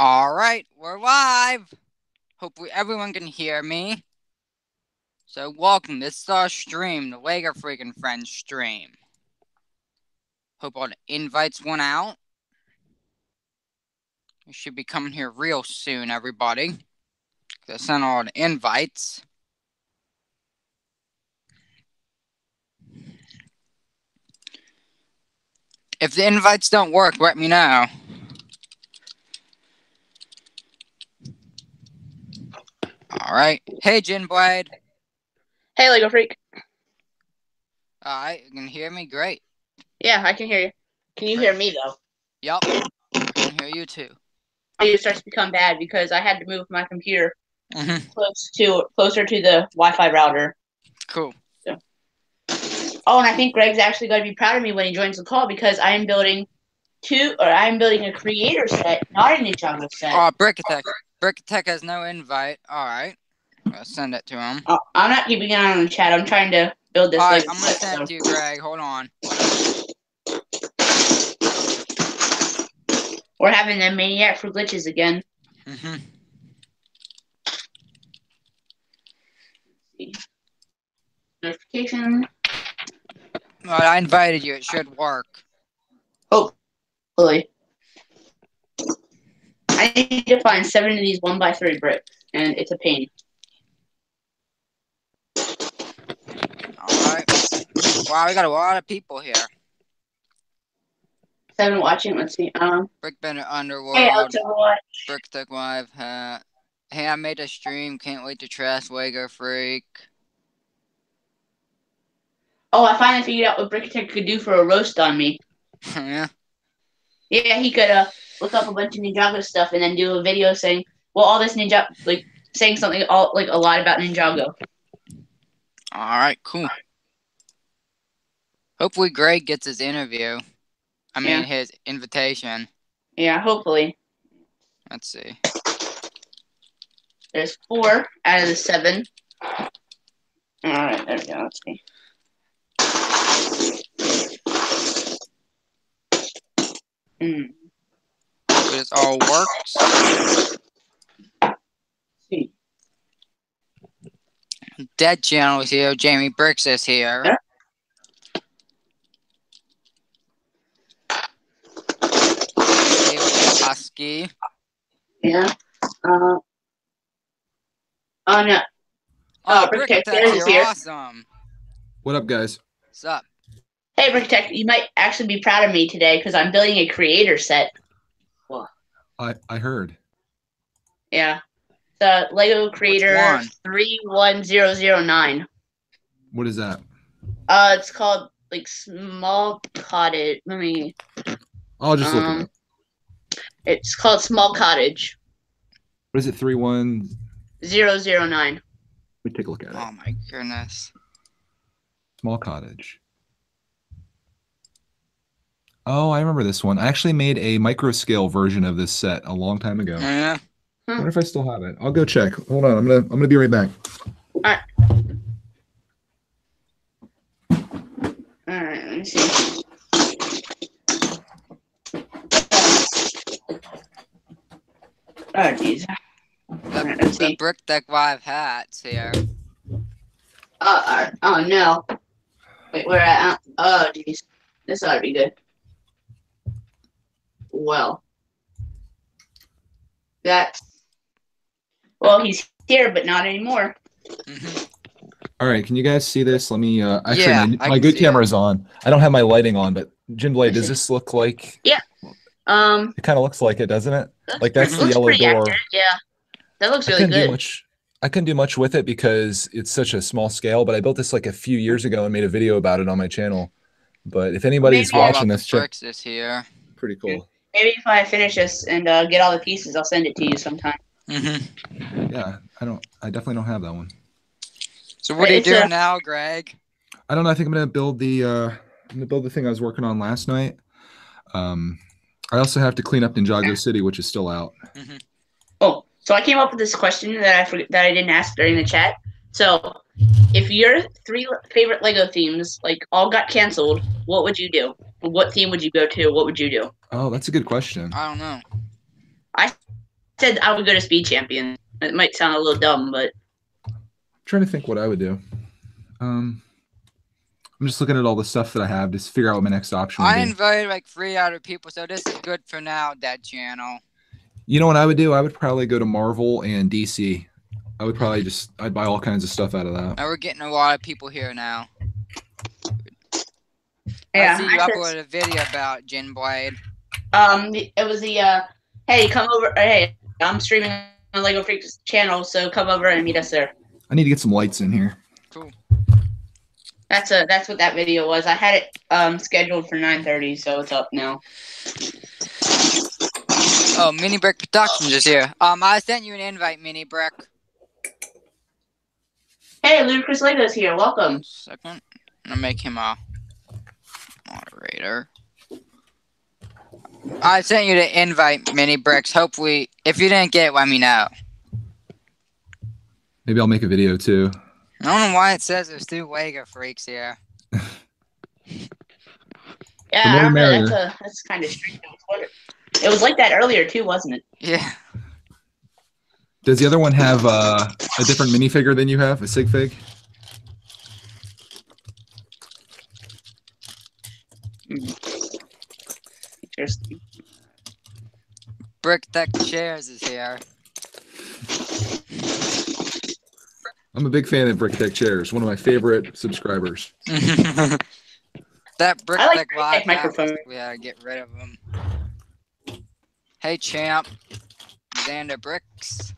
All right, we're live. Hopefully, everyone can hear me. So, welcome. This is our stream, the Lego Freaking Friends stream. Hope all the invites went out. We should be coming here real soon, everybody. I sent all the invites. If the invites don't work, let me know. All right. Hey, Jin Blade. Hey, Lego Freak. All right, you can hear me? Great. Yeah, I can hear you. Can you hear me though? Yup. I can hear you too. It starts to become bad because I had to move my computer hmm close to closer to the Wi-Fi router. Cool. Oh, and I think Greg's actually going to be proud of me when he joins the call because I am building two, or I am building a creator set, not a Ninjago set. Oh, Brickatech. Brickatech has no invite. All right. I'll send it to him. Oh, I'm not keeping an eye on the chat. I'm trying to build this. All right, I'm going to send it to you, Greg. Hold on. We're having the maniac for glitches again. hmm Notification. Well, I invited you. It should work. Oh, Hopefully. I need to find seven of these one by three bricks, and it's a pain. All right. Wow, we got a lot of people here. Seven watching. Let's see. Um. Brickbender Underworld. Hey, Alex, what? Brickatech Live hat. Hey, I made a stream. Can't wait to trash Lego Freak. Oh, I finally figured out what Brickatech could do for a roast on me. yeah. Yeah, he could uh look up a bunch of Ninjago stuff and then do a video saying, "Well, all this Ninja like saying something all like a lot about Ninjago." All right, cool. Hopefully, Greg gets his interview. I mean, Yeah. his invitation. Yeah, hopefully. Let's see. There's four out of the seven. All right, there we go. Let's see. Hmm. If This all works. see. Dead Channel is here. Jamie Bricks is here. Yeah. Husky. Yeah. Uh. Oh no. Oh, Oh, Brick Brick Tech, Attack, there's you're here. awesome. What up, guys? What's up? Hey, Brickatech, you might actually be proud of me today because I'm building a creator set. I I heard. Yeah. The Lego Creator 31009. What is that? Uh, it's called like Small Cottage. Let me. I'll just look Um, it up. It's called Small Cottage What is it? Three one. 009. Let me take a look at it. Oh my goodness. Small cottage. Oh, I remember this one. I actually made a micro scale version of this set a long time ago. Oh, yeah. I wonder if I still have it. I'll go check. Hold on. I'm gonna I'm gonna be right back. All right. All right. let me see. Oh, jeez. The, Alright, the see. Brick Deck Live hats here. Oh, alright. oh no. Wait, where at? Oh, jeez. This ought to be good. Well. That's. Well, he's here, but not anymore. Mhm. All right. Can you guys see this? Let me. Uh, actually, Yeah, my, my good see it. camera is on. I don't have my lighting on, but Jim Blade, does this look like? Yeah. Um, It kind of looks like it, doesn't it? Like that's the yellow door. accurate. Yeah, that looks I really couldn't do good. much. I couldn't do much with it because it's such a small scale. But I built this like a few years ago and made a video about it on my channel. But if anybody's Maybe- watching this, the check. Bricks is here. Pretty cool. Maybe if I finish this and uh, get all the pieces, I'll send it to you sometime. hmm Yeah, I don't. I definitely don't have that one. So what are you It's doing a- now, Greg? I don't know. I think I'm gonna build the. uh I'm gonna build the thing I was working on last night. Um, I also have to clean up Ninjago City, which is still out. Oh, so I came up with this question that I forget, that I didn't ask during the chat. So, if your three favorite Lego themes like all got canceled, what would you do? What theme would you go to? What would you do? Oh, that's a good question. I don't know. I said I would go to Speed Champion. It might sound a little dumb, but I'm trying to think what I would do. Um, I'm just looking at all the stuff that I have to figure out what my next option would I be. invited like three other people, so this is good for now. That channel. You know what I would do? I would probably go to Marvel and DC. I would probably just I'd buy all kinds of stuff out of that. Now we're getting a lot of people here now. Yeah. I see you I said- uploaded a video about Jin Blade. Um, it was the uh, hey, come over. Hey, I'm streaming on Lego Freaks channel, so come over and meet us there. I need to get some lights in here. Cool. That's a that's what that video was. I had it um scheduled for 9:30, so it's up now. Oh, Mini Brick Productions is here. Um, I sent you an invite, Mini Brick. Hey, Ludicrous Legos here. Welcome. Second, I'm gonna make him a moderator. I sent you to invite, Mini Bricks. Hopefully, if you didn't get it, let me know. Maybe I'll make a video too. I don't know why it says there's two Lego freaks here. Yeah, I more the remember that's a that's kind of strange. It was It was like that earlier too, wasn't it? Yeah. Does the other one have uh, a different minifigure than you have? A sig fig? Interesting. Brick Tech Chairs is here. I'm a big fan of Brick Tech Chairs. One of my favorite subscribers. that Brick I like Tech Brick Live microphone. We gotta get rid of them. Hey, champ. Xander Bricks.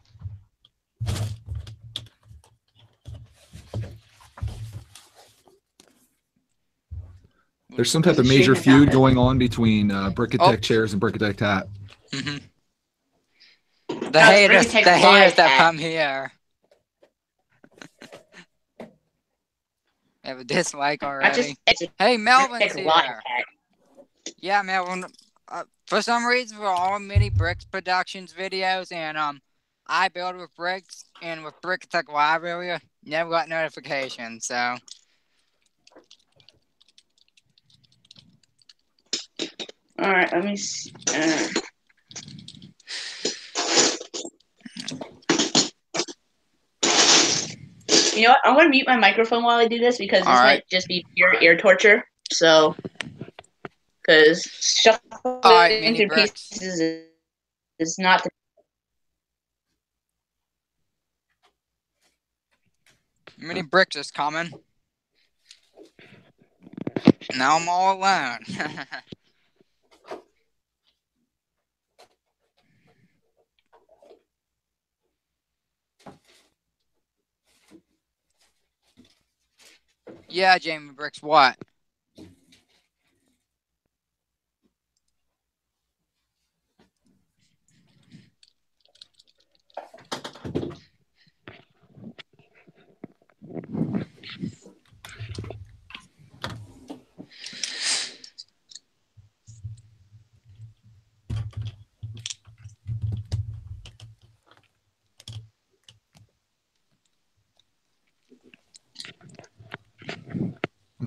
There's some type of major feud going on between uh, Brick Oh. Tech Chairs and Brick Tech Hat. hmm The haters, the haters that hat. come here. have a dislike I already. just it's Hey, Brick Melvin's here. Yeah, Melvin. Uh, for some reason, for all Mini Bricks Productions videos, and um, I build with bricks and with Brick Tech Live earlier, never got notifications. So All right, let me see. Uh, you know what? I'm gonna mute my microphone while I do this because this All right. might just be pure ear torture. So, because shuffling right, Bricks. pieces is, is not the Mini Bricks is coming. Now I'm all alone. yeah, Jamie Bricks, what?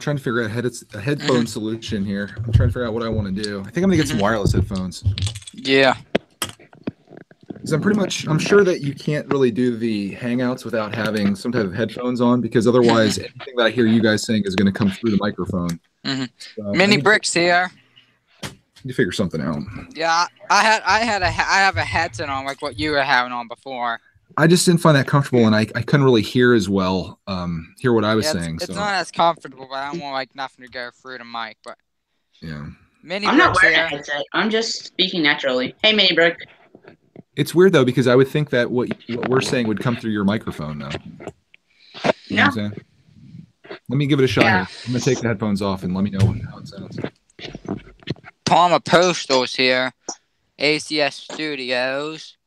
Trying to figure out a, head, a headphone mm-hmm. solution here. I'm trying to figure out what I want to do. I think I'm gonna get some mm-hmm. wireless headphones. Yeah. Because I'm pretty much, I'm sure that you can't really do the Hangouts without having some type of headphones on, because otherwise, mm-hmm. anything that I hear you guys saying is going to come through the microphone. Mm-hmm. So, Mini Bricks here. You figure something out. Yeah, I had I had a I have a headset on like what you were having on before. I just didn't find that comfortable, and I, I couldn't really hear as well, um, hear what I was Yeah, saying. it's so not as comfortable, but I don't want like nothing to go through the mic. But yeah, Mini I'm not Bricks wearing a headset. I'm just speaking naturally. Hey, Mini Brick. it's weird though because I would think that what what we're saying would come through your microphone though. You know what I'm? Let me give it a shot. Yeah. Here. I'm gonna take the headphones off and let me know how it sounds. Palma Postals here. ACS Studios.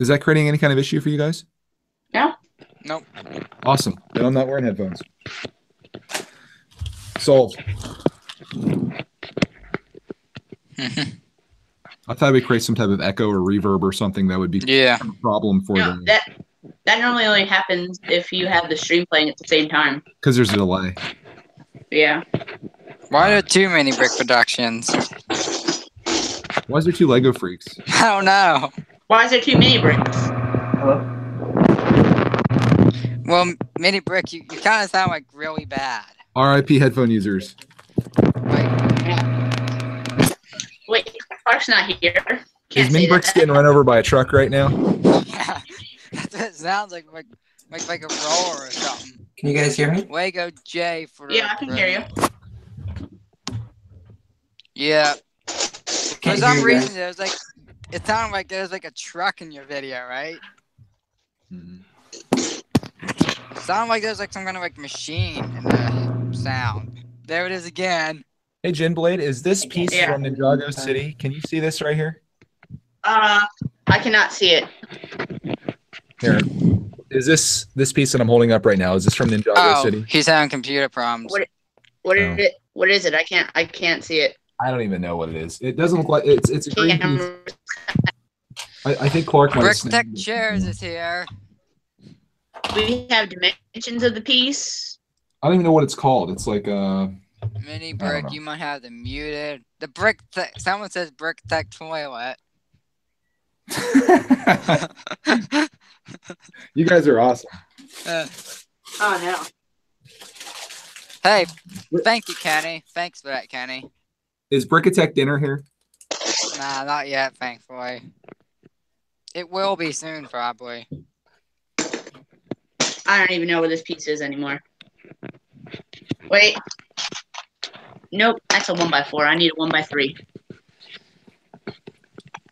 Is that creating any kind of issue for you guys? No. Nope. Awesome. Then I'm not wearing headphones. Solved. I thought we'd create some type of echo or reverb or something that would be yeah. a problem for No, them that that normally only happens if you have the stream playing at the same time. because there's a delay. Yeah. Why are there too many Brick Productions? Why is there two Lego freaks? I don't know. Why is there two mini bricks? Hello? Well, Mini Brick, you, you kind of sound like really bad. R.I.P. headphone users. Like, Wait, Clark's not here. Can't Is Mini say Bricks getting run over by a truck right now? yeah, that's what it sounds like, like, like, like a roar or something. Can you guys hear me? Lego J for the Yeah, I can hear you. Yeah. For Can't some hear reason, guys. there was like, it sounded like there was like a truck in your video, right? Sounded like there's like some kind of like machine in the sound. There it is again. Hey, Jinblade, is this piece Yeah. from Ninjago City? Can you see this right here? Uh, I cannot see it. Here. Is this this piece that I'm holding up right now? Is this from Ninjago Oh, City? he's having computer problems. What- What is Oh. it? What is it? I can't. I can't see it. I don't even know what it is. It doesn't look like it's it's a green piece. I, I think Clark might Brick Tech. Chairs is here. We have dimensions of the piece. I don't even know what it's called. It's like a Mini Brick, you might have the muted. The Brick Tech, someone says Brick Tech Toilet. you guys are awesome. Uh, Oh no. hey, thank you, Kenny. Thanks for that, Kenny. Is Brickatech dinner here? Nah, not yet, thankfully. It will be soon, probably. I don't even know where this piece is anymore. Wait. Nope, that's a one by four. I need a one by three.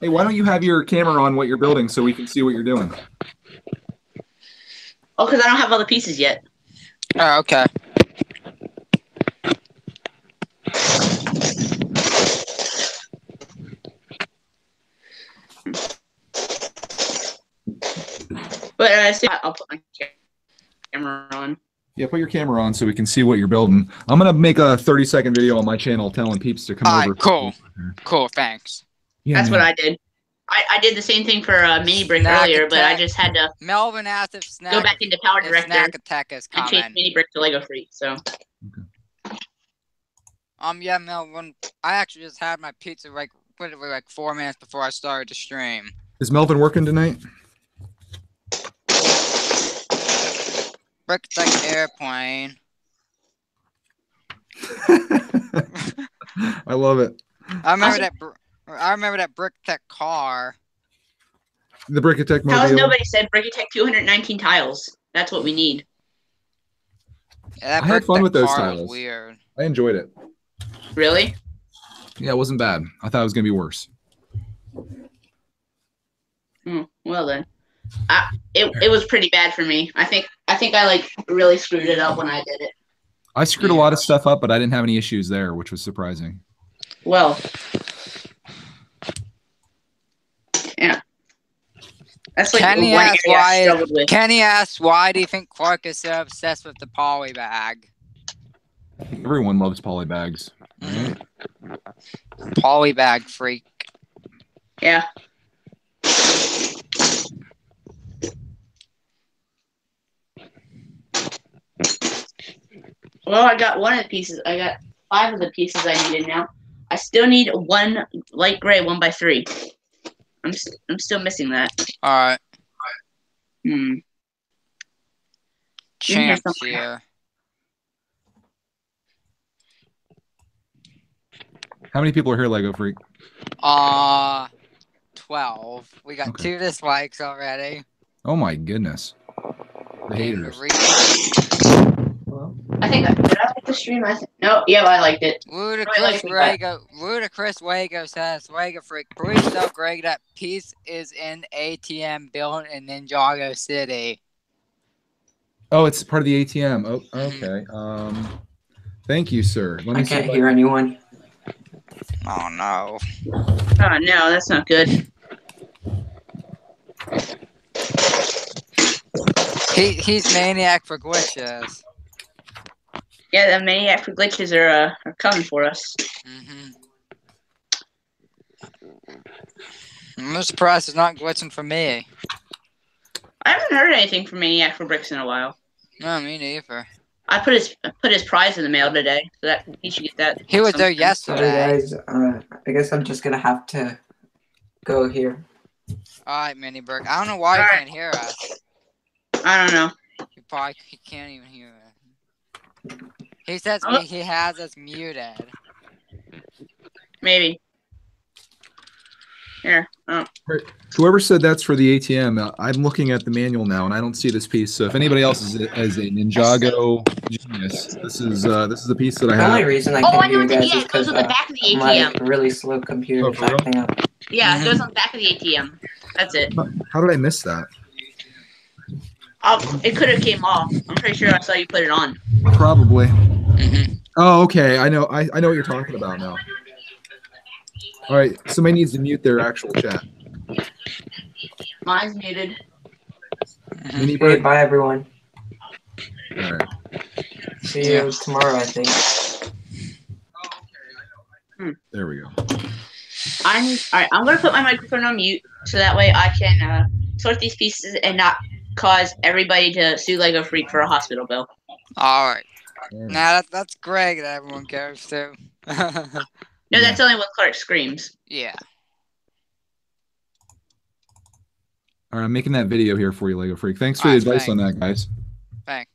Hey, why don't you have your camera on what you're building so we can see what you're doing? Oh, because I don't have all the pieces yet. Oh, okay. But uh, see, I'll put my camera on. Yeah, put your camera on so we can see what you're building. I'm gonna make a 30 second video on my channel telling peeps to come Alright, over. cool. Cool, thanks. Yeah, That's man. what I did. I, I did the same thing for uh, mini brick Snack earlier, but I just had to Melvin asked if Snack, go back into Power if Director Snack Attack is and change coming. mini brick to Lego Free. So Um, yeah, Melvin, I actually just had my pizza like literally like four minutes before I started the stream. Is Melvin working tonight? Brick Tech Airplane. I love it. I remember Also- that. Br- I remember that Brick Tech car. The Brickatech how has mobile. nobody said Brickatech 219 tiles? That's what we need. Yeah, that I had fun with those tiles. Weird. I enjoyed it. Really? Yeah, it wasn't bad. I thought it was gonna be worse. Hmm, well then, I, it it was pretty bad for me. I think I think I like really screwed it up when I did it. I screwed a lot of stuff up, but I didn't have any issues there, which was surprising. Well, yeah. That's like Kenny one asked why- Kenny asked, "Why do you think Clark is so obsessed with the poly bag?" Everyone loves poly bags. Mhm. Poly bag freak. Yeah. Well, I got one of the pieces. I got five of the pieces I needed now. I still need one light gray one by three. I'm s- I'm still missing that. All right, Hmm. In here champs somewhere. How many people are here, Lego Freak? Uh, twelve. We got Okay. two dislikes already. Oh my goodness. The haters. Re- Hello? I think I, did I like the stream? I think no. Yeah, I liked it. Ludicrous like the fact- Wago, Ludicrous Wago says, Wago Freak, please tell Greg that piece is in ATM building in Ninjago City. Oh, it's part of the ATM. Oh, okay. Um, thank you, sir. Let I can't if hear anyone. Oh no. Oh no, that's not good. He he's maniac for glitches. Yeah, the maniac for glitches are uh, are coming for us. hmm I'm surprised it's not glitching for me. I haven't heard anything from Maniac for Bricks in a while. No, me neither. I put his I put his prize in the mail today, so that he should get that. He was there sometime. Sorry, yesterday. guys. Uh, I guess I'm just gonna have to go here. Alright, Mini Brick. I don't know why you Alright. can't hear us. I don't know. You probably he can't even hear us. He says Oh. he has us muted. Maybe. Here. Oh. Whoever said that's for the ATM, uh, I'm looking at the manual now and I don't see this piece. So if anybody else is a, as a Ninjago genius, this is uh, this is the piece that I The only have. reason I Oh, can't I know hear you what the guys yeah, is it goes because on the uh, back of the my ATM. really slow computer Oh, is acting up. Yeah, it goes on the back of the ATM. That's it. How did I miss that? Oh, it could have came off. I'm pretty sure I saw you put it on. Probably. Hmm Oh, okay. I know. I, I know what you're talking about now. All right. Somebody needs to mute their actual chat. Mine's muted. hmm Mini Okay, Bird. bye everyone. All right. See Yeah. you tomorrow, I think. There we go. I'm all right. I'm gonna put my microphone on mute so that way I can uh, sort these pieces and not cause everybody to sue Lego Freak for a hospital bill. All right. Now that, that's Greg that everyone goes to. No, that's only when Clark screams. yeah. All right. I'm making that video here for you, Lego Freak. Thanks for All the right, advice on that, guys. Thanks.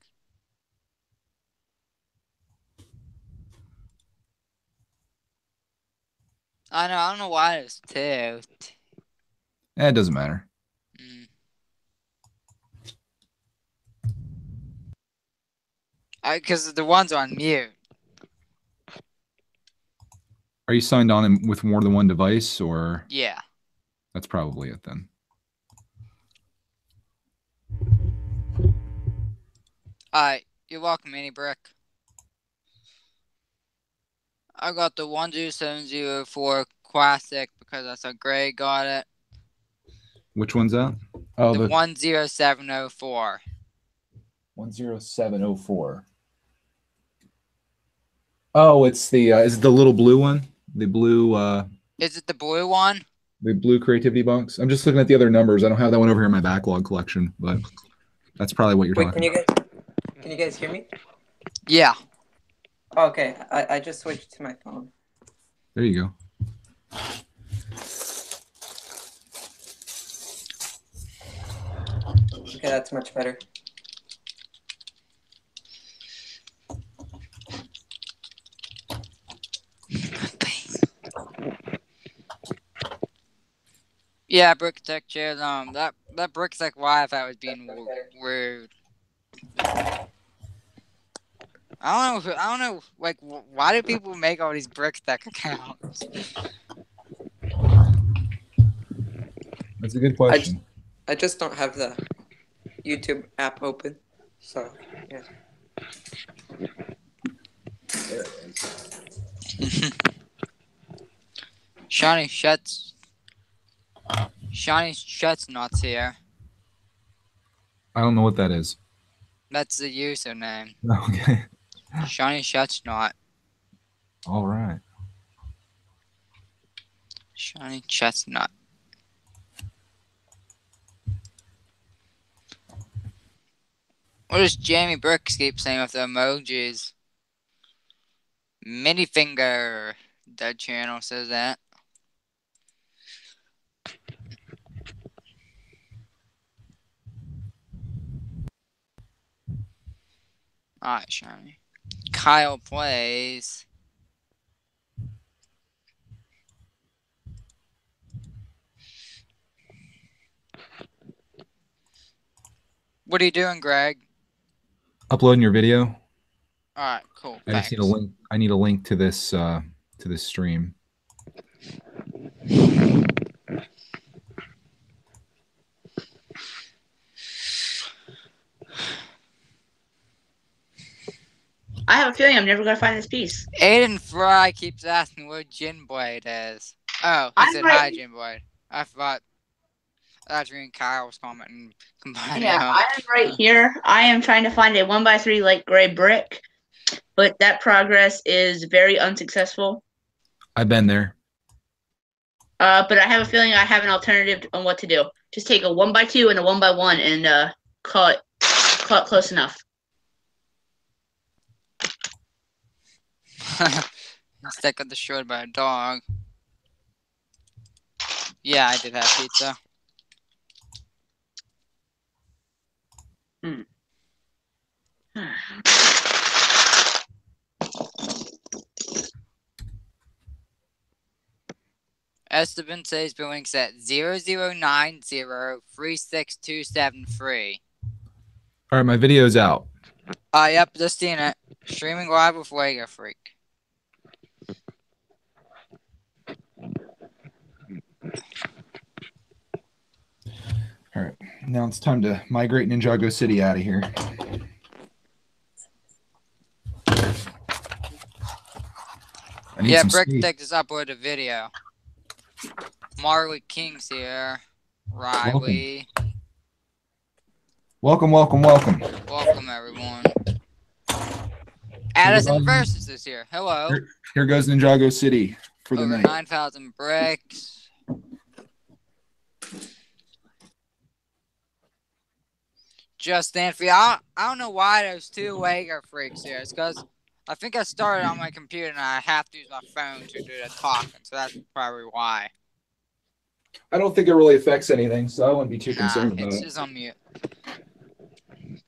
I know. I don't know why there's two. Eh, it doesn't matter. because the one's on mute. Are you signed on with more than one device or? Yeah. That's probably it then. All right. you're welcome, Annie Brick. I got the 12704 Classic because that's how Gray got it. Which one's that? Oh, the, the 10704. 10704. Oh, it's the uh, is it the little blue one? The blue uh Is it the blue one? the blue creativity bunks. I'm just looking at the other numbers. I don't have that one over here in my backlog collection, but that's probably what you're Wait, talking can you about. guys can you guys hear me? Yeah. Oh, okay, I, I just switched to my phone. There you go. Okay, that's much better. Yeah, Brick Tech chairs. Um, that that Brick Tech Wi-Fi was being w- rude. I don't know. who- I don't know. Like, why do people make all these Brick Tech accounts? That's a good question. I just don't have the YouTube app open, so yeah. Shiny Shuts. Shiny Shuts nuts here. I don't know what that is. That's the username. Okay. Shiny not. All right. Shiny chestnut. What does Jamie Brooks keep saying with the emojis? Mini finger. That channel says that. Alright, Shiny. Kyle plays. What are you doing, Greg? Uploading your video. Alright, cool. I just need a link. I need a link to this uh to this stream. I have a feeling I'm never gonna find this piece. Aiden Fry keeps asking where Gin Blade is. Oh, he I'm said right- hi, Gin Blade. I thought. I thought you were in Kyle's comment and combined Yeah, them. I am right here. I am trying to find a one by three light gray brick, but that progress is very unsuccessful. I've been there. Uh, but I have a feeling I have an alternative on what to do. Just take a one by two and a one by one and uh, call it call it close enough. Stick with the short by a dog. Yeah, I did have pizza. Esteban says Billings at 0090-36273. All right, my video's out. Uh, yep, just seen it. Streaming live with Lego Freak. All right, now it's time to migrate Ninjago City out of here. I need Yeah, Brick. Tech just uploaded a video. Marley King's here. Riley. Welcome, welcome, welcome. Welcome, everyone. Addison Versus is here. Hello. Here- Here goes Ninjago City for the night. 9,000 bricks. Just Stanford. I, I don't know why there's two Lego freaks here. It's because I think I started on my computer and I have to use my phone to do the talking. So that's probably why. I don't think it really affects anything, so I wouldn't be too Nah, concerned about it's it. on mute.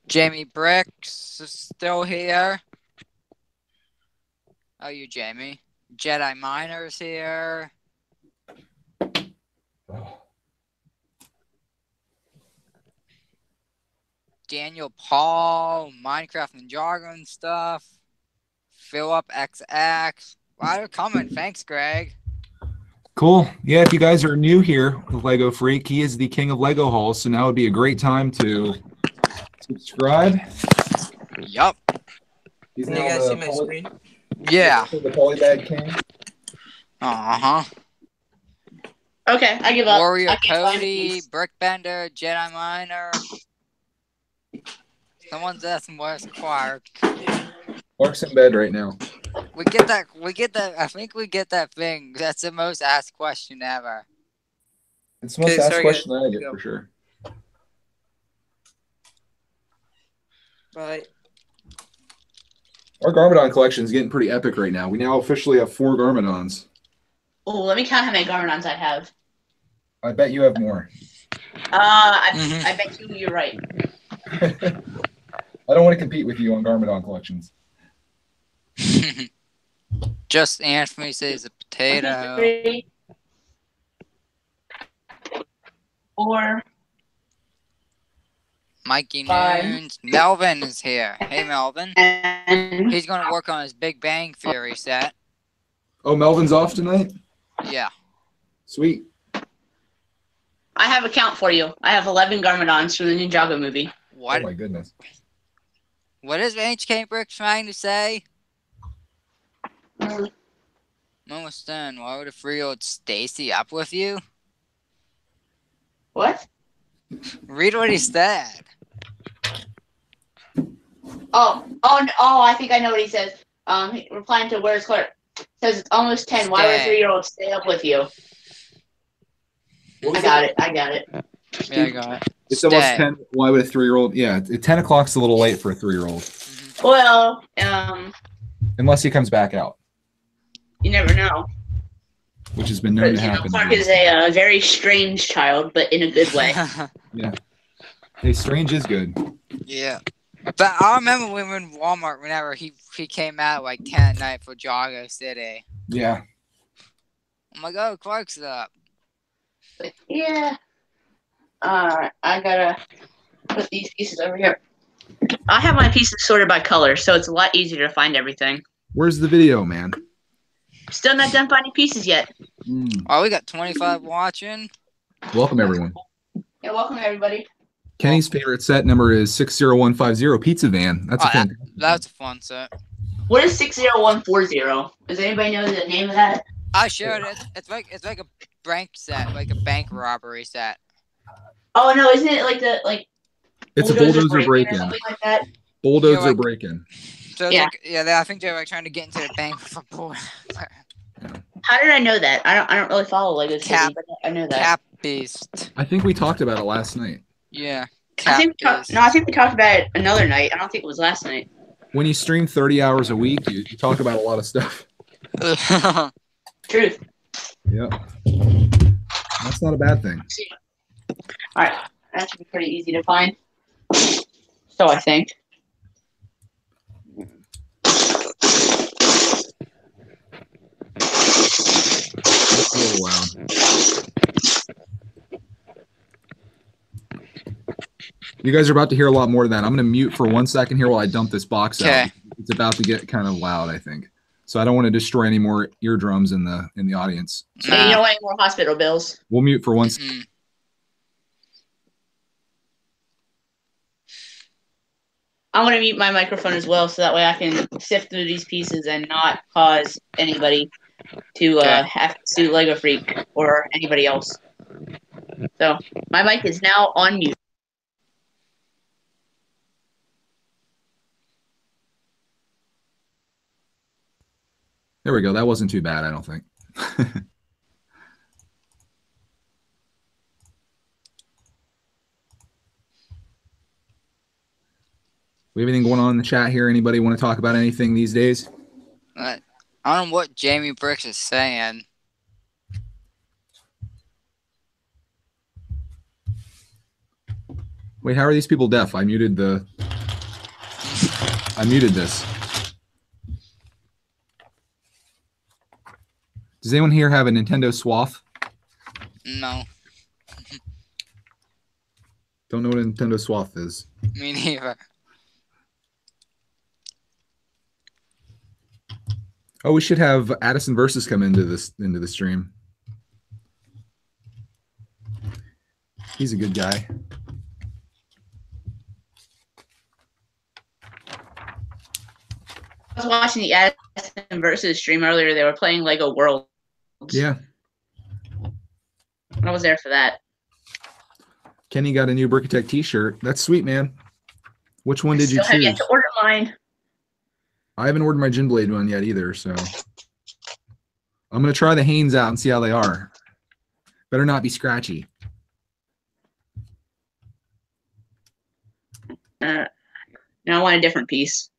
Jamie Bricks is still here. Oh, you, Jamie. Jedi Miner's here. Oh, Daniel Paul, Minecraft Ninjago and stuff. Philip XX. Wow, they're coming. Thanks, Greg. Cool. Yeah, if you guys are new here with Lego Freak, he is the king of Lego hauls, so now would be a great time to subscribe. Yup. He's Can you guys see my poly- screen? Yeah. the polybag king. Uh huh. Okay, I give up. Warrior I can't find a Cody, piece. Brickbender, Jedi Miner. Someone's asking where's Clark. Mark's in bed right now. We get that. We get that. I think we get that thing. That's the most asked question ever. It's the most Okay, asked sorry, question guys. I get Go. for sure. Bye. Our Garmadon collection is getting pretty epic right now. We now officially have four Garmadons. Oh, let me count how many Garmadons I have. I bet you have more. Uh, I, Mhm. I bet you you're right. I don't want to compete with you on Garmadon collections. Just Anthony says a potato. Three, four, Mikey Five. Melvin is here. Hey, Melvin. and He's gonna work on his Big Bang Theory set. Oh, Melvin's off tonight? Yeah. Sweet. I have a count for you. I have 11 Garmadons from the Ninjago movie. What? Oh my goodness. What is HK Brick trying to say? Mama Stone, why would a three-year-old Stacy up with you? What? Read what he said. Oh, oh, n- oh! I think I know what he says. Um, replying to where's Clark says it's almost 10. Why would a Stay. three-year-old stay up with you? I got it. I got it. Yeah, I got it. It's almost 10. Why would a three year old? Yeah, t- 10 o'clock's a little late for a three year old, Mhm. Well, um, unless he comes back out, you never know. which has been known But, to you know, happen. Clark is a uh, very strange child, but in a good way. yeah. Hey, Strange is good. yeah. But I remember when we were in Walmart whenever he he came out like 10 at night for Jago City. Yeah. I'm like, oh, Clark's up. But yeah. Alright, I gotta put these pieces over here. I have my pieces sorted by color, so it's a lot easier to find everything. Where's the video, man? Still not done finding pieces yet. Mm. Oh, we got 25 watching. Welcome, everyone. Yeah, welcome everybody. Kenny's favorite set number is 60150 Pizza Van. That's Oh, a fan. That's a fun set. What is six zero one four zero? Does anybody know the name of that? I showed it. It's like it's like a bank set, like a bank robbery set. Oh no, isn't it like the like It's a bulldozer break-in break or in. like that? Bulldozer Yeah, like- break in. So Yeah. like, yeah, they, I think they're like trying to get into the bank for poor How did I know that? I don't I don't really follow Lego City, Cap- but I know that. cap beast. I think we talked about it last night. Yeah, I think we talked, no, I think we talked about it another night. I don't think it was last night. When you stream 30 hours a week, you, you talk about a lot of stuff. Truth. Yeah. That's not a bad thing. All right, that should be pretty easy to find. So I think. That's a little loud. You guys are about to hear a lot more of that. I'm going to mute for one second here while I dump this box out. It's about to get kind of loud, I think. So I don't want to destroy any more eardrums in the in the audience. So Hey, you don't want any more hospital bills. we'll mute for one Mm-mm. I'm gonna mute my microphone as well, so that way I can sift through these pieces and not cause anybody to uh, have to sue Lego Freak or anybody else. So my mic is now on mute. There we go. That wasn't too bad, I don't think. we have anything going on in the chat here? Anybody want to talk about anything these days? But I don't know what Jamie Bricks is saying. Wait, how are these people deaf? I muted the. I muted this. Does anyone here have a Nintendo Swath? No, Don't know what a Nintendo Swath is. me neither. Oh, we should have Addison versus come into this into the stream. He's a good guy. I was watching the Addison versus stream earlier. They were playing Lego Worlds. Yeah. I was there for that. Kenny got a new Brickatech t-shirt. That's sweet, man. Which one did you choose? Still have yet to order mine. I haven't ordered my Gin Blade one yet either, so I'm gonna try the Hanes out and see how they are. Better not be scratchy. Uh, now I want a different piece.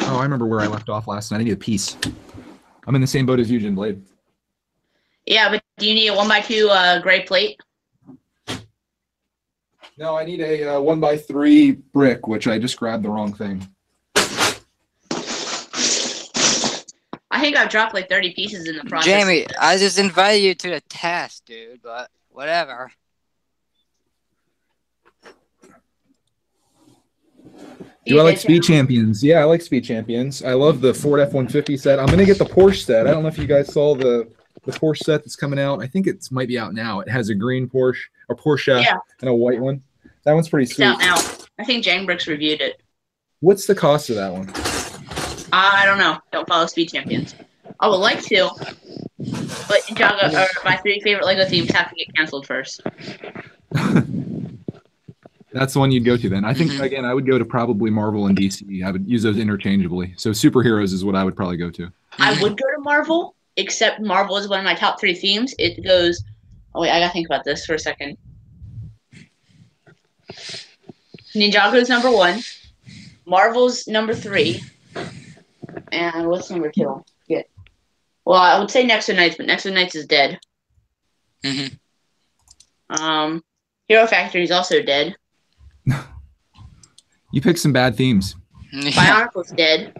Oh, I remember where I left off last night. I need a piece. I'm in the same boat as you, Gin Blade. Yeah, but do you need a one by two uh, gray plate? No, I need a uh, one by three brick, which I just grabbed the wrong thing. I think I've dropped like 30 pieces in the process. Jamie, I just invited you to the test, dude. But whatever. Do I like Speed Champions? Yeah, I like Speed Champions. I love the Ford F-150 set. I'm gonna get the Porsche set. I don't know if you guys saw the the Porsche set that's coming out. I think it might be out now. It has a green Porsche, a Porsche, Yeah. and a white one. That one's pretty It's sweet. out now. I think JangBricks reviewed it. What's the cost of that one? I don't know. Don't follow Speed Champions. I would like to, but Ninjago or my three favorite Lego themes have to get canceled first. That's the one you'd go to then. I think Mhm. again, I would go to probably Marvel and DC. I would use those interchangeably. So superheroes is what I would probably go to. I would go to Marvel, except Marvel is one of my top three themes. It goes. Oh wait, I gotta think about this for a second. Ninjago's number one. Marvel's number three. And what's number two? Yeah. Well, I would say Nexo Knights, but Nexo Knights is dead. Mhm. Um, Hero Factory is also dead. You picked some bad themes. Yeah. Bionicle's dead.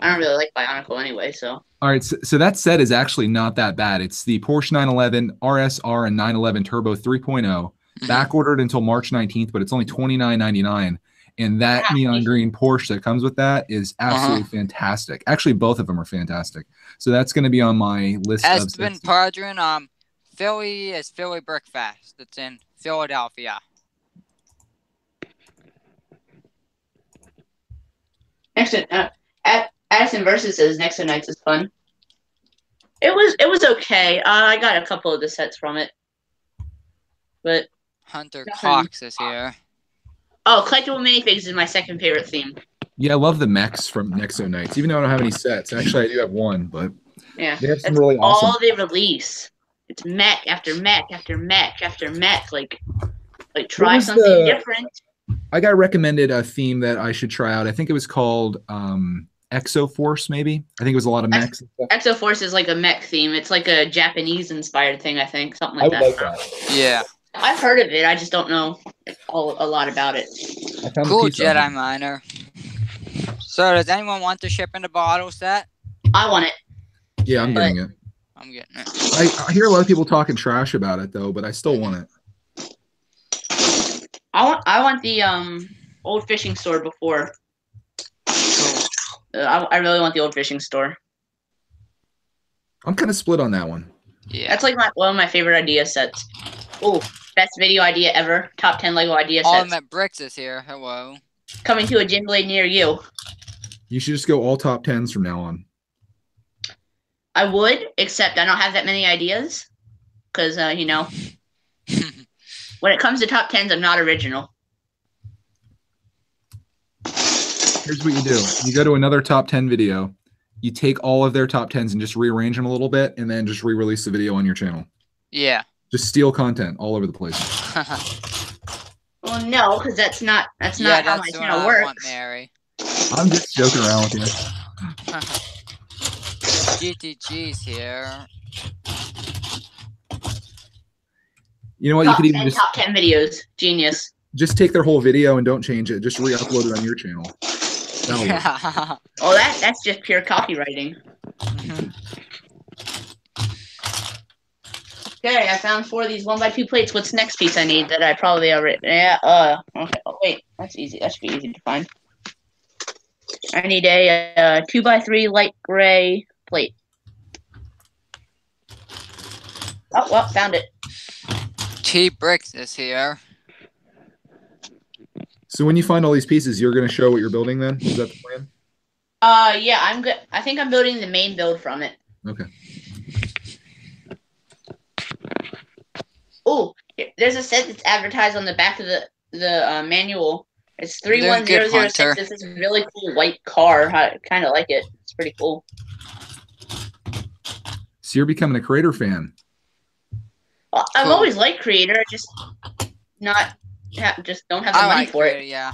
I don't really like Bionicle anyway, so. All right, so, so that set is actually not that bad. It's the Porsche 911 RSR and 911 Turbo 3.0, Mhm. back ordered until March 19th, but it's only 29.99. And that Yeah. neon green Porsche that comes with that is Uh-huh. absolutely fantastic. Actually, both of them are fantastic. So that's going to be on my list of Espen sets. Pardron, um, Philly is Philly Brickfest. It's in Philadelphia. Next, uh, Ad- Addison versus says Nexo Knights is fun. It was it was okay. Uh, I got a couple of the sets from it, but Hunter Nothing. Cox is here. oh, collectible minifigs is my second favorite theme. Yeah, I love the mechs from Nexo Knights, even though I don't have any sets. Actually, I do have one, but Yeah, they have some that's really awesome. all they release. It's mech after mech after mech after mech. Like, like try something the- different. I got recommended a theme that I should try out. I think it was called um, Exoforce, maybe. I think it was a lot of mechs. and stuff. Exoforce is like a mech theme. It's like a Japanese inspired thing, I think, something like would that. like that. Yeah. I've heard of it. I just don't know all, a lot about it. I found the Cool Jedi oven. Miner. So does anyone want the ship in the bottle set? I want it. Yeah, I'm But- getting it. I'm getting it. I, I hear a lot of people talking trash about it though, but I still want it. I want I want the um old fishing store before. Cool. I, I really want the old fishing store. I'm kind of split on that one. Yeah. That's like my one of my favorite idea sets. Oh, best video idea ever. Top ten Lego idea sets. Ultimate Bricks is here. Hello. Coming to a gym blade near you. You should just go all top tens from now on. I would, except I don't have that many ideas. Cause uh, you know, when it comes to top tens, I'm not original. Here's what you do: you go to another top ten video, you take all of their top tens and just rearrange them a little bit, and then just re-release the video on your channel. yeah. Just steal content all over the place. Well, no, because that's not that's yeah, not how that's my channel I works. want, Mary. I'm just joking around with you. GTG's here. You know what? You top, could even 10, just top ten videos. Genius. just take their whole video and don't change it. Just re-upload it on your channel. That'll. Oh, that that's just pure copywriting. Okay, I found four of these one by two plates. What's the next piece I need that I probably already? Yeah. Uh. Okay. Oh wait, that's easy. That should be easy to find. I need a uh, two by three light gray plate. Oh well, found it. T Bricks is here. So when you find all these pieces, you're going to show what you're building. Then is that the plan? Uh, yeah, I'm good. I think I'm building the main build from it. Okay. Oh, there's a set that's advertised on the back of the the uh, manual. It's three Doing one good, zero zero Hunter. six. This is a really cool white car. I kind of like it. It's pretty cool. So you're becoming a creator fan. Well, I've Cool. always liked creator, just not ha- just don't have the I money like for it. it. Yeah.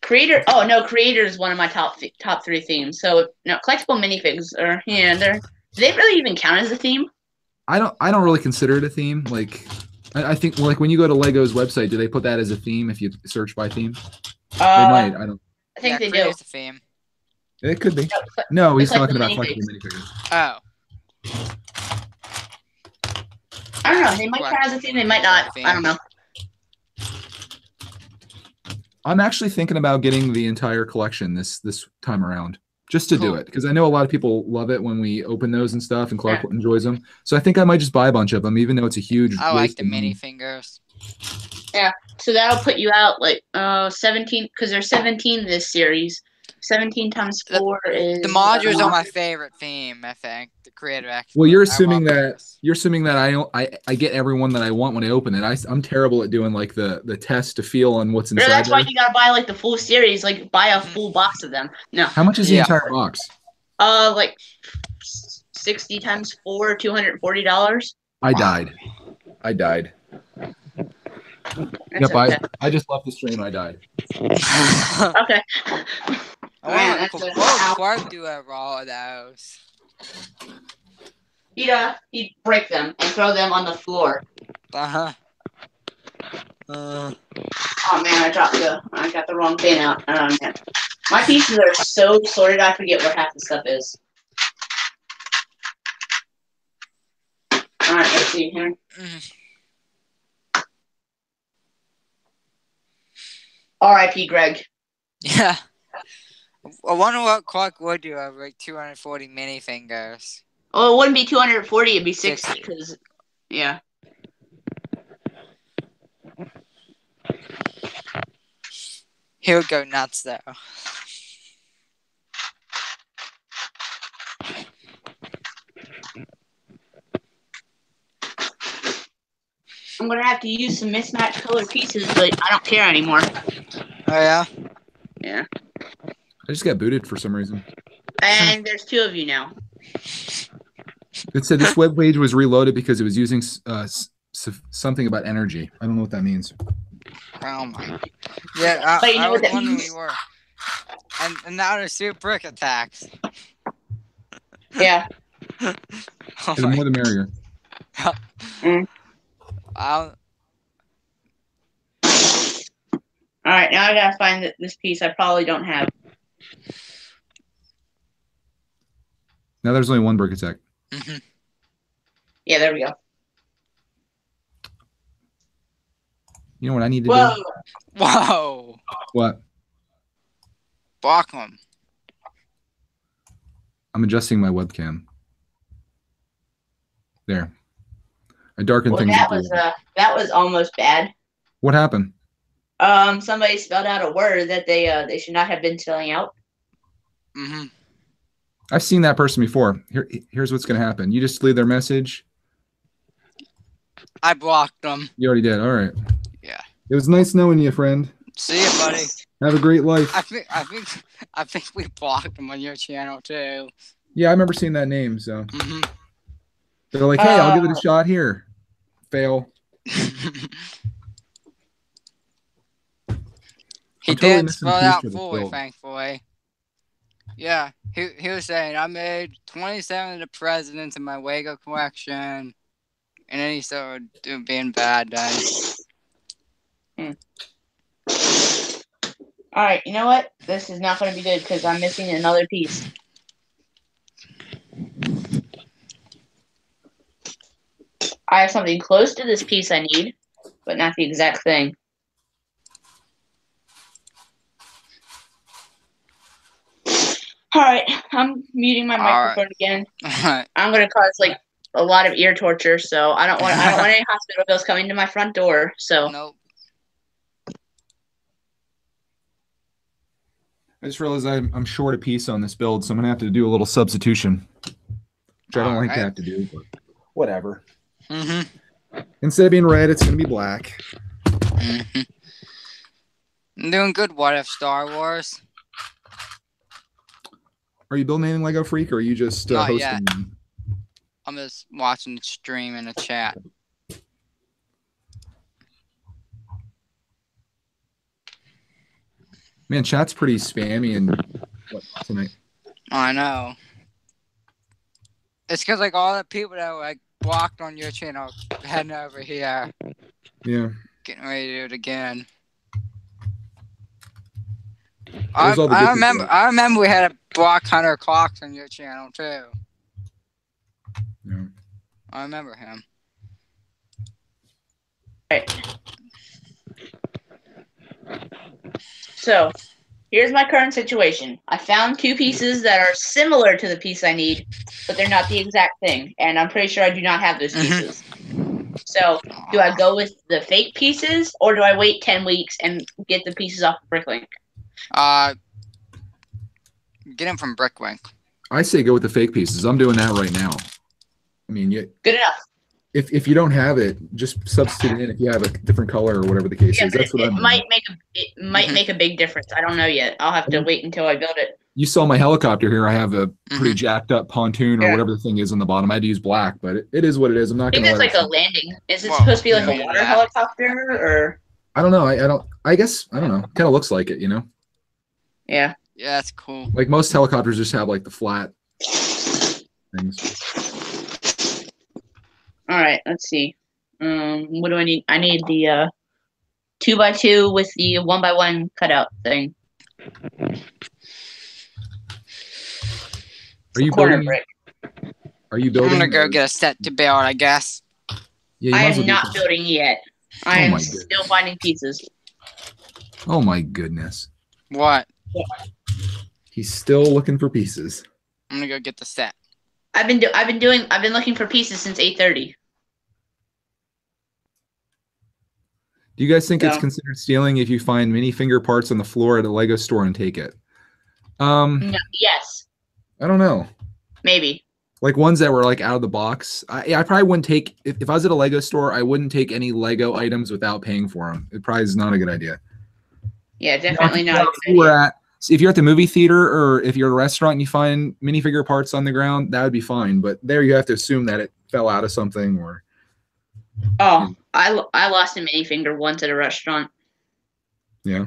Creator. Oh no, creator is one of my top th- top three themes. So no, collectible minifigs are yeah, they're. Do they really even count as a theme? I don't. I don't really consider it a theme. Like, I, I think like when you go to Lego's website, do they put that as a theme if you search by theme? They Uh, might. I don't. I think yeah, they do. creator's a theme. It could be. No, cl- No, he's talking about minifigs. collectible minifigures. Oh. I don't know. They might count as a theme. They might not. I don't know. I'm actually thinking about getting the entire collection this this time around, just to do it because I know a lot of people love it when we open those and stuff, and Clark enjoys them. So I think I might just buy a bunch of them, even though it's a huge. I like the mini fingers. Yeah, so that'll put you out like uh 17 because there's 17 this series. 17 times The- four is The modules uh, are my favorite theme, I think. The creative action. Well, you're assuming that this. you're assuming that I don't I, I get everyone that I want when I open it. I, am terrible at doing like the the test to feel on what's Really, inside. that's why you gotta buy like the full series. Like buy a full box of them. No, How much is the Yeah. entire box? uh, like 60 times four, 240 dollars. I died. I died. Yep, I, I just left the stream. I died. Okay. I Man, want that's to a- what Clark do a raw of those. He'd uh, he'd break them and throw them on the floor. Uh-huh. Uh, Oh man, I dropped the, I got the wrong bin out. Oh man, my pieces are so sorted, I forget where half the stuff is. All right, let's see here. mm. R.I.P. Greg. yeah. I wonder what Clark would do of like 240 mini fingers. Oh, it wouldn't be 240, it'd be 60 60. because, yeah. He would go nuts though. I'm gonna have to use some mismatched color pieces, but I don't care anymore. Oh yeah. Yeah. I just got booted for some reason. And there's two of you now. It said this web page was reloaded because it was using uh, s- s- something about energy. I don't know what that means. Oh my. Yeah. I, But you know I what was that wondering means? we were. And, and now there's two brick attacks. Yeah. Oh The more the merrier. Wow. All right, now I gotta find this piece. I probably don't have. Now there's only one brick attack. Mhm. Yeah, there we go. You know what I need to Whoa! do? Whoa. What? Block him. I'm adjusting my webcam. There. I darkened Well, things. that up a was little. uh, that was almost bad. What happened? Um, somebody spelled out a word that they uh they should not have been spelling out. Hmm I've seen that person before. Here, here's what's going to happen. You just leave their message. I blocked them. You already did. All right. Yeah. It was nice knowing you, friend. See you, buddy. Have a great life. I think I think I think we blocked them on your channel too. Yeah, I remember seeing that name. So hmm they're like, "Hey, I'll give it Uh, a shot here." Fail. he totally did missing spell it out fully, thankfully. Yeah, he he was saying I made 27 of the presidents in my Lego collection, and then he started doing being bad. Then hmm. All right, you know what? This is not going to be good because I'm missing another piece. I have something close to this piece I need, but not the exact thing. All right, I'm muting my All right. microphone again. Alright. I'm gonna cause like a lot of ear torture, so I don't want I don't want any hospital bills coming to my front door. So nope. I just realized I'm, I'm short a piece on this build, so I'm gonna have to do a little substitution, which I don't like to have to do, but whatever. hmm Instead of being red, it's gonna be black. hmm I'm doing good. What if Star Wars? Are you building anything Lego Freak, or are you just uh, Not hosting? yet. them? I'm just watching the stream in the chat. Man, chat's pretty spammy and what tonight. I know. It's because like all the people that were like blocked on your channel heading over here, Yeah, getting ready to do it again. I, There's all the I remember. I remember we had a block Hunter Clocks on your channel too. yeah. I remember him. So, here's my current situation. I found two pieces that are similar to the piece I need, but they're not the exact thing, and I'm pretty sure I do not have those Mhm. pieces. So, do I go with the fake pieces, or do I wait 10 weeks and get the pieces off of Bricklink? Uh, get him from Brickwink. I say go with the fake pieces. I'm doing that right now. I mean, you, Good enough. if if you don't have it, just substitute it in if you have a different color or whatever the case Yeah, is. That's it, what it I'm. doing. might make a it might Mhm. make a big difference. I don't know yet. I'll have to Mhm. wait until I build it. You saw my helicopter here. I have a pretty Mhm. jacked up pontoon or Yeah. whatever the thing is on the bottom. I had to use black, but it, it is what it is. I'm not think gonna. that's let like it- a landing. Is it Well, supposed to be like yeah. a water helicopter or? I don't know. I, I don't. I guess I don't know. Kind of looks like it. You know, Yeah. Yeah, that's cool. like most helicopters just have like the flat things. All right. Let's see. Um, what do I need? I need the uh, two by two with the one by one cutout thing. Are you Corner building? brick. Are you building? I'm building? gonna go or- get a set to build, I guess. Yeah, I am well not building yet. I Oh am still finding pieces. Oh my goodness. What? He's still looking for pieces. I'm gonna go get the set. I've been do- I've been doing I've been looking for pieces since eight thirty. Do you guys think it's considered stealing if you find mini finger parts on the floor at a Lego store and take it? Um, No, yes, I don't know. maybe. Like ones that were like out of the box. I, I probably wouldn't take if, if I was at a Lego store. I wouldn't take any Lego items without paying for them. It probably is not a good idea. Yeah, definitely not. a If good you were idea. at if you're at the movie theater or if you're at a restaurant and you find minifigure parts on the ground, that would be fine. But there you have to assume that it fell out of something or Oh, I I lost a mini finger once at a restaurant. yeah.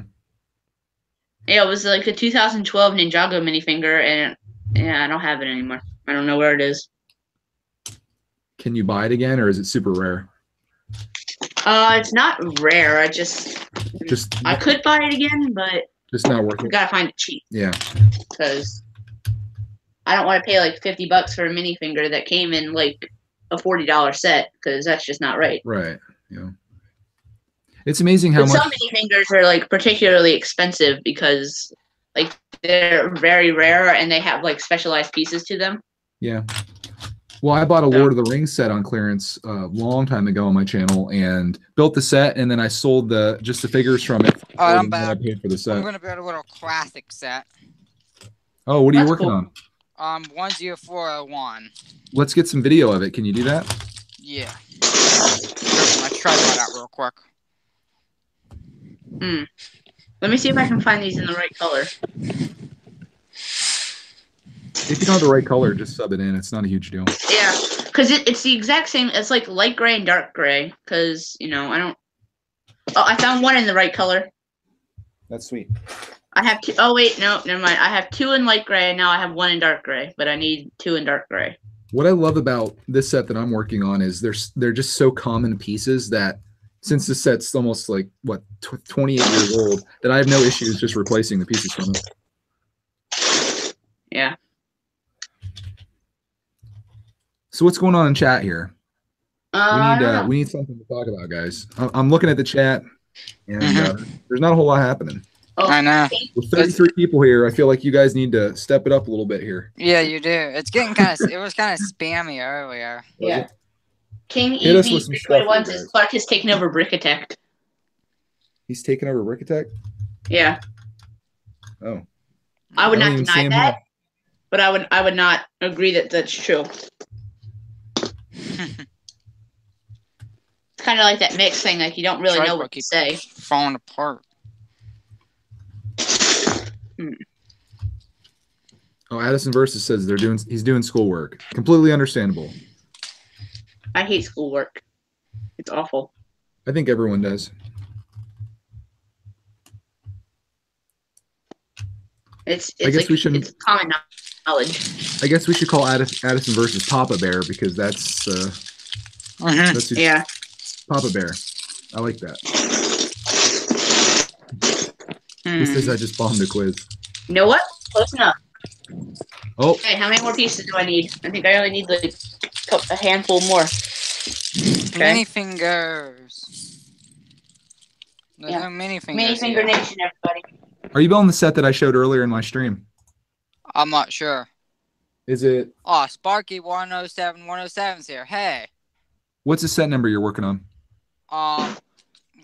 Yeah, it was like the 2012 Ninjago minifinger, and yeah, I don't have it anymore. I don't know where it is. Can you buy it again, or is it super rare? Uh, it's not rare. I just Just I could buy it again, but just not worth we it. gotta find it cheap Yeah. because I don't want to pay like 50 bucks for a minifinger that came in like a $40 set because that's just not right. Right. Yeah. It's amazing how But much. some minifingers are like particularly expensive because like they're very rare and they have like specialized pieces to them. Yeah. Well, I bought a Yeah. Lord of the Rings set on clearance a long time ago on my channel and built the set, and then I sold the just the figures from it. All right, I'm and then I back. paid for the I'm gonna build a little classic set. Oh, what are you working cool. on? Um, one zero four oh one. Let's get some video of it. Can you do that? Yeah. Let's try that out real quick. Hmm. Let me see if I can find these in the right color. If you don't have the right color, just sub it in. It's not a huge deal. Yeah, because it, it's the exact same. It's like light gray and dark gray. Because you know I don't. Oh, I found one in the right color. That's sweet. I have two oh wait, no, never mind. I have two in light gray and now I have one in dark gray, but I need two in dark gray. What I love about this set that I'm working on is they're they're just so common pieces that since the set's almost like what tw- 28 years old, that I have no issues just replacing the pieces from it. Yeah. So what's going on in chat here? Uh, we need uh, we need something to talk about, guys. I- I'm looking at the chat, and uh, Mm-hmm. there's not a whole lot happening. Oh, I know. With 33 people here, I feel like you guys need to step it up a little bit here. Yeah, you do. It's getting kind of. it was kind of spammy earlier. yeah. King Hit us EV with some three stuff, point ones you is guys. Clark has taken over Brick Attack. He's taking over Brick Attack. Yeah, Oh, I would I don't not even see deny that, here. but I would I would not agree that that's true. It's kind of like that mix thing, like you don't really know what to keeps say. Falling apart. Hmm. Oh, Addison Versus says they're doing. He's doing schoolwork. Completely understandable. I hate schoolwork. It's awful. I think everyone does. It's I guess like we shouldn't- it's common knowledge. I guess we should call Addis, Addison Versus Papa Bear because that's uh, Mhm. that's who- Yeah. Papa Bear. I like that. Hmm. He says I just bombed the quiz. You know what? Close enough. Oh, Okay, how many more pieces do I need? I think I only need like a handful more. Okay. Mini fingers. There's Yeah. no mini fingers. Mini finger nation, everybody. are you building the set that I showed earlier in my stream? I'm not sure. Is it? Oh, Sparky 107 107's here. Hey. What's the set number you're working on? Um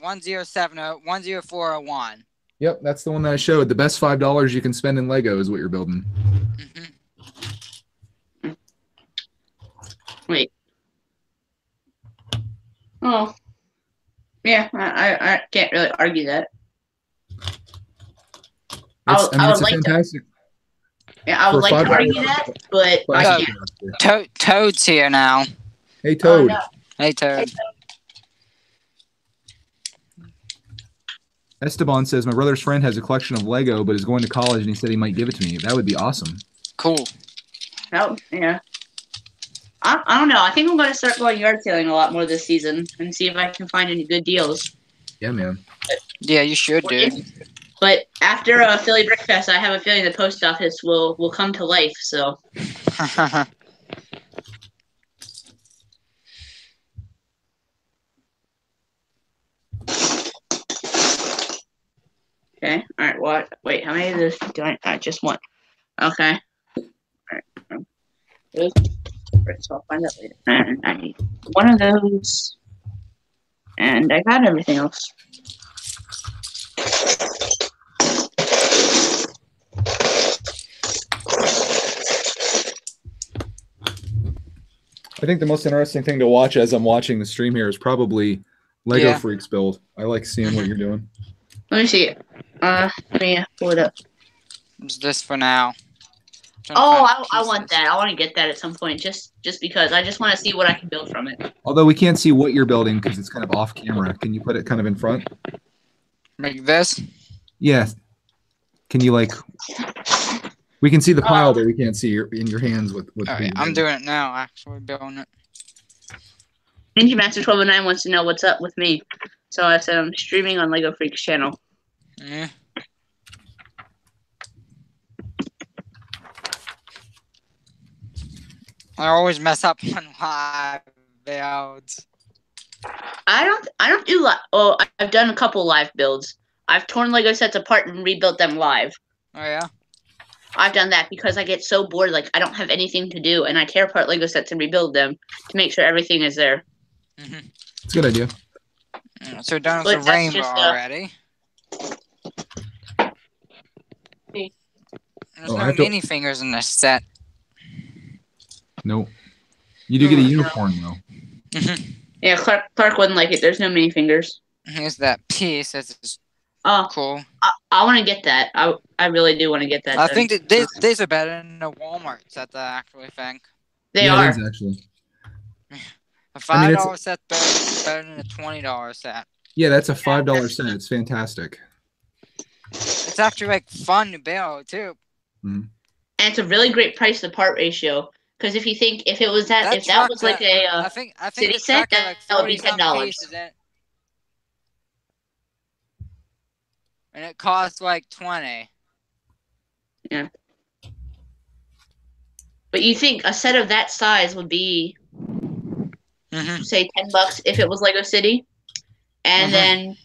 1070 10401. Yep, that's the one that I showed. The best five dollars you can spend in Lego is what you're building. Mhm. Wait. Oh. Yeah, I, I, I can't really argue that. I It's, would- I mean, I it's a like to- fantastic. Yeah, I would like to five argue dollars- that, but I can't. To- Toad's here now. Hey Oh, Toad, no. Hey, Toad. Esteban says my brother's friend has a collection of Lego, but is going to college, and he said he might give it to me. That would be awesome. Cool. No, yeah. I, I don't know. I think I'm going to start going yard sailing a lot more this season and see if I can find any good deals. Yeah, man. Yeah, you should, dude. But after uh, Philly Brick Fest, I have a feeling the post office will will come to life. So okay, all right. What? Wait, how many of those do I? I just one. Okay. All right. um, So I'll find that later. I need one of those, and I got everything else. I think the most interesting thing to watch as I'm watching the stream here is probably Lego Yeah. Freaks build. I like seeing what you're doing. Let me see. Uh, let me pull it up. It's this for now. Oh, I, I want that. I want to get that at some point, just just because I just want to see what I can build from it. Although we can't see what you're building because it's kind of off camera. Can you put it kind of in front? Like this? Yeah. Can you like? We can see the pile, oh. but we can't see your in your hands with with. All right, I'm doing it now. Actually, building it. Ninja Master 1209 wants to know what's up with me. So I said I'm streaming on Lego Freaks channel. Yeah. I always mess up on live builds. I don't I don't do li- oh I've done a couple live builds. I've torn Lego sets apart and rebuilt them live. Oh yeah. I've done that because I get so bored, like I don't have anything to do, and I tear apart Lego sets and rebuild them to make sure everything is there. hmm It's a good idea. So done But with the rainbow just, uh, already. See. There's Oh, no have to- minifingers in this set. Nope. You do get a Oh, unicorn though. Mhm. Yeah, Clark Clark wouldn't like it. There's no mini fingers. Here's that piece. That's just Oh, cool. I, I want to get that. I I really do want to get that. I done. think that these, these are better than the Walmart set. I actually think they yeah, are. it is actually. a I five mean, it's- dollar set better, better than a twenty dollar set. Yeah, that's a five dollar that's- set. It's fantastic. It's actually like fun to build too. and it's a really great price to part ratio. Because if you think if it was that, That if that truck was like that- a I uh, think I think city set, truck had like that would be forty some $10. pieces in it. And it costs like twenty. yeah but you think a set of that size would be Mm-hmm. say ten bucks if it was Lego City, and Mhm. then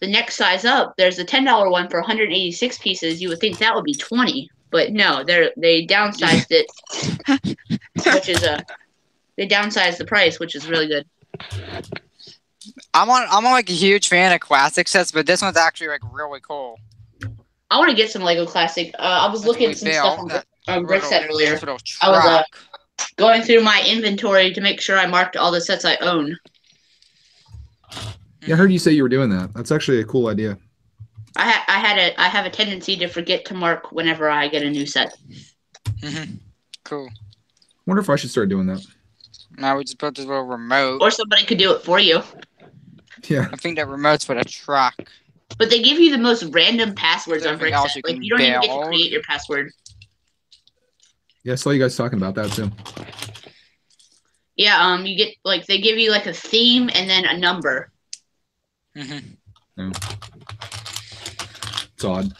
the next size up, there's a ten dollar one for 186 pieces. You would think that would be 20, but no, they're they downsized it, which is a they downsized the price, which is really good. I'm on I'm on like a huge fan of classic sets, but this one's actually like really cool. I want to get some Lego Classic. Uh, I was That's looking at some stuff built, on, that on Brickset little- earlier. I was, uh. Going through my inventory to make sure I marked all the sets I own. Yeah, I heard you say you were doing that. That's actually a cool idea. I ha- I had a I have a tendency to forget to mark whenever I get a new set. Mhm. Cool. Wonder if I should start doing that. Now we just built this little remote. Or somebody could do it for you. Yeah. I think that remote's for the truck. But they give you the most random passwords on Something else Brickset. you Like you don't even get to create your password. Yeah, I saw you guys talking about that too. Yeah, um, you get like they give you like a theme and then a number. Mm-hmm. It's odd.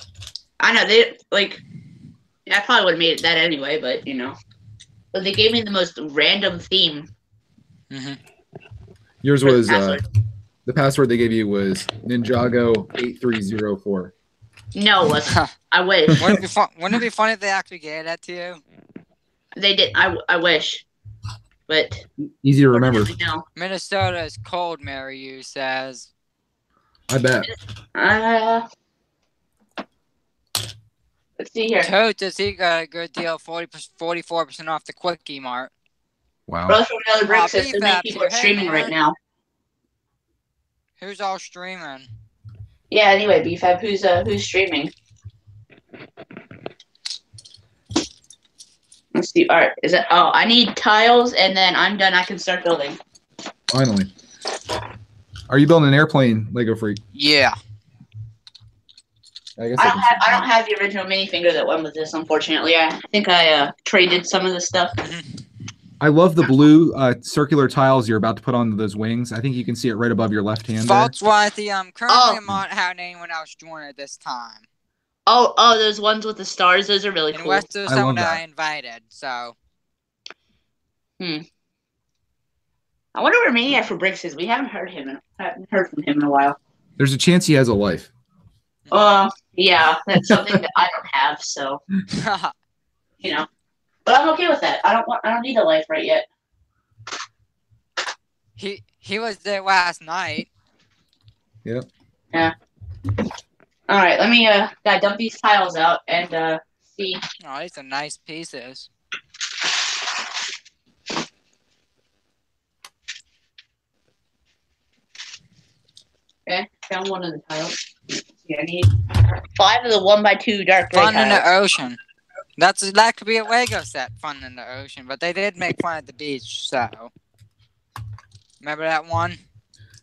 I know they like. I probably would have made it that anyway, but you know. But they gave me the most random theme. Mm-hmm. Yours was uh, password. The password they gave you was Ninjago eight three zero four. No, it wasn't. I wish wouldn't it be fun? Wouldn't it be funny if they actually gave that to you? they did. I, I wish, but Easy to remember. no. Minnesota is cold, Mary. You says. I bet. Uh, let's see here. Totes, he got a good deal, 40 44 percent off the quickie mart. Wow. Brother from another brick Aw, says so beef many apps people are here. Streaming right now. Who's all streaming? Yeah. Anyway, BFAB, who's uh who's streaming? Let's see. All right. Is it? Oh, I need tiles, and then I'm done. I can start building. Finally. Are you building an airplane, Lego Freak? Yeah. I guess I I don't can have I don't have the original minifinger that went with this, unfortunately. I think I uh, traded some of the stuff. I love the blue uh, circular tiles you're about to put on those wings. I think you can see it right above your left hand there. Volkswagen, um, currently Oh. I'm not having anyone else join at this time. Oh, oh, those ones with the stars. Those are really And cool. West is I someone that that. I invited, so. hmm. I wonder where Maniac for Bricks is. We haven't heard him. In, haven't heard from him in a while. There's a chance he has a life. Uh, yeah, that's something that I don't have. So you know, but I'm okay with that. I don't want. I don't need a life right yet. he he was there last night. Yep. Yeah. All right, let me uh, gotta dump these tiles out and uh see. Oh, these are nice pieces. Okay, found one of the tiles. Yeah, I need five of the one by two dark gray Fun in the ocean. That's that could be a Lego set, fun in the ocean. But they did make fun at the beach, so. Remember that one?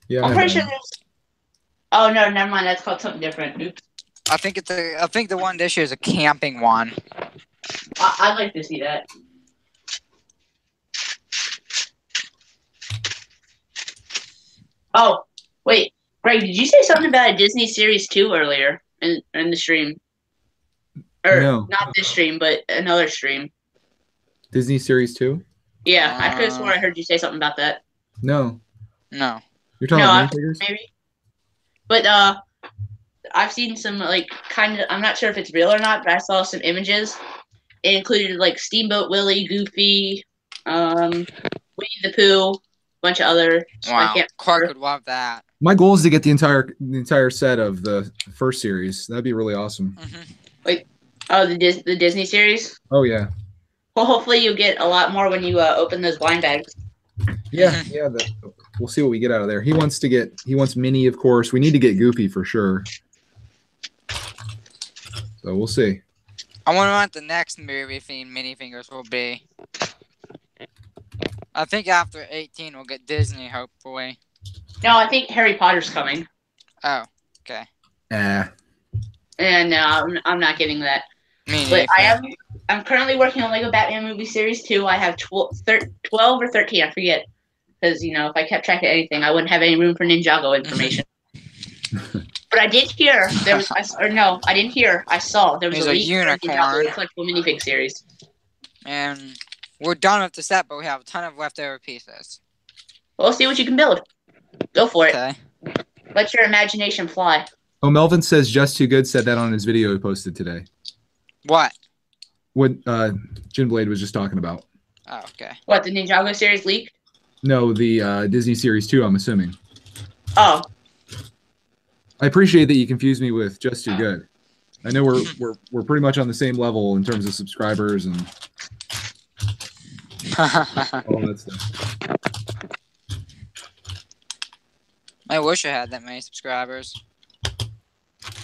Yeah. I I'm pretty sure there's. Oh no, never mind. That's called something different. Oops. I think it's a. I think the one this year is a camping one. I- I'd like to see that. Oh, wait. Greg, did you say something about a Disney series two earlier in, in the stream? Or No. not this stream, but another stream. Disney Series 2? Yeah, I could have sworn Uh. I heard you say something about that. No. No. You're talking No, about I- minifigures? Maybe. But uh I've seen some like kind of I'm not sure if it's real or not, but I saw some images. It included like Steamboat Willie, Goofy, um Winnie the Pooh, a bunch of other I Wow. can't Clark remember. would love that. My goal is to get the entire the entire set of the first series. That'd be really awesome. hmm Oh, the Dis- the Disney series. Oh yeah. Well, hopefully you'll get a lot more when you uh, open those blind bags. Yeah, Mhm. yeah. The, we'll see what we get out of there. He wants to get he wants Minnie, of course. We need to get Goofy for sure. So we'll see. I wonder what the next movie theme minifigures will be. I think after 18 we'll get Disney, hopefully. No, I think Harry Potter's coming, Oh, okay. Ah, and uh, I'm, I'm not getting that. Me But I neither. am I'm currently working on Lego Batman movie series two. I have 12, thir- 12 or 13, I forget. Because, you know, if I kept track of anything, I wouldn't have any room for Ninjago information. but I did hear there was, I s- or no, I didn't hear. I saw there was There's a, a unicorn. Ninjago collectible minifig series. And we're done with the set, but we have a ton of leftover pieces. We'll see what you can build. Go for it. Okay. Let your imagination fly. oh Melvin says just too good said that on his video he posted today. What? What uh Jin Blade was just talking about. Oh, okay. What the Ninjago series leaked? No, the uh, Disney Series too. I'm assuming. Oh, I appreciate that you confused me with just too good. I know we're we're we're pretty much on the same level in terms of subscribers and all that stuff. I wish I had that many subscribers.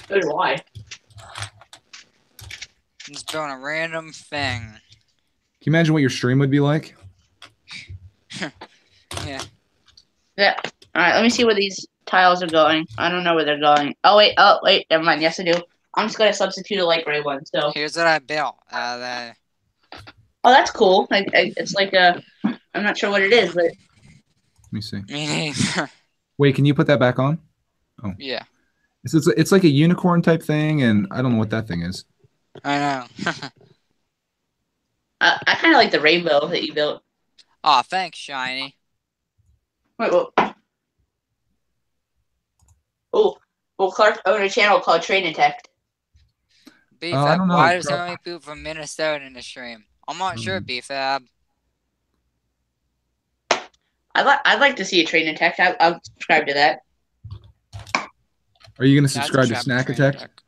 so do I. Just doing a random thing. Can you imagine what your stream would be like? Yeah. Yeah. All right. Let me see where these tiles are going. I don't know where they're going. Oh wait. Oh wait. Never mind. Yes, I do. I'm just gonna substitute a light gray one. So. Here's what I built. Uh, the, Oh, that's cool. Like, I- it's like a. I'm not sure what it is, but Let me see. me. Wait, can you put that back on? Oh. Yeah, It's, it's it's like a unicorn type thing, and I don't know what that thing is. I know. I, I kind of like the rainbow that you built. Aw, thanks, Shiny. Wait, whoa. Oh, well, Clark owned a channel called Train Detect. BFAB, I don't know, why does bro. so many people from Minnesota in the stream? I'm not sure, Hmm. BFAB. I'd like I'd like to see a Train Detect. I, I'll subscribe to that. Are you going to subscribe to Snack train Attack?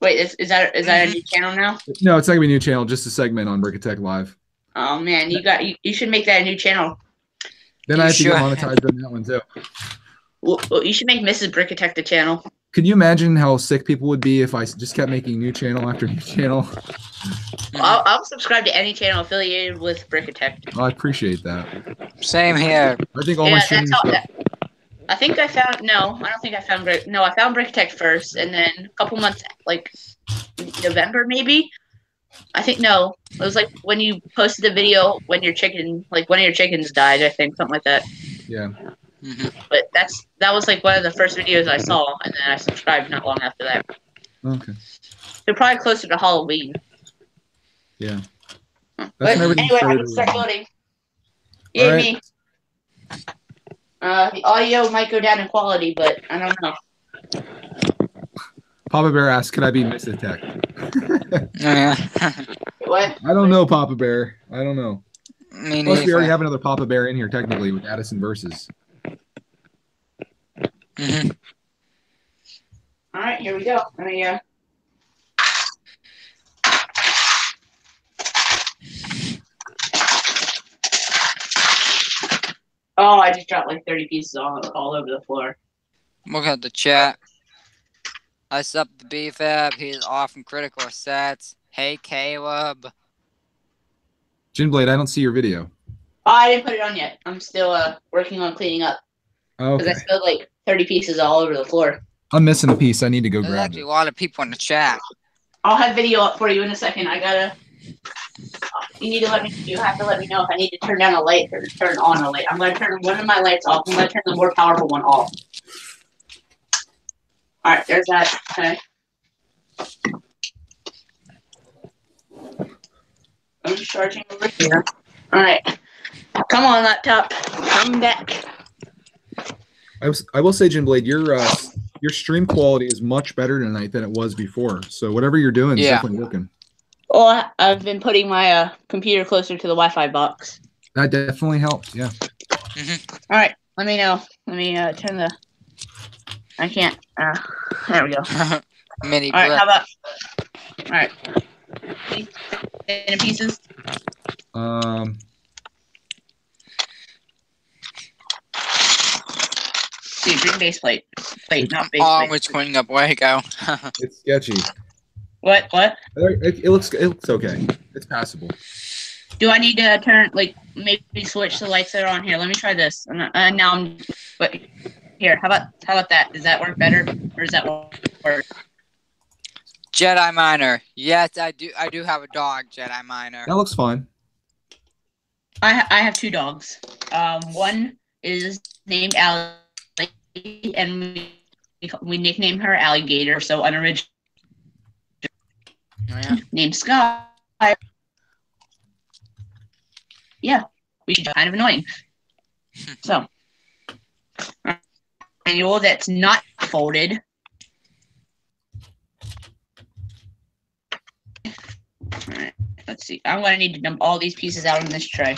Deck. Wait, is, is that is that Mm-hmm. a new channel now? No, it's not gonna be a new channel, just a segment on Brick Attack Live. Oh man, you got you, you should make that a new channel. Then You I have to get should. monetized on that one too. Well, well, you should make Mrs. Brick Attack the channel. Can you imagine how sick people would be if I just kept making new channel after new channel? I'll, I'll subscribe to any channel affiliated with Brick Attack. I appreciate that. Same here. I think all my streaming that's how. Stuff. I think I found no. I don't think I found Brick. No, I found Brick Attack first, and then a couple months, like November maybe. I think no. It was like when you posted the video when your chicken, like one of your chickens died. I think something like that. Yeah. Mhm. But that's that was like one of the first videos I saw, and then I subscribed not long after that. Okay. They're probably closer to Halloween. Yeah. But anyway, I started can start to- loading. Yay Alright. me. Uh, the audio might go down in quality, but I don't know. Papa Bear asks, "Could I be Miss Attack?" What? I don't know, Papa Bear. I don't know. Me Plus, we already neither. have another Papa Bear in here technically with Addison versus. Mhm. All right, here we go. Let me, uh... Oh, I just dropped like 30 pieces all, all over the floor. Look at the chat. I sup the BFAB. He's off from critical sets. Hey, Caleb. Jinblade, I don't see your video. Oh, I didn't put it on yet. I'm still uh, working on cleaning up because Okay. I spilled like 30 pieces all over the floor. I'm missing a piece. I need to go There's grab actually it. a lot of people in the chat. I'll have video up for you in a second. I gotta. You need to let me. You have to let me know if I need to turn down a light or turn on a light. I'm gonna turn one of my lights off. I'm gonna turn the more powerful one off. All right, there's that. Okay. I'm charging over here. All right. Come on, laptop. Come back. I, was, I will say, Jim Blade, your uh, your stream quality is much better tonight than it was before. So whatever you're doing is definitely working. Well, I- I've been putting my uh, computer closer to the Wi-Fi box. That definitely helps. Yeah. All right. Let me know. Let me uh, turn the. I can't. Uh, there we go. Mini All right. blip. How about? All right. These In pieces. Um, Dude, green base plate. Plate, not base plate. Oh, plate. we're cleaning up Lego. it's sketchy. What? What? It, it looks it looks okay. It's passable. Do I need to turn like maybe switch the lights that are on here? Let me try this. And uh, now I'm. But here, how about how about that? Does that work better, or does that work? Jedi Miner. Yes, I do. I do have a dog, Jedi Miner. That looks fine. I ha- I have two dogs. Um, one is named Allie, and we we nicknamed her Alligator. So unoriginal. Oh, yeah. named Sky. Yeah, we kind of annoying. So, manual that's not folded. Alright, let's see. I'm gonna need to dump all these pieces out in this tray.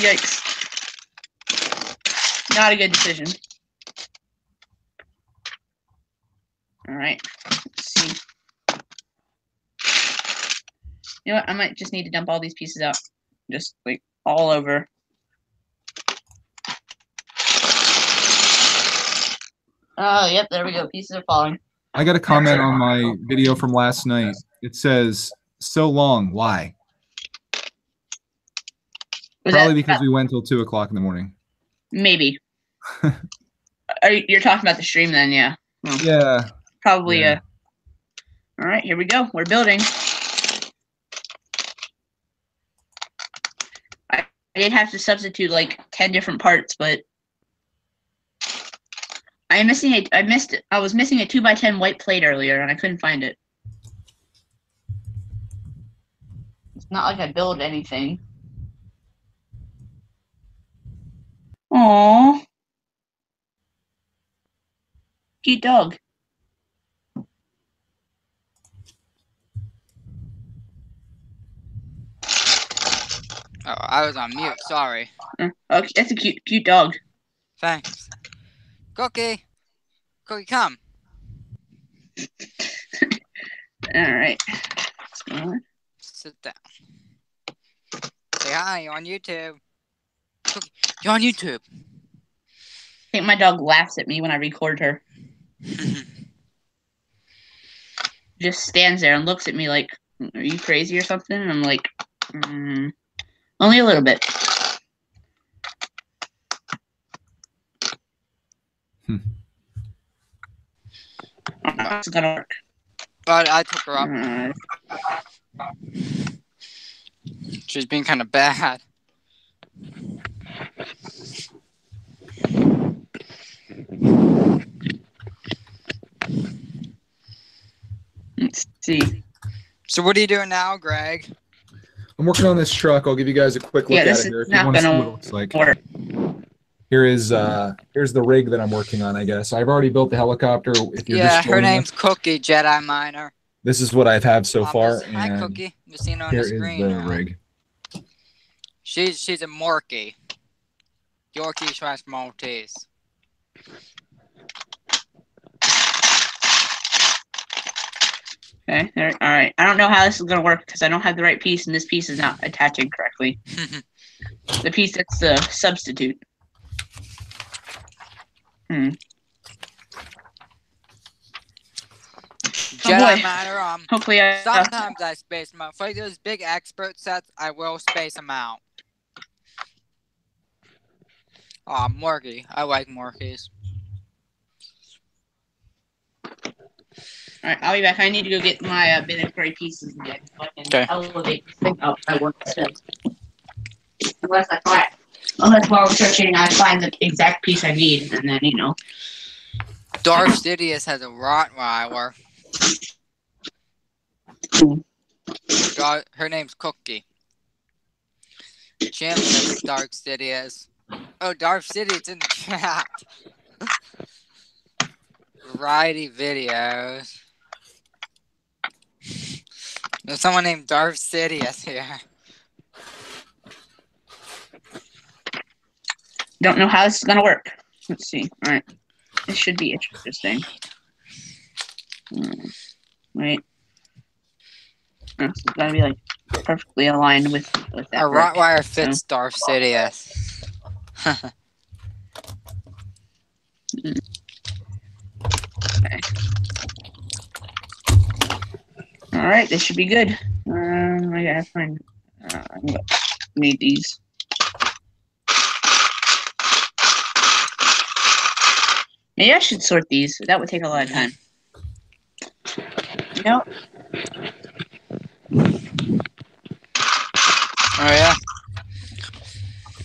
Yikes. Not a good decision. All right. Let's see. You know what? I might just need to dump all these pieces out. Just like all over. Oh, yep. There we go. Pieces are falling. I got a comment on my video from last night. It says, "So long, why?" Was Probably that- because we went till two o'clock in the morning. maybe. Are you, you're talking about the stream then? Yeah. Yeah, Probably. Yeah. Uh. All right. Here we go. We're building. I, I did have to substitute like ten different parts, but I am missing a. I missed. I was missing a two by ten white plate earlier, and I couldn't find it. It's not like I build anything. Aww. Cute dog. Oh, I was on mute. Sorry. Okay, that's a cute, cute dog. Thanks. Cookie. Cookie, come. All right. What's going on? Sit down. Say hi. You're on YouTube. Cookie, you're on YouTube. I think my dog laughs at me when I record her. Just stands there and looks at me like, "Are you crazy or something?" And I'm like, mm, "Only a little bit." Hmm. I don't know if It's gonna work. but I took her up. Uh, She's being kind of bad. let's see. So what are you doing now, Greg? I'm working on this truck. I'll give you guys a quick look Yeah, at this it is here if you not want to see gonna what it looks like. Work. Here is uh here's the rig that I'm working on. I guess I've already built the helicopter. If you're yeah, her joining us, name's Cookie, Jedi Miner. this is what I've had so Mom far, Hi, and Cookie. You seen her on the is screen. the now. rig. She's she's a Morkie. Yorkie slash Maltese. Okay. There. All right. I don't know how this is gonna work because I don't have the right piece, and this piece is not attaching correctly. The piece that's the substitute. Hmm. Jedi boy. Miner, um, Hopefully, I. sometimes I space them out. For those big expert sets, I will space them out. Aw, Morky. I like Morkies. Alright, I'll be back. I need to go get my uh, bit of gray pieces again so I can Okay. elevate this thing up by one percent. Unless I find unless while searching I find the exact piece I need and then you know. Darth Sidious has a Rottweiler. God, her name's Cookie. Champ says Darth Sidious. Oh, Darth Sidious in the chat. Variety videos. There's someone named Darth Sidious here. Don't know how this is gonna work. Let's see. Alright. This should be interesting. Hmm. Wait. Oh, It's gotta be like perfectly aligned with, with that. A fits Darth Sidious. All right, this should be good. Um, I gotta find. Uh, I'm gonna need these. Maybe I should sort these. That would take a lot of time. Nope. Oh yeah.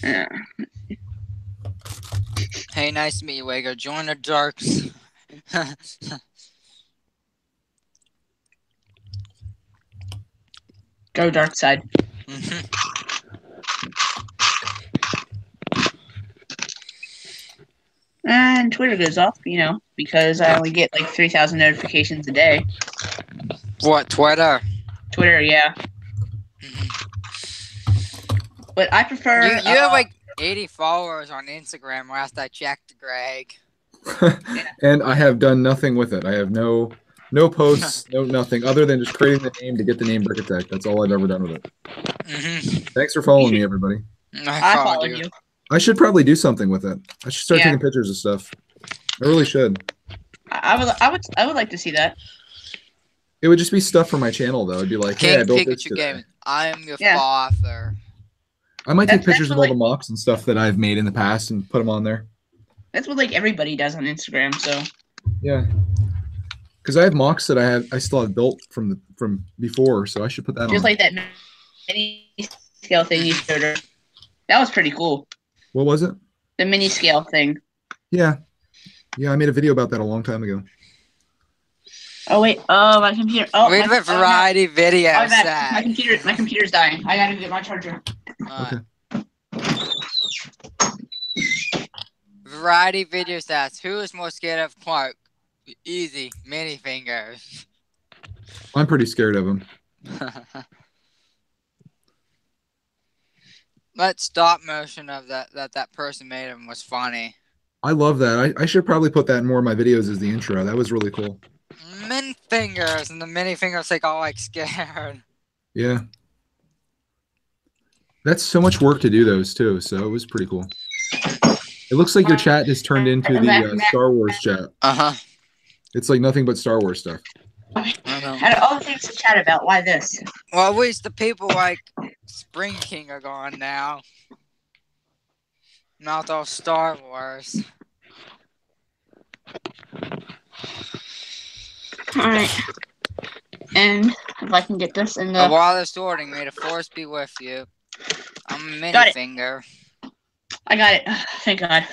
Yeah. Hey, nice to meet you, Wago. Join the Darks. Go dark side. And Twitter goes off, you know, because I only get like 3,000 notifications a day. what Twitter? Twitter, yeah. But I prefer. You, you have uh, like 80 followers on Instagram. Last I checked, Greg. and I have done nothing with it. I have no no posts, no nothing other than just creating the name to get the name Brick Attack. That's all I've ever done with it. Mm-hmm. Thanks for following me, everybody. I I followed you. I should probably do something with it. I should start Yeah. taking pictures of stuff. I really should. I I would, I would, I would like to see that. It would just be stuff for my channel though. It'd be like, hey, I King built this Pikachu today. Gaming. I am your Yeah. father. I might take pictures of all really- the MOCs and stuff that I've made in the past and put them on there. That's what like everybody does on Instagram. So Yeah. Because I have MOCs that I have, I still have built from the from before, so I should put that on. just on. like that mini scale thing you showed her. That was pretty cool. what was it? The mini scale thing. Yeah, yeah. I made a video about that a long time ago. Oh wait. Oh my computer. Oh. we have a oh, no. variety video Oh, my, my computer. My computer's dying. I gotta get my charger. Uh, Variety video stats. Who is more scared of Clark? Easy. Many fingers. I'm pretty scared of him. that stop motion of that that that person made him was funny. I love that. I, I should probably put that in more of my videos as the intro. That was really cool. Min fingers and the mini fingers like all like scared. Yeah. That's so much work to do those too. So it was pretty cool. It looks like your chat has turned into the uh, Star Wars chat. Uh huh. It's like nothing but Star Wars stuff. I don't know. Out of all the things to chat about, why this? Well, at least the people like Spring King are gone now. Not all Star Wars. All right. And if I can get this in the. while they're sorting, may the force be with you. I'm a mini Got it. Finger. I got it. Thank God.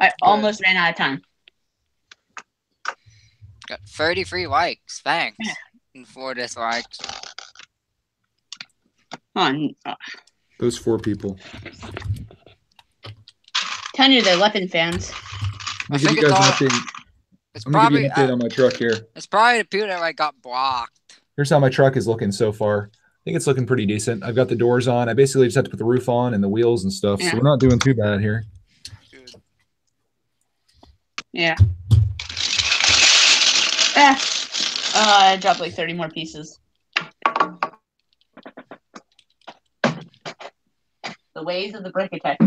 I almost ran out of time. Got 33 likes. Thanks. Yeah. And four dislikes. Come on. Uh, Those four people. telling you they're weapon fans. I I'll give think you it's guys all. an update. It's I'm gonna give probably you an update uh, on my truck here. it's probably the people that like got blocked. Here's how my truck is looking so far. I think it's looking pretty decent. I've got the doors on. I basically just have to put the roof on and the wheels and stuff. Yeah. So we're not doing too bad here. Yeah. Eh. Uh, I dropped like 30 more pieces. The ways of the brick attack.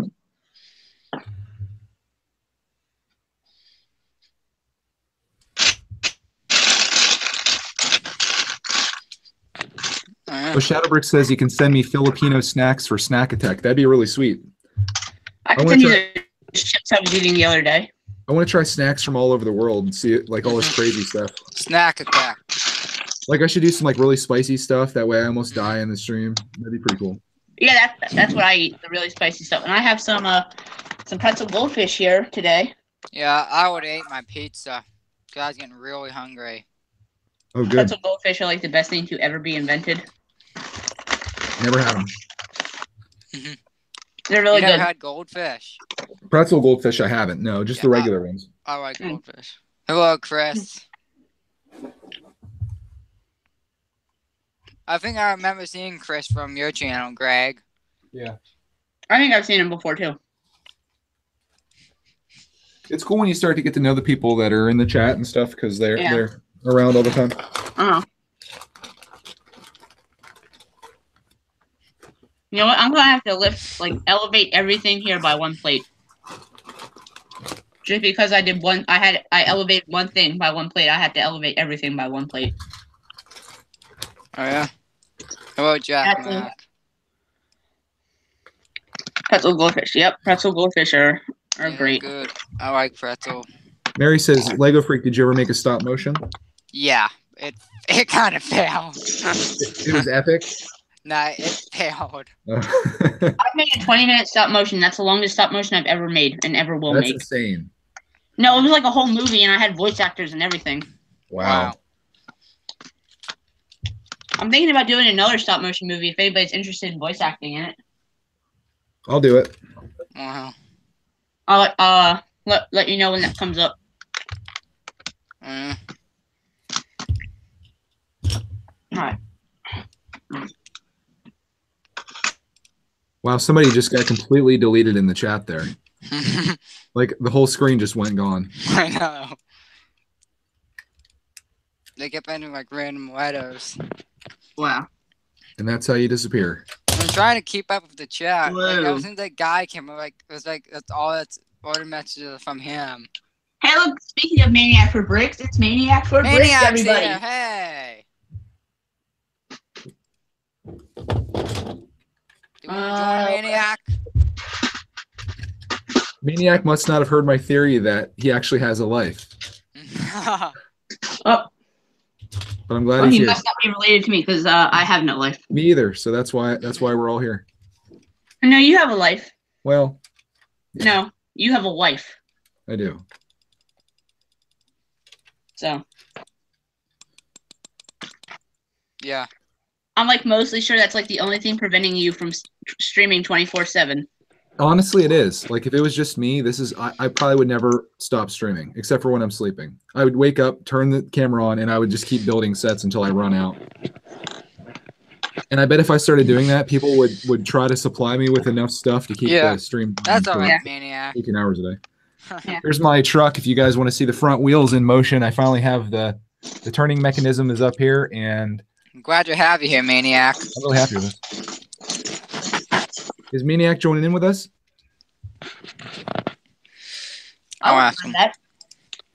So Shadowbrick says you can send me Filipino snacks for Snack Attack. That'd be really sweet. I can I send you wanna the chips I was eating the other day. I want to try snacks from all over the world and see it, like all this crazy stuff. Snack attack. Like I should do some like really spicy stuff. That way I almost die in the stream. That'd be pretty cool. Yeah, that, that's what I eat, the really spicy stuff. And I have some uh some pretzel goldfish here today. Yeah, I would eat my pizza. I was getting really hungry. Oh, good. Pretzel goldfish are like the best thing to ever be invented. Never had them. They're really you never good. had goldfish. Pretzel goldfish, I haven't. No, just the Yeah, I- regular ones. I like Mm. goldfish. Hello, Chris. I think I remember seeing Chris from your channel, Greg. Yeah. I think I've seen him before too. It's cool when you start to get to know the people that are in the chat and stuff because they're Yeah. they're around all the time. Uh-huh. You know what? I'm gonna have to lift, like, elevate everything here by one plate. Just because I did one, I had I elevated one thing by one plate. I had to elevate everything by one plate. Oh yeah. Hello, Jack. That's a- Mac. Pretzel goldfish. Yep, pretzel goldfish are are Yeah, great. Good. I like pretzel. Mary says, "Lego Freak, did you ever make a stop motion? Yeah, it it kind of failed. It, it was epic." Nah, it failed. Uh, I've made a 20 minute stop motion. That's the longest stop motion I've ever made and ever will That's make. insane. No, it was like a whole movie, and I had voice actors and everything. Wow. I'm thinking about doing another stop motion movie if anybody's interested in voice acting in it. I'll do it. Wow. I'll let- uh let let you know when that comes up. Mm. All right. Wow, somebody just got completely deleted in the chat there. Like the whole screen just went gone. I know. They kept ending like random letters. Wow. And that's how you disappear. I'm trying to keep up with the chat. Like, Whoa. ever since that guy came, like it was like that's all that's all the messages from him. Hey, look. Speaking of Maniac for Bricks, it's Maniac for Bricks, Maniac's everybody. here. Hey. Do you want to Uh, join Maniac? Maniac must not have heard my theory that he actually has a life. Oh, But I'm glad well, he's he here. must not be related to me because uh, I have no life. Me either. So that's why that's why we're all here. No, you have a life. Well, No, you have a wife. I do. So yeah. I'm like mostly sure that's like the only thing preventing you from s- streaming 24 seven. Honestly, it is. Like if it was just me, this is I, I probably would never stop streaming, except for when I'm sleeping. I would wake up, turn the camera on, and I would just keep building sets until I run out. And I bet if I started doing that, people would would try to supply me with enough stuff to keep Yeah. the stream That's going all Maniac. 18 hours a day. Yeah. Here's my truck. If you guys want to see the front wheels in motion, I finally have the the turning mechanism is up here, and I'm glad to have you here, Maniac. I'm really happy with this. Is Maniac joining in with us? I'll I'll ask ask him. that.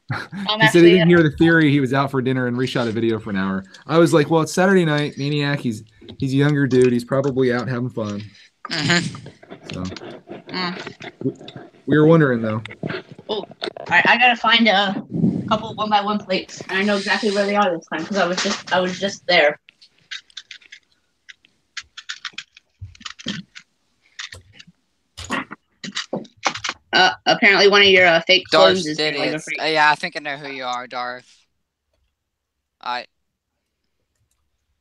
I'm He said he didn't hear the theory. He was out for dinner and reshot a video for an hour. I was like, well, it's Saturday night. Maniac, he's he's a younger dude. He's probably out having fun. hmm So Mm. we were wondering though. Oh, All right, I gotta find a couple one by one plates, and I know exactly where they are this time because I was just I was just there. Uh, apparently one of your uh, fake Darth clones is Lego Sidious. Freak. Uh, yeah, I think I know who you are, Darth. I.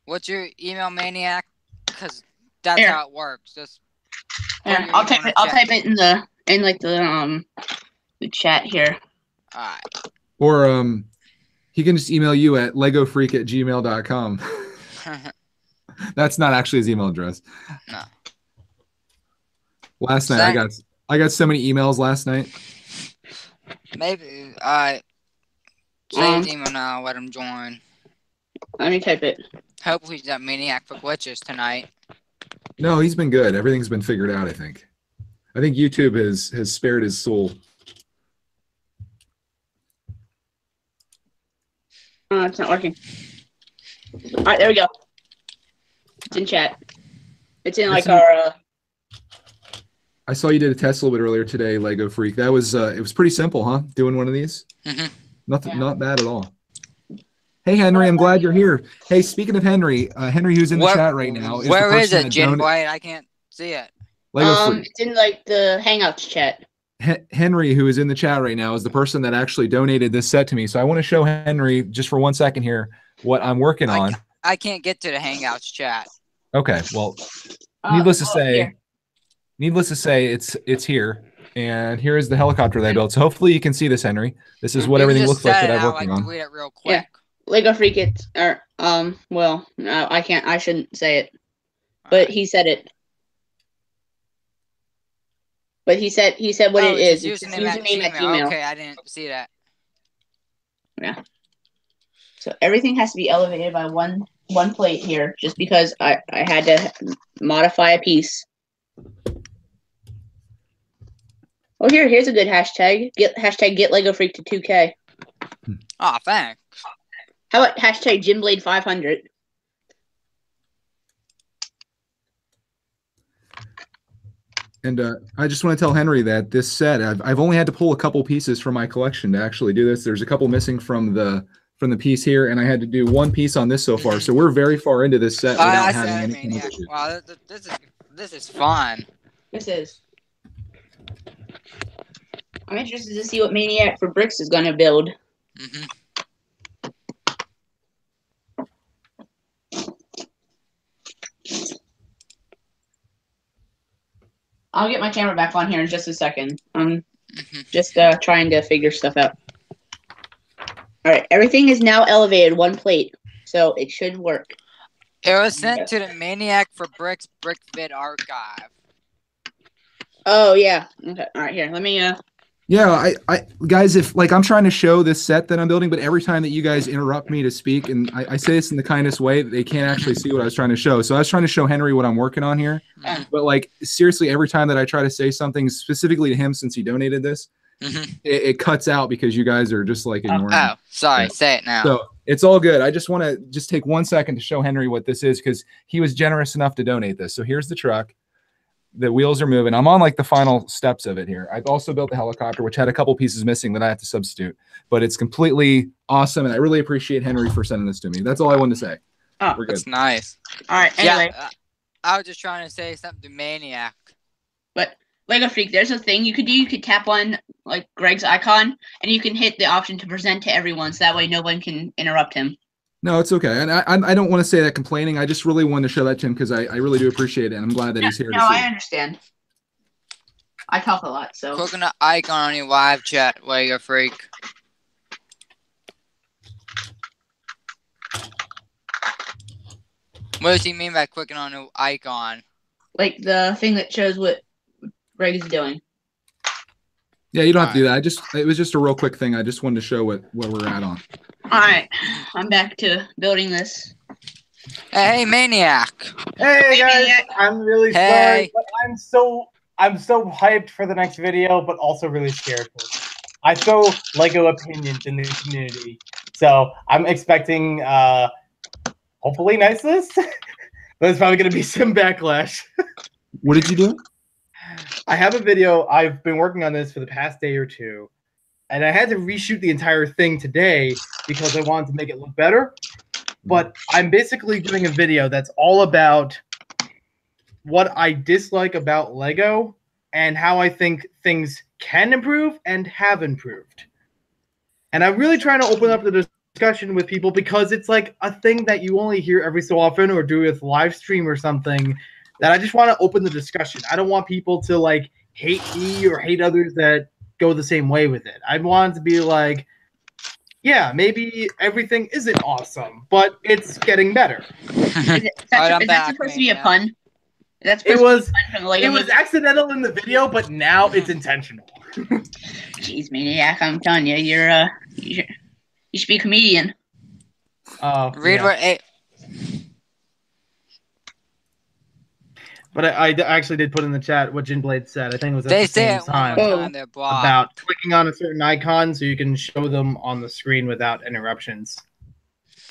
What's your email, Maniac? Because that's Here. how it works. Just put Here, your I'll type it. I'll chat. type it in the in like the um the chat here. Alright. Or um, he can just email you at legofreak at gmail.com. That's not actually his email address. No. Last night I Zach- got I got so many emails last night. Maybe. I Say his email now. Let him join. Let me type it. Hopefully, he's not Maniac for glitches tonight. No, he's been good. Everything's been figured out. I think. I think YouTube has has spared his soul. Oh, it's not working. All right, there we go. It's in chat. It's in like Listen- our uh, I saw you did a test a little bit earlier today, Lego Freak. That was uh, it was pretty simple, huh? Doing one of these. Mhm. Nothing, Yeah. not bad at all. Hey Henry, I'm glad you're here. Hey, speaking of Henry, uh, Henry, who's in the Where- chat right now, is the Where is it, that Jin White? I can't see it. Lego um, Freak. it's in like the Hangouts chat. Henry, who is in the chat right now, is the person that actually donated this set to me. So I want to show Henry just for one second here what I'm working I on. I can't get to the Hangouts chat. Okay, well, Uh, needless to oh, say, here. Needless to say, it's it's here, and here is the helicopter that I built. So hopefully you can see this, Henry. This is what You everything looks like said that I'm working on. delete it real quick. Lego Freak. It's or um. Well, no, I can't. I shouldn't say it. But he said it. But he said he said what oh, it's is. It's username, his at, username at Gmail. Gmail. Okay, I didn't see that. Yeah. So everything has to be elevated by one one plate here, just because I I had to modify a piece. Oh, here here's a good hashtag. Get hashtag get Lego Freak to two K. Oh, thanks. How about hashtag Jimblade five hundred? And uh, I just want to tell Henry that this set, I've, I've only had to pull a couple pieces from my collection to actually do this. There's a couple missing from the from the piece here, and I had to do one piece on this so far. So we're very far into this set without I having said any kind of Maniac. Wow, this, this is this is fun. This is. I'm interested to see what Maniac for Bricks is going to build. hmm I'll get my camera back on here in just a second. I'm hmm just uh, trying to figure stuff out. All right, everything is now elevated one plate, so it should work. It was sent to the Maniac for Bricks BrickVid archive. Oh yeah. Okay. All right. Here, let me. Uh. Yeah, I, I, guys, if like I'm trying to show this set that I'm building, but every time that you guys interrupt me to speak, and I, I say this in the kindest way, they can't actually see what I was trying to show. So I was trying to show Henry what I'm working on here. Mhm. But like seriously, every time that I try to say something specifically to him, since he donated this, Mhm. it, it cuts out because you guys are just like ignoring. me. Oh, sorry. Yeah. Say it now. So it's all good. I just want to just take one second to show Henry what this is because he was generous enough to donate this. So here's the truck. The wheels are moving. I'm on like the final steps of it here. I've also built the helicopter, which had a couple pieces missing that I have to substitute, but it's completely awesome. And I really appreciate Henry for sending this to me. That's all I wanted to say. Oh, We're good. That's nice. all right. Anyway, Yeah, uh, I was just trying to say something to Maniac. But Lego Freak. There's a thing you could do. You could tap on like Greg's icon, and you can hit the option to present to everyone, so that way no one can interrupt him. No, it's okay. And I, I I don't want to say that complaining. I just really wanted to show that to him because I, I really do appreciate it. And I'm glad that he's here No, to see. I understand. I talk a lot, so. Click on the icon on your live chat, Lego Freak. What does he mean by clicking on the icon? like the thing that shows what Greg is doing. Yeah, you don't have to do that. I just it was just a real quick thing. I just wanted to show what where we're at on. All right, I'm back to building this. Hey, Maniac! Hey Hey, guys, Maniac. I'm really Hey. sorry, but I'm so I'm so hyped for the next video, but also really scared. For. I throw Lego opinions in the community, so I'm expecting uh hopefully niceness. but there's probably gonna be some backlash. What did you do? I have a video. I've been working on this for the past day or two, and I had to reshoot the entire thing today because I wanted to make it look better. But I'm basically doing a video that's all about what I dislike about Lego and how I think things can improve and have improved. And I'm really trying to open up the discussion with people because it's like a thing that you only hear every so often or do with live stream or something that I just want to open the discussion. I don't want people to like hate me or hate others that go the same way with it. I want it to be like, yeah, maybe everything isn't awesome, but it's getting better. Is, it, is that, Alright, I'm is that back, supposed to be a Maniac. pun? That's It supposed was to be a pun from the Lego it was movie? accidental in the video, but now it's intentional. Jeez, maniac! I'm telling you, you're uh, you should, you should be a comedian. Uh, Read yeah. what But I actually did put in the chat what Jinblade said. I think it was at They the say same time more time. About clicking on a certain icon so you can show them on the screen without interruptions.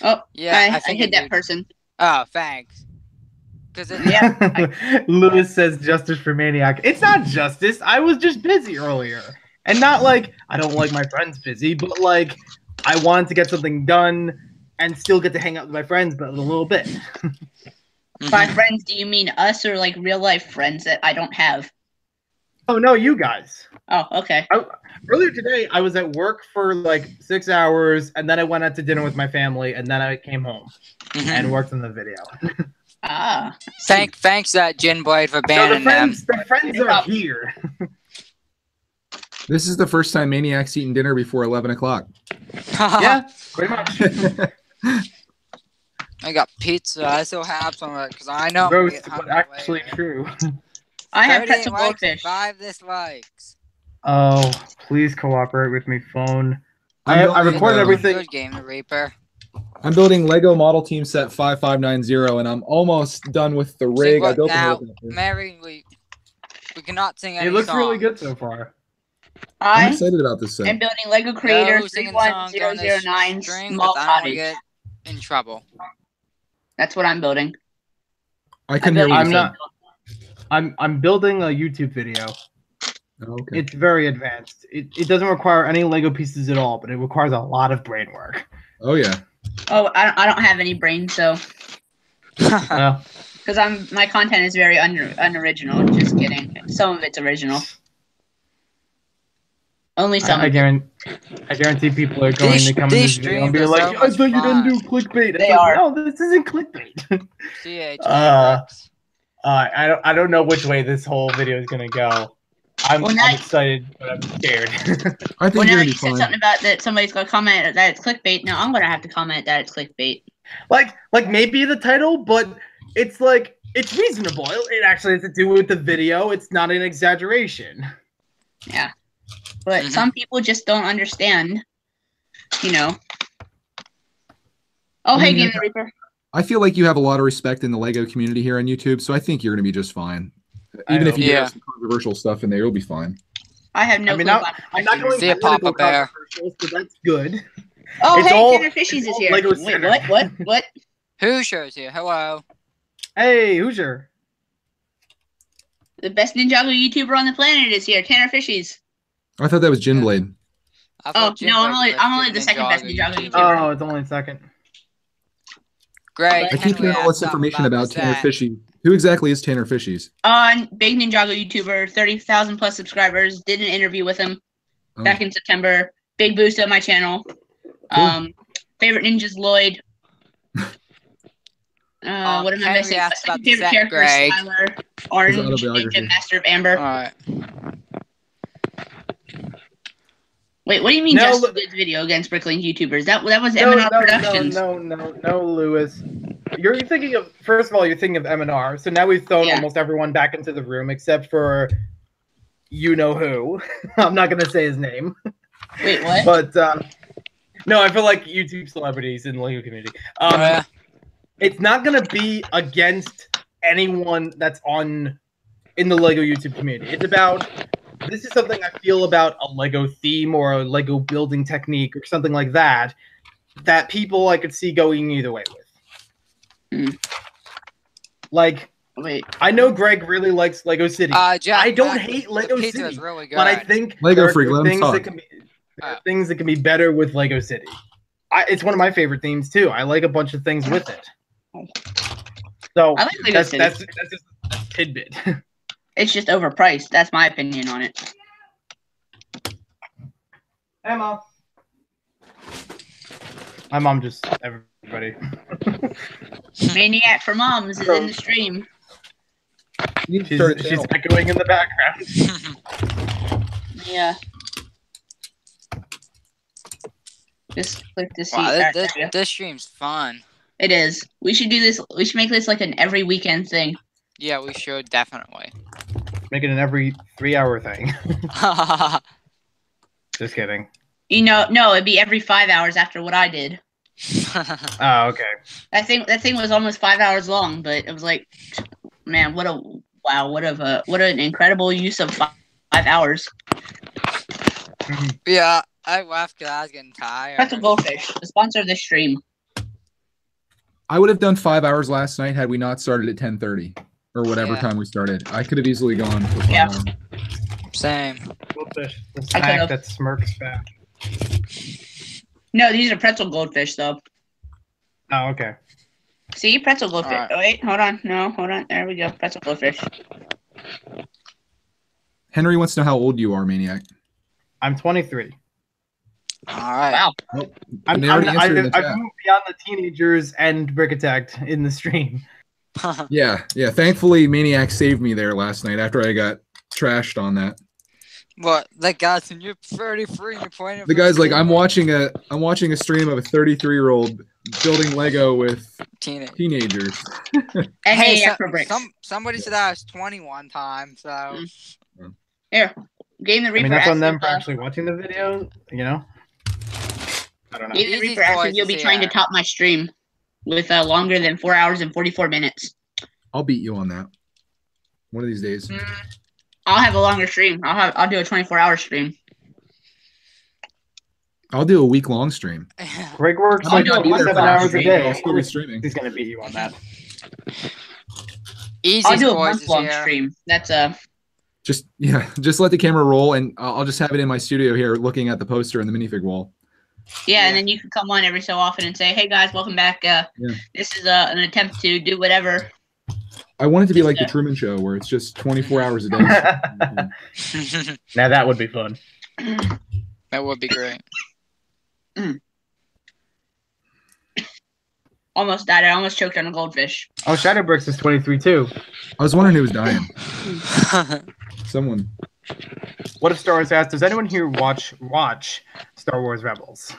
Oh, yeah, I, I, I, hit that did. person. Oh, thanks. Because it, Yeah. Lewis says justice for Maniac. It's not justice. I was just busy earlier. And not like I don't like my friends busy, but like I wanted to get something done and still get to hang out with my friends, but a little bit. By Mhm. friends, do you mean us or like real life friends that I don't have? Oh no, you guys. Oh, okay. Earlier today, I was at work for like six hours, and then I went out to dinner with my family, and then I came home Mhm. and worked on the video. Ah, Thank, thanks, that Gin Blade, for So the banning them. the friends are problem. here. This is the first time Maniac's eating dinner before 11 o'clock. yeah, pretty much. I got pizza. I still have some of it because I know. I'm gonna Roast, get but actually later. true. I have 38 pretzel goldfish. Five dislikes. Oh, please cooperate with me, phone. I, I'm I building, recorded everything. Good game, the Reaper. I'm building Lego Model Team Set 5590, and I'm almost done with the rig. I what built now? the helicopter. Mary, we we cannot sing any It looks really good so far. I'm I excited about this set. I'm building Lego Creator no singing songs 31009 stream, Small 'cause I don't wanna Cottage. get in trouble. That's what I'm building. I can hear you I'm not. I'm I'm building a YouTube video. Oh, okay. It's very advanced. It, it doesn't require any Lego pieces at all, but it requires a lot of brain work. Oh yeah. Oh, I don't, I don't have any brain, so because I'm my content is very un, unoriginal. Just kidding. Some of it's original. Only some. I, I guarantee, I guarantee people are going These- to come in these this video and be like, so "I much thought you didn't do clickbait. They like, are. No, this isn't clickbait. CH. Uh, uh, I don't I don't know which way this whole video is gonna go. I'm, Well, now- I'm excited, but I'm scared. I think well, now you're gonna you said fine. something about that somebody's gonna comment that it's clickbait. Now I'm gonna have to comment that it's clickbait. like like maybe the title, but it's like it's reasonable. It, it actually has to do with the video. It's not an exaggeration. Yeah. But Mhm. some people just don't understand. You know. Oh, I hey, mean, Game you're- Reaper. I feel like you have a lot of respect in the Lego community here on YouTube, so I think you're gonna be just fine. Even if you Yeah. have some controversial stuff in there, you'll be fine. I have no I mean, clue. I'm- I'm not going to See ya, political Papa Bear. controversial, so that's good. Oh, It's hey, all- Tanner Fishies is here. Lego Wait, what? What? What? Who shows here? Hello. Hey, Hoosier. The best Ninjago YouTuber on the planet is here. Tanner Fishies. I thought that was Gin Blade. I Oh thought Jim no, I'm only I'm only the the second best Ninjago Ninjago YouTuber. YouTuber. Oh, it's only a second. Greg, I keep can hearing all this information about this Tanner? Fishy. Who exactly is Tanner Fishies? On big Ninjago YouTuber, thirty thousand plus subscribers. Did an interview with him Oh, back in September. Big boost on my channel. Um, favorite ninjas Lloyd. Uh, Um, what am I Henry missing? asked My about the favorite set, character Greg. is Skylor, Orange, autobiography. Ninja Master of Amber. Alright. Wait, what do you mean No, Justin look- Good's video against Brooklyn YouTubers? That that was No, M&R no, Productions. no, no, no, no, Lewis. You're thinking of first of all, you're thinking of M and R. So now we've thrown Yeah. almost everyone back into the room except for you know who. I'm not gonna say his name, Wait, what? but um, no, I feel like YouTube celebrities in the Lego community. Um, yeah. it's not gonna be against anyone that's on in the Lego YouTube community. It's about this is something I feel about a Lego theme or a Lego building technique or something like that that people I could see going either way with. Hmm. Like Wait, I know Greg really likes Lego City, Uh, Jack, I don't uh, hate Lego City, really good. but I think Lego there freak, let things that can be Uh. things that can be better with Lego City. I, it's one of my favorite themes too. I like a bunch of things with it. So I like Lego that's, City. that's that's just a tidbit. it's just overpriced. That's my opinion on it. Hey, mom. My mom just everybody. Maniac for Moms is in the stream. You need to She's, start she's echoing in the background. Yeah. Just click to see. wow, this, this, this stream's fun. It is. We should do this. We should make this like an every weekend thing. Yeah, we should definitely. Make it an every three hour thing. just kidding. You know, no, it'd be every five hours after what I did. Oh, okay. That thing, that thing was almost five hours long, but it was like, man, what a wow, what of a what an incredible use of five, five hours. yeah, I left because I was getting tired. Pretzel Goldfish, the sponsor of this stream. I would have done five hours last night had we not started at ten thirty or whatever Yeah. time we started. I could have easily gone. For five Yeah. hours. Same. Goldfish, the I snack that smirks back. No, these are pretzel goldfish though. Oh, okay. See, pretzel goldfish. Alright. Oh, wait, hold on. No, hold on. There we go. Pretzel goldfish. Henry wants to know how old you are, maniac. I'm 23. All right. Wow. I'm, They I'm, already I, answered in the I've moved beyond the teenagers and Brick Attack in the stream. Yeah, yeah. Thankfully, maniac saved me there last night after I got trashed on that. what? That guy's and you're 33 and you're pointing. The guy's like, I'm watching a, I'm watching a stream of a 33 year old building Lego with teenage. teenagers. And Hey, hey, so- for bricks. some somebody said I was 21 time, so Mm. Here, Game the Reaper. I Reaper. mean, that's on them for uh, actually watching the video, you know? I don't know. Game the Reaper asked boys if you'll be is trying to top my stream with uh, longer than four hours and forty-four minutes. I'll beat you on that. One of these days. Mm, I'll have a longer stream. I'll have. I'll do a twenty-four hour stream. I'll do a week long stream. Greg works like do it one seven time hours a day. I'll still be streaming. He's gonna beat you on that. easy I'll do a month-long here. stream. That's uh Just yeah, just let the camera roll, and I'll I'll just have it in my studio here, looking at the poster and the minifig wall. Yeah, Yeah. and then you can come on every so often and say, "Hey guys, welcome back. Uh, Yeah. this is uh, an attempt to do whatever." I want it to be like the Truman Show, where it's just 24 hours a day. now that would be fun. that would be great. Almost died. I almost choked on a goldfish. Oh, Shadowbricks is 23 too. I was wondering who was dying. Someone. What if Star Wars asked, does anyone here watch watch Star Wars Rebels?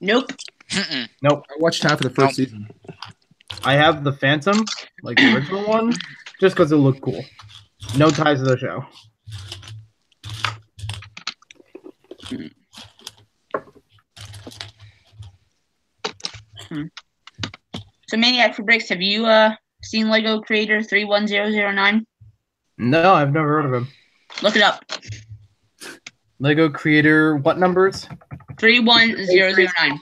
Nope. Mm-mm. I watched half of the first Nope. season. I have the Phantom, like the original one, just because it looked cool. No ties to the show. So Maniac for Bricks, have you uh seen Lego Creator three one zero zero nine? No, I've never heard of him. Look it up. Lego creator, what numbers? Three one zero zero nine.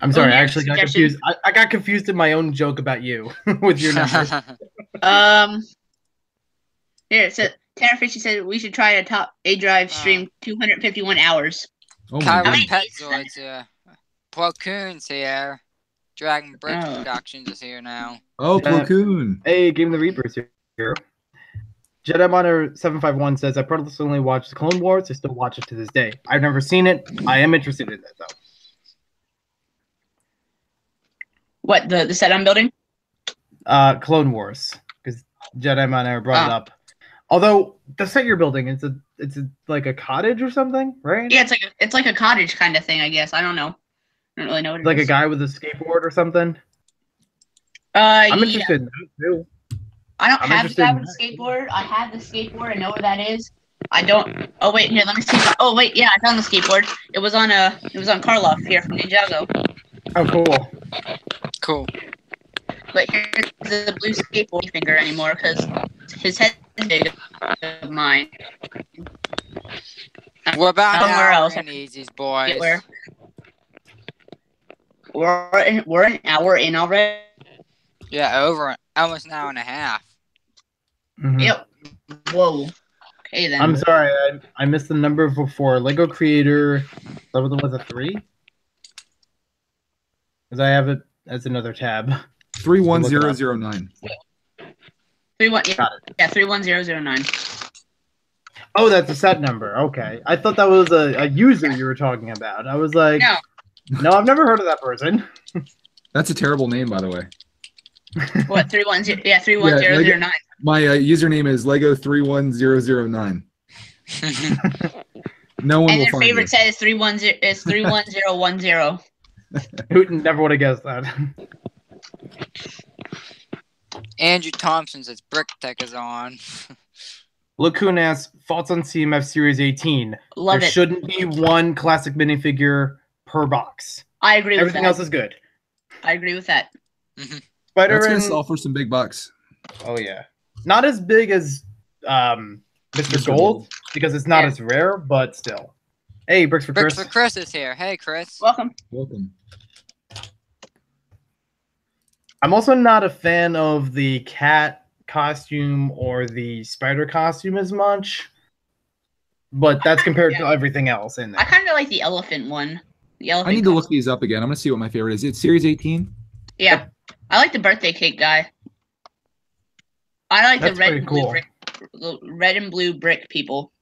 I'm sorry, Oh, I actually got confused. I, I got confused in my own joke about you with your numbers. Um. Here it said Tanner Fishy said we should try a top A drive Uh. stream two hundred fifty one hours. Oh my Kyron god. many Pet days is that? Zoid's here. Plo Koon's here. Dragon Brick Oh. Productions is here now. Oh, Yeah. Platoon. Hey, Game of the Reapers here. Jedi Monitor 751 says, I personally only watched the Clone Wars. I still watch it to this day. I've never seen it. I am interested in it, though. What the the set I'm building? Uh, Clone Wars, because Jedi Monitor brought it Ah. up. Although the set you're building, it's a, it's a, like a cottage or something, right? Yeah, it's like a, it's like a cottage kind of thing, I guess. I don't know. I don't really know what it Like a guy with a skateboard or something. Uh, I'm yeah. interested in that too. I don't I'm have the interested guy in skateboard. I have the skateboard. I know where that is. I don't. Oh wait, here. Let me see. Oh wait, yeah, I found the skateboard. It was on a. It was on Karlof here from Ninjago. Oh, cool. Cool. But here's the blue skateboard finger anymore because his head is big of mine. We're about an Somewhere hour else. in Easy's boys. Where? We're in, we're an hour in already. Yeah, over almost an hour and a half. Mhm. Yep. Whoa. Okay then. I'm sorry, I, I missed the number before. Lego Creator, that was was a three? Because I have it as another tab. 31009. three one. Yeah, yeah three one zero zero nine. Oh, that's a set number. Okay. I thought that was a, a user you were talking about. I was like, No. no, I've never heard of that person. That's a terrible name, by the way. What three one zero? Yeah, three one zero zero nine. My uh, username is Lego31009. No one And will their find favorite me. set is three one zero. Is three one zero one zero. Who never would have guessed that? Andrew Thompson says Brick Tech is on. Lacoon asks, thoughts on CMF Series 18. Love there it. shouldn't be one classic minifigure per box. I agree with Everything that. else is good. I agree with that. Spider That's gonna sell for some big bucks. oh yeah, not as big as um, Mr. Mr. Gold, Gold. because it's not Yeah. as rare, but still. Hey, bricks for Bricks Chris. for Chris is here. Hey, Chris. Welcome. Welcome. I'm also not a fan of the cat costume or the spider costume as much. But that's compared to everything else in there. I kind of like the elephant one. The elephant. I need to look these up again. I'm gonna see what my favorite is. It's series 18. Yeah, I like the birthday cake guy. I like That's the red pretty and blue cool. brick, red and blue brick people.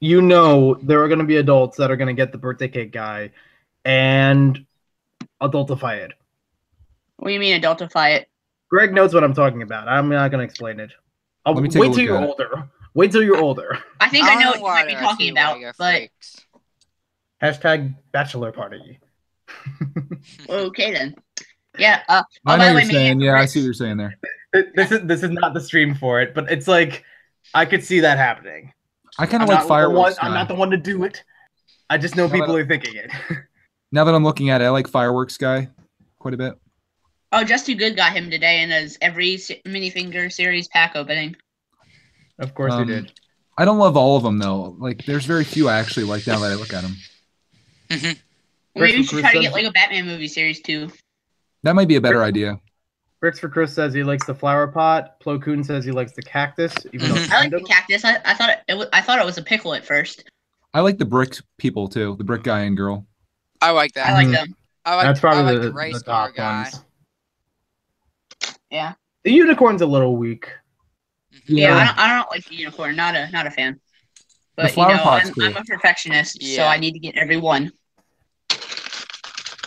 You know there are going to be adults that are going to get the birthday cake guy and adultify it. What do you mean adultify it? Greg knows what I'm talking about. I'm not going to explain it. I'll Let me take wait look till you're at it. older. Wait till you're older. I think I, know what you might be talking about, Lego but. Hashtag bachelor party. okay then. Yeah. Uh, oh, I know you're saying. Yeah, I see what you're saying there. This is this is not the stream for it, but it's like I could see that happening. I kind of like not the one- fireworks. I'm not the one to do it. I just know No, but- people are thinking it. Now that I'm looking at it, I like fireworks guy quite a bit. Oh, Just Too Good got him today in his every se- minifinger series pack opening. of course Um, you did. I don't love all of them though. Like, there's very few I actually like now that I look at them. Well, Bricks maybe we should try to get like a Batman movie series too. That might be a better idea. Bricks for Chris says he likes the flower pot. Plo Koon says he likes the cactus. Even though it's I like the cactus. I, I thought it, it was, I thought it was a pickle at first. I like the brick people too. The brick guy and girl. I like that. I like them. I like. That's probably I like the, the race the car guy. ones. Yeah. The unicorn's a little weak. Mm-hmm. Yeah, Yeah. I, don't, I don't like the unicorn. Not a not a fan. But flower you know, pot's I'm, cool. I'm a perfectionist, so I need to get every one.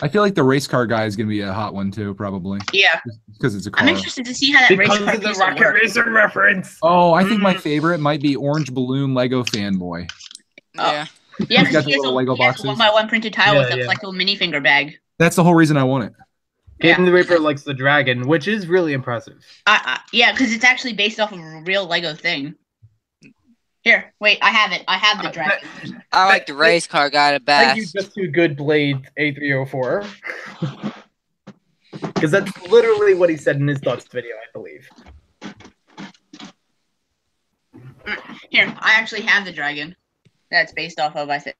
I feel like the race car guy is gonna be a hot one too, probably Yeah, because it's a car. I'm interested to see how that race Because car of the piece Rocket work. Racer reference. Oh, I think my Mm. favorite might be Orange Balloon Lego Fanboy. Oh. Yeah. Yeah, He's got because the he has a, little Lego he has a boxes. one by one printed tile Yeah, with a yeah. collectible minifinger bag. That's the whole reason I want it. Yeah. Hidden the Reaper likes the dragon, which is really impressive. I, I, yeah, because it's actually based off of a real Lego thing. Here, wait, I have it. I have the Uh, dragon. I like the race car guy the best. Thank you, just too good, Blade A304. Because that's literally what he said in his thoughts video, I believe. Here, I actually have the dragon. That's based off of I think.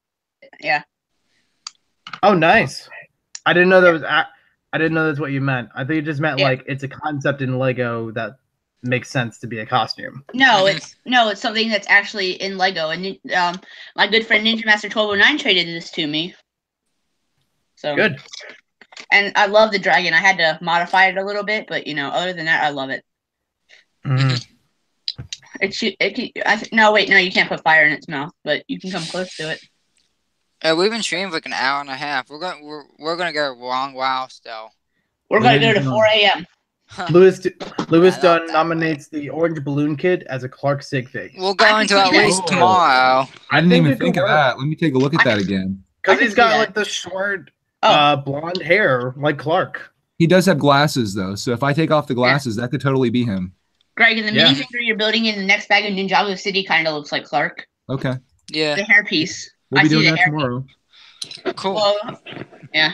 Yeah. Oh, nice. I didn't know that was. I didn't know that's what you meant. I think you just meant Yeah. like it's a concept in Lego that makes sense to be a costume. No, Mhm. it's no, it's something that's actually in Lego, and um, my good friend Ninja Master twelve oh nine traded this to me. So Good. and I love the dragon. I had to modify it a little bit, but you know, other than that, I love it. Mhm. It shoot. It can, I th- no, wait, no, you can't put fire in its mouth, but you can come close to it. Uh, we've been streaming for like an hour and a half. We're going. We're, we're gonna go a long while still. We're gonna go to four a.m. Lewis Lewis Dunn nominates the Orange Balloon Kid as a Clark Sigfig. We'll go into see at that. least tomorrow. I didn't think even think of work. that. Let me take a look at that again. Because he's got like the short Oh, uh, blonde hair like Clark. He does have glasses though, so if I take off the glasses, that could totally be him. Greg, and the yeah. minifigure you're building in the next bag of Ninjago City kind of looks like Clark. Okay, Yeah. The hairpiece. we'll I be doing that hair. tomorrow. Cool. Well, yeah.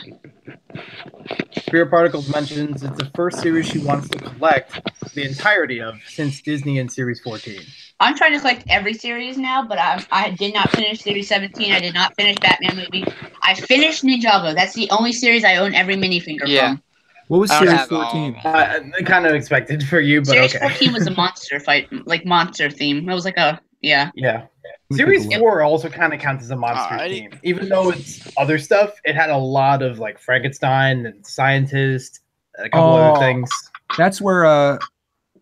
Spirit Particles mentions it's the first series she wants to collect the entirety of since Disney in Series 14. I'm trying to collect every series now, but I I did not finish Series 17. I did not finish Batman movie. I finished Ninjago. That's the only series I own every minifinger Yeah. from. What was series have all of 14? them. Uh, kind of expected for you, but series okay. 14 was a monster fight, like monster theme. It was like a yeah. Yeah. Let me Series take a look. 4 also kind of counts as a monster Alrighty. theme. Even though it's other stuff, it had a lot of like Frankenstein and scientist, and a couple Oh. other things. That's where uh,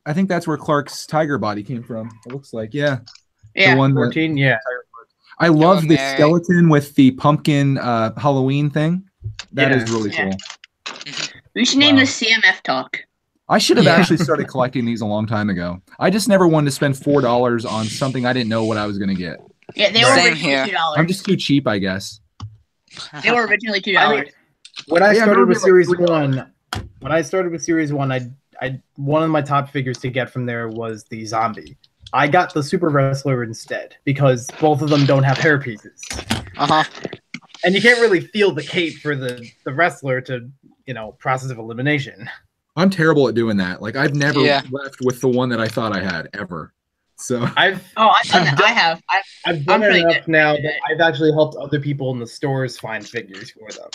I think that's where Clark's tiger body came from. It looks like yeah, Yeah. the one that 14, yeah. I love the skeleton with the pumpkin uh, Halloween thing. That is Yeah. really Yeah. cool. We should name Wow. this CMF talk. I should have Yeah. actually started collecting these a long time ago. I just never wanted to spend four dollars on something I didn't know what I was going to get. Yeah, they were Same originally two dollars. I'm just too cheap, I guess. They were originally two I dollars. mean, when I Yeah, started maybe with like Series $3. One, when I started with Series One, I, I one of my top figures to get from there was the zombie. I got the Super Wrestler instead because both of them don't have hair pieces, Uh huh. and you can't really feel the cape for the the wrestler to you know process of elimination. I'm terrible at doing that. Like I've never Yeah. left with the one that I thought I had ever. So I've Oh, I've done that. I have. I, I've done I'm it pretty enough good. now that I've actually helped other people in the stores find figures for them.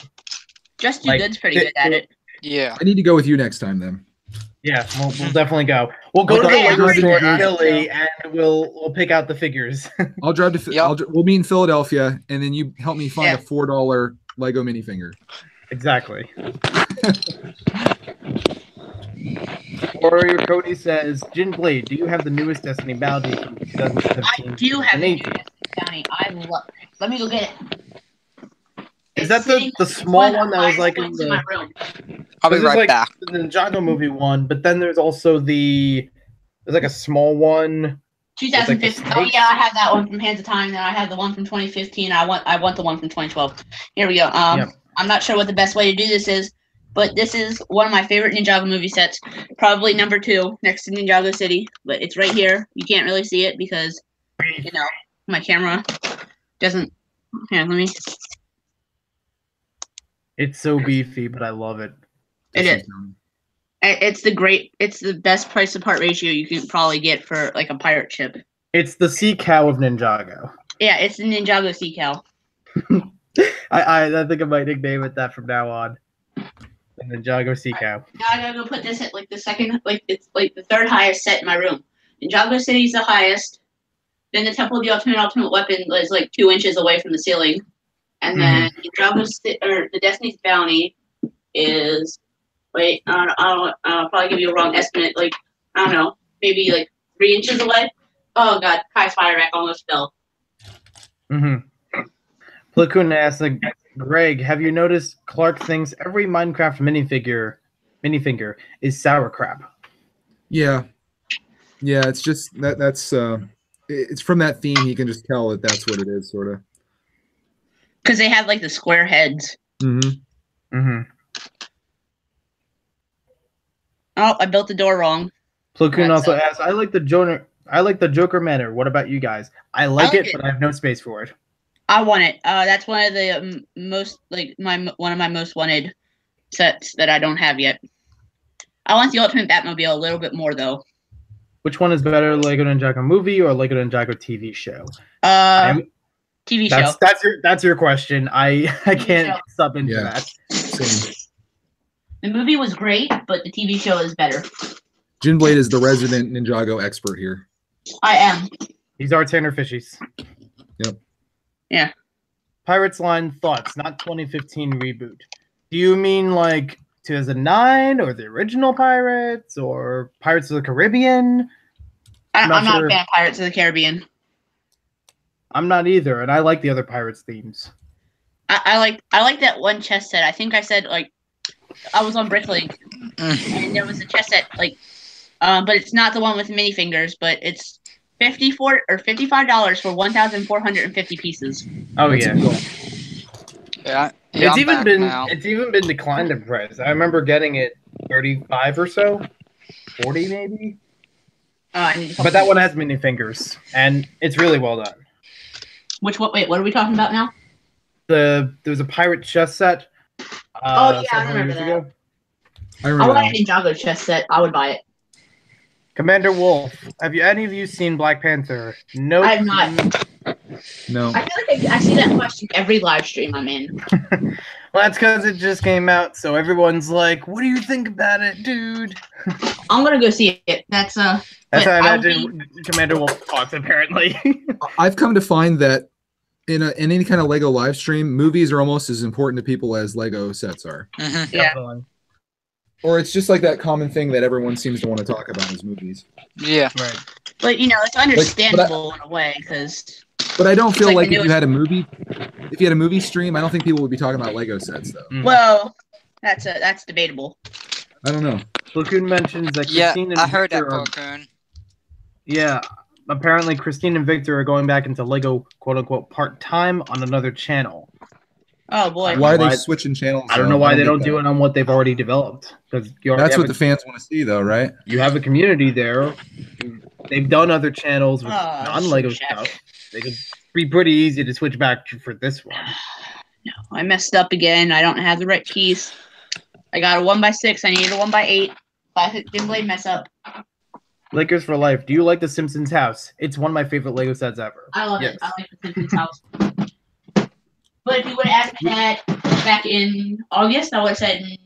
Just Too Like, Good's pretty good at it. Yeah. I need to go with you next time then. Yeah, we'll, we'll definitely go. We'll go to the Lego store in Philly and we'll we'll pick out the figures. I'll drive to. Phi- Yep. I'll, we'll meet in Philadelphia, and then you help me find Yeah. a four dollar Lego minifinger. exactly. Warrior Cody says, Jin Blade, do you have the newest Destiny bounty from 2017? I do have a new 2018?" Bounty. I love. Let me go get it. Is that the, the small the one that was like in the, my room. I'll be right like- back. the Ninjago movie one? But then there's also the there's like a small one. like 2015. Oh yeah, I have that one from Hands of Time. Then I have the one from 2015. I want I want the one from 2012. Here we go. Um, Yep. I'm not sure what the best way to do this is, but this is one of my favorite Ninjago movie sets. Probably number two next to Ninjago City, but it's right here. You can't really see it because you know my camera doesn't. Here, let me. It's so beefy, but I love it. It is. It's the great. It's the best price to part ratio you can probably get for like a pirate ship. It's the sea cow of Ninjago. Yeah, it's the Ninjago Sea Cow. I, I I think I might nickname it that from now on. The Ninjago sea cow. Now I gotta go put this at like the second, like it's like the third highest set in my room. Ninjago City is the highest. Then the Temple of the Ultimate Ultimate Weapon is like two inches away from the ceiling, and then Ninjago Ci- or the Destiny's Bounty is wait, I don't, I don't, I'll probably give you a wrong estimate. Like I don't know, maybe like three inches away. Oh god, Kai's fire rack almost fell. Mm-hmm. Platoon asks, Greg, have you noticed Clark thinks every Minecraft minifigure minifinger is sour sauerkraut? Yeah, yeah. It's just that that's uh, it's from that theme. You can just tell that that's what it is, sort of. Because they have like the square heads. Mm-hmm. Mm-hmm. Oh, I built the door wrong. Platoon That's also it. asks, I like the Joker. I like the Joker Manor. What about you guys? I like, like it, it. but I have no space for it. I want it. Uh, that's one of the um, most like my one of my most wanted sets that I don't have yet. I want the Ultimate Batmobile a little bit more though. Which one is better, Lego Ninjago movie or Lego Ninjago TV show? Uh, I'm- TV that's show. that's your that's your question. I I can't show. sub into Yeah. that. Same. The movie was great, but the TV show is better. Jinblade is the resident Ninjago expert here. I am. He's our Tanner Fishies. Yep. Yeah. Pirates Line thoughts, not 2015 reboot. Do you mean like 2009 or the original Pirates or Pirates of the Caribbean? I, Not I'm not sure. a fan of Pirates of the Caribbean. I'm not either, and I like the other Pirates themes. I, I like I like that one chess set. I think I said like I was on Brick League Mm. and there was a chess set like, um, but it's not the one with minifingers, but it's fifty four or fifty five dollars for one thousand four hundred and fifty pieces. Oh That's yeah. a deal. Yeah. yeah it's I'm even been now. it's even been declined in price. I remember getting it 35 or so, 40 maybe. Uh, I need to- But that one has many fingers, and it's really well done. Which what? Wait, what are we talking about now? The there was a pirate chess set. Uh, Oh, yeah, I remember years that. ago. I I remember want that. a Ninjago chess set. I would buy it. Commander Wolf, have you any of you seen Black Panther? No, I have not. No. I feel like I, I see that question every live stream I'm in. Well, that's because it just came out, so everyone's like, "What do you think about it, dude?" I'm gonna go see it. That's uh. That's how I I'll imagine Commander Wolf talks. Apparently, I've come to find that in a, in any kind of Lego live stream, movies are almost as important to people as Lego sets are. Mhm. Yeah. Definitely. Or it's just like that common thing that everyone seems to want to talk about is movies. Yeah. right. But you know, it's understandable in a way because But I don't feel like like, the if you had a movie, if you had a movie stream, I don't think people would be talking about Lego sets though. Mhm. well, that's a, that's debatable. I don't know. Platoon mentions that Yeah, Christine and I heard that, Victor are, Yeah, apparently Christine and Victor are going back into Lego "quote unquote" part time on another channel. Oh boy. Why are they Why- switching channels? I don't know why they don't that. do it on what they've already developed because That's what a, the fans want to see, though, right? you have a community there. They've done other channels with Oh, non-Lego shit. stuff. They could be pretty easy to switch back to for this one. No, I messed up again. I don't have the right piece. I got a one by six. I needed a one by eight. Classic Jin Blade mess up. Lakers for life. Do you like the Simpsons house? It's one of my favorite Lego sets ever. I love Yes. it. I like the Simpsons house. But if you would have asked me that back in August, I would have said mm,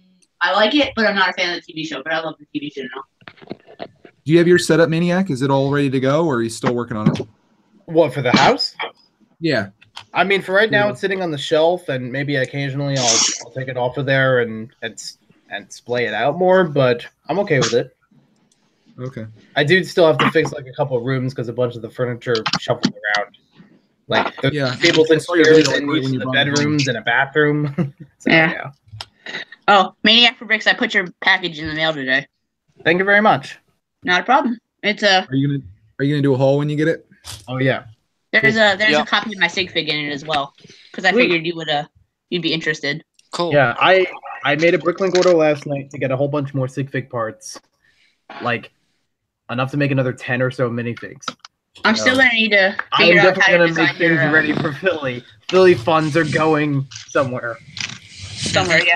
I like it, but I'm not a fan of the TV show. But I love the TV show now. Do you have your setup, Maniac? Is it all ready to go, or are you still working on it? What for the house? Yeah. I mean, for right now, Yeah. it's sitting on the shelf, and maybe occasionally I'll, I'll take it off of there and and and splay it out more. But I'm okay with it. Okay. I do still have to fix like a couple of rooms because a bunch of the furniture shuffled around, like the Yeah. tables and I saw your chairs video in each of the brought bedrooms and a bathroom. So, Yeah. yeah. Oh, Maniac for Bricks! I put your package in the mail today. Thank you very much. Not a problem. It's a Are you gonna Are you gonna do a haul when you get it? Oh yeah. there's a there's Yeah. a copy of my sig fig in it as well because I Sweet. figured you would uh you'd be interested. Cool. Yeah, I I made a Bricklink order last night to get a whole bunch more sig fig parts, like enough to make another ten or so minifigs. I'm still gonna need to I'm figure out definitely to gonna design make things your, uh, ready for Philly. Philly funds are going somewhere. somewhere. Yeah.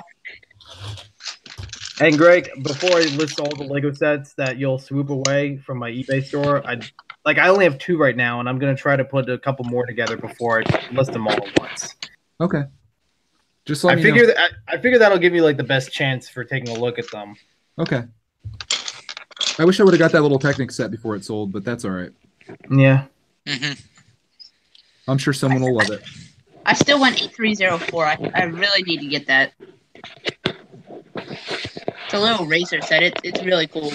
And Greg, before I list all the Lego sets that you'll swoop away from my eBay store, I like I only have two right now, and I'm gonna try to put a couple more together before I list them all at once. Okay. Just let I figure know. that I, I figure that'll give you like the best chance for taking a look at them. Okay. I wish I would have got that little Technic set before it sold, but that's all right. Yeah. hmm I'm sure someone will love it. I still want eight three zero four. I I really need to get that. It's a little racer set. It, it's really cool.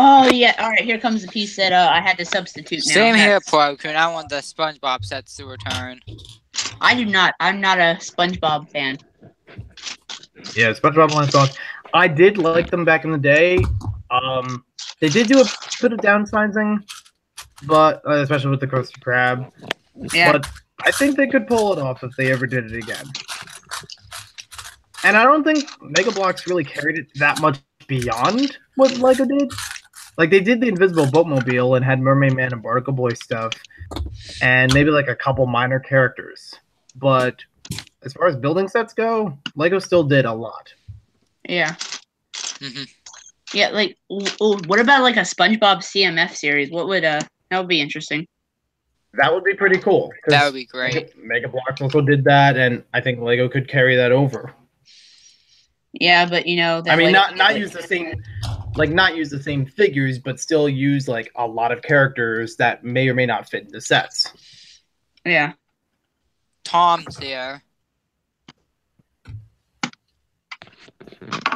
Oh yeah! All right, here comes the piece that uh, I had to substitute. Now. Same here, That's- Plo Koon. I want the SpongeBob sets to return. I do not. I'm not a SpongeBob fan. Yeah, SpongeBob Renaissance. I did like them back in the day. Um, they did do a bit of downsizing, but uh, especially with the Krusty Krab. Yeah. But I think they could pull it off if they ever did it again. And I don't think Mega Bloks really carried it that much beyond what Lego did. Like they did the Invisible Boatmobile and had Mermaid Man and Barnacle Boy stuff, and maybe like a couple minor characters. But as far as building sets go, Lego still did a lot. Yeah. hmm Yeah. Like, ooh, ooh, what about like a SpongeBob CMF series? What would uh? That would be interesting. That would be pretty cool. That would be great. Mega, Mega Bloks also did that, and I think Lego could carry that over. Yeah, but you know. I mean, like- not not use the same, like not use the same figures, but still use like a lot of characters that may or may not fit into sets. Yeah. Tom's here.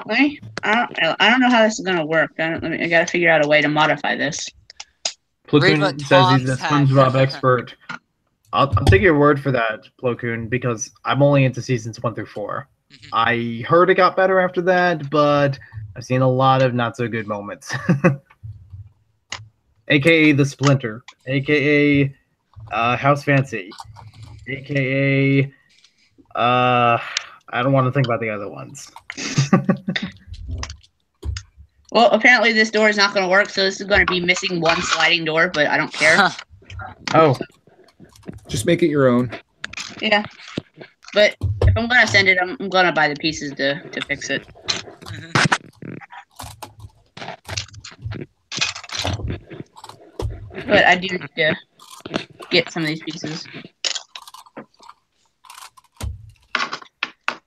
Let me. I don't. I don't know how this is gonna work. I, don't, let me, I gotta figure out a way to modify this. Read Plo what Koon says he's a SpongeBob expert. I'll, I'll take your word for that, Plo Koon, because I'm only into seasons one through 4 Mhm. I heard it got better after that, but I've seen a lot of not so good moments. AKA the Splinter, AKA uh, House Fancy, AKA uh, I don't want to think about the other ones. Well, apparently this door is not gonna work, so this is gonna be missing one sliding door. But I don't care. Oh, Just make it your own. yeah. But if I'm gonna send it, I'm, I'm gonna buy the pieces to to fix it. Mhm. But I do need to get some of these pieces.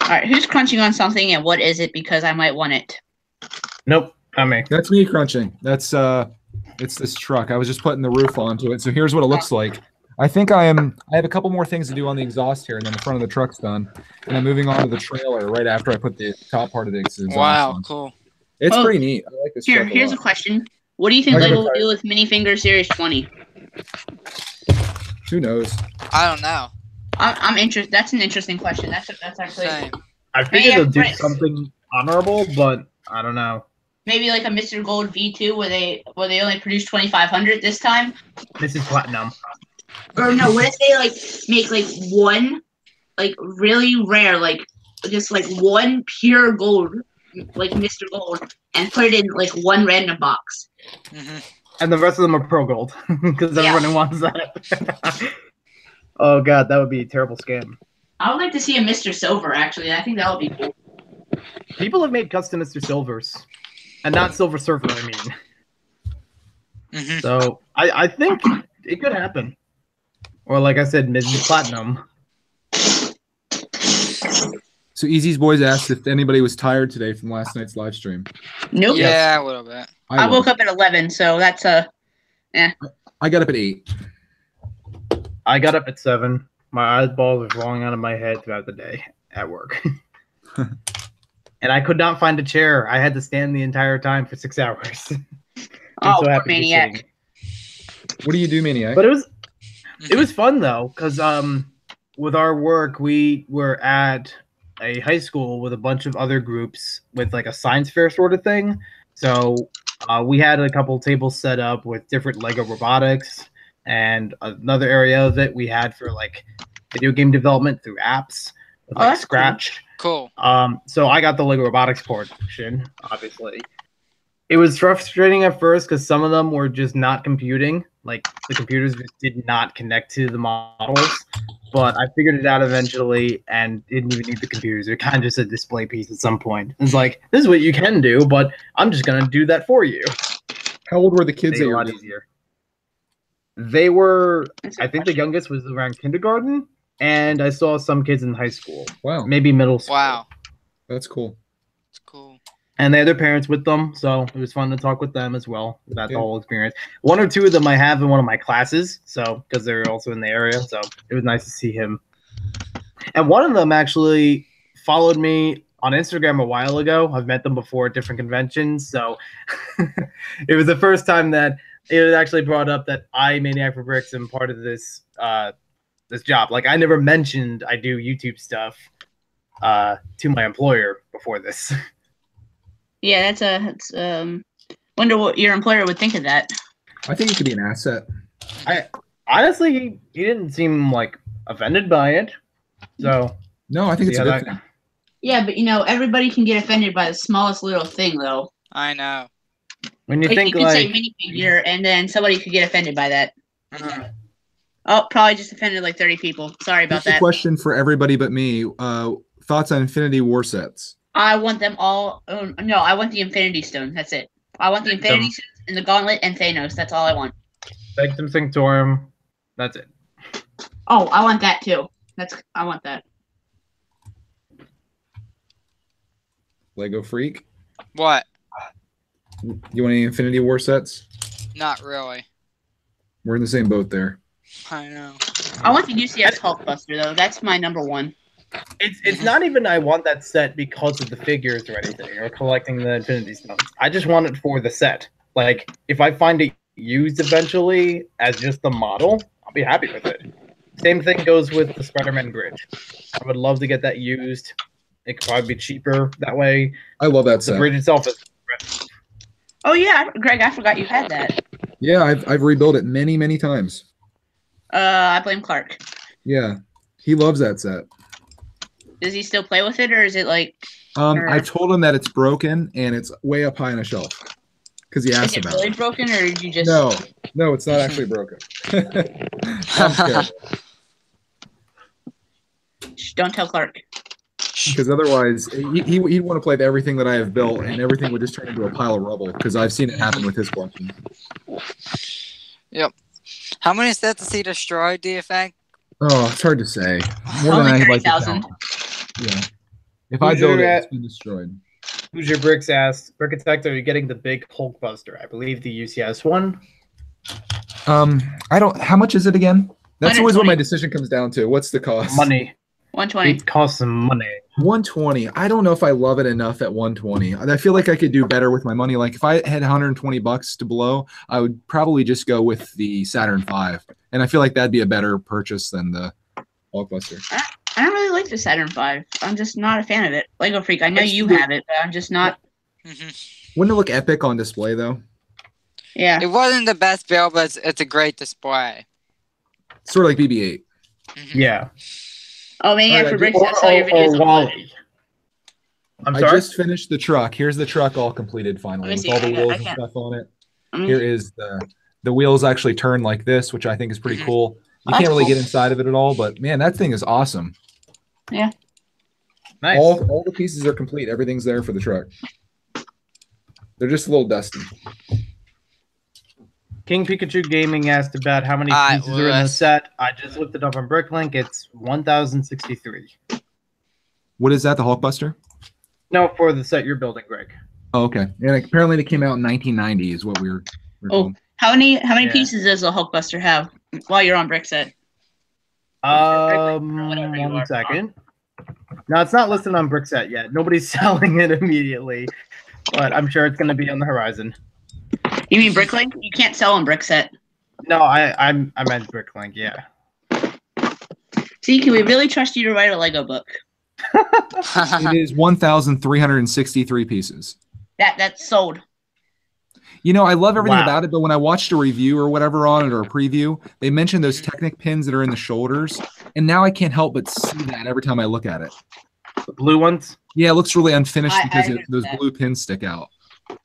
All right, who's crunching on something and what is it? Because I might want it. nope, not me. That's me crunching. That's uh it's this truck. I was just putting the roof onto it. So here's what it looks like. I think I am I have a couple more things to do on the exhaust here and then the front of the truck's done. And I'm moving on to the trailer right after I put the top part of the exhaust Wow, on. cool. It's Oh. pretty neat. I like this Here, truck a here's a question. What do you think Okay. Lego will do with Minifinger Series 20? Who knows? I don't know. I'm, I'm interested. That's an interesting question. That's that's actually Same. I figured they'll do Bricks. something honorable, but I don't know. maybe like a Mr. Gold V2 where they where they only produce 2,500 this time. This is platinum. Or no, what if they like make like one, like really rare, like just like one pure gold, like Mr. Gold, and put it in like one random box. hmm And the rest of them are pro gold because Yeah. everyone wants that. oh god, that would be a terrible scam. I would like to see a Mr. Silver. Actually, I think that would be cool. People have made custom Mr. Silvers, and not Silver Surfer. I mean, hmm so I I think it could happen. Or like I said, Mrs. Platinum. So Easy's boys asked if anybody was tired today from last night's live stream. Nope. Yeah, a little bit. I was. woke up at eleven, so that's uh yeah. I got up at eight. I got up at seven. My eyeballs were falling out of my head throughout the day at work. and I could not find a chair. I had to stand the entire time for six hours. I'm oh so poor happy to be maniac. What do you do, Maniac? But it was it was fun though, because um with our work we were at a high school with a bunch of other groups with like a science fair sort of thing. So uh, we had a couple tables set up with different Lego robotics, and another area of it we had for like video game development through apps with Oh, like that's cool. Scratch. Cool. Um, so I got the Lego robotics portion, obviously. It was frustrating at first because some of them were just not computing. Like the computers just did not connect to the models. But I figured it out eventually and didn't even need the computers. They're kind of just a display piece at some point. It's like, this is what you can do, but I'm just gonna do that for you. How old were the kids Made that a lot easier. They were I think the youngest was around kindergarten, and I saw some kids in high school. Wow, Maybe middle school. Wow. that's cool. It's cool. and they had their parents with them, so it was fun to talk with them as well. That's Good. the whole experience. One or two of them I have in one of my classes, so because they're also in the area, so it was nice to see him. And one of them actually followed me on Instagram a while ago. I've met them before at different conventions, so it was the first time that it was actually brought up that I, Maniac for Bricks, am part of this uh, this job. Like I never mentioned I do YouTube stuff uh, to my employer before this. Yeah, that's a that's um wonder what your employer would think of that. I think it could be an asset. I honestly, he, he didn't seem like offended by it. So No, I think it's a good that- thing. Yeah, but you know, everybody can get offended by the smallest little thing though. I know. When you Like, think you could say minifigure and then somebody could get offended by that. Oh, probably just offended like 30 people. Sorry about Here's a that. question for everybody but me. Uh, thoughts on Infinity War sets? I want them all. Oh, no, I want the Infinity Stone. That's it. I want the Infinity Stone and the Gauntlet and Thanos. That's all I want. Sanctum Sanctorum, that's it. Oh, I want that too. That's I want that. Lego Freak. What? You want any Infinity War sets? Not really. We're in the same boat there. I know. I want the UCS Hulkbuster though. That's my number one. It's it's not even I want that set because of the figures or anything or collecting the Infinity Stones. I just want it for the set. Like if I find it used eventually as just the model, I'll be happy with it. Same thing goes with the Spider-Man bridge. I would love to get that used. It could probably be cheaper that way. I love that set. The set. bridge itself is Oh yeah, Greg, I forgot you had that. Yeah, I've I've rebuilt it many many times. Uh, I blame Clark. Yeah, he loves that set. Does he still play with it, or is it like? Um, Sure. I told him that it's broken and it's way up high on a shelf because he Is asked it about really it. broken, or did you just? No, no, it's not actually broken. Don't tell Clark. Because otherwise he, he he'd want to play with everything that I have built and everything would just turn into a pile of rubble because I've seen it happen with his collection. How many sets has he destroyed, do you think? Oh, it's hard to say. More than Only I'd like to count. Yeah. If I build it, your, uh, it's been destroyed. Who's your bricks ass? Brickitect, are you getting the big Hulkbuster? I believe the UCS one. Um, I don't. How much is it again? That's always what my decision comes down to. What's the cost? Money. One twenty. It costs some money. 120. I don't know if I love it enough at 120. I feel like I could do better with my money. Like if I had 120 bucks to blow, I would probably just go with the Saturn 5. And I feel like that'd be a better purchase than the Hulkbuster. I don't really like the Saturn Five. I'm just not a fan of it. Lego Freak. I know That's you the- have it, but I'm just not. Mhm. Wouldn't it look epic on display though? Yeah. It wasn't the best build, but it's, it's a great display. Sort of like BB-8. Mhm. Yeah. Oh man, Alright, I for do- bricks, Or, I saw your or, videos. or on Wally. I'm sorry? I just finished the truck. Here's the truck all completed finally with see. all the I wheels I and stuff on it. Mm. Here is the the wheels actually turn like this, which I think is pretty Mhm. cool. You That's can't really cool. get inside of it at all, but man, that thing is awesome. Yeah. Nice. All all the pieces are complete. Everything's there for the truck. They're just a little dusty. King Pikachu Gaming asked about how many Alright, pieces are in the set. I just looked it up on Bricklink. It's 1,063. What is that? The Hulkbuster? No, for the set you're building, Greg. Oh, okay. And apparently they came out in 1990 is what we were. we were Oh. told. How many how many Yeah. pieces does the Hulkbuster have while you're on Brickset? Um, Whatever you one are. second. No, it's not listed on Brickset yet. Nobody's selling it immediately, but I'm sure it's going to be on the horizon. You mean Bricklink? You can't sell on Brickset. No, I I'm I meant Bricklink. Yeah. See, can we really trust you to write a Lego book? It is 1,363 pieces. That that's sold. You know, I love everything Wow. about it, but when I watched a review or whatever on it or a preview, they mentioned those mm-hmm. Technic pins that are in the shoulders, and now I can't help but see that every time I look at it. The blue ones. Yeah, it looks really unfinished I- I because agree it, those that. blue pins stick out.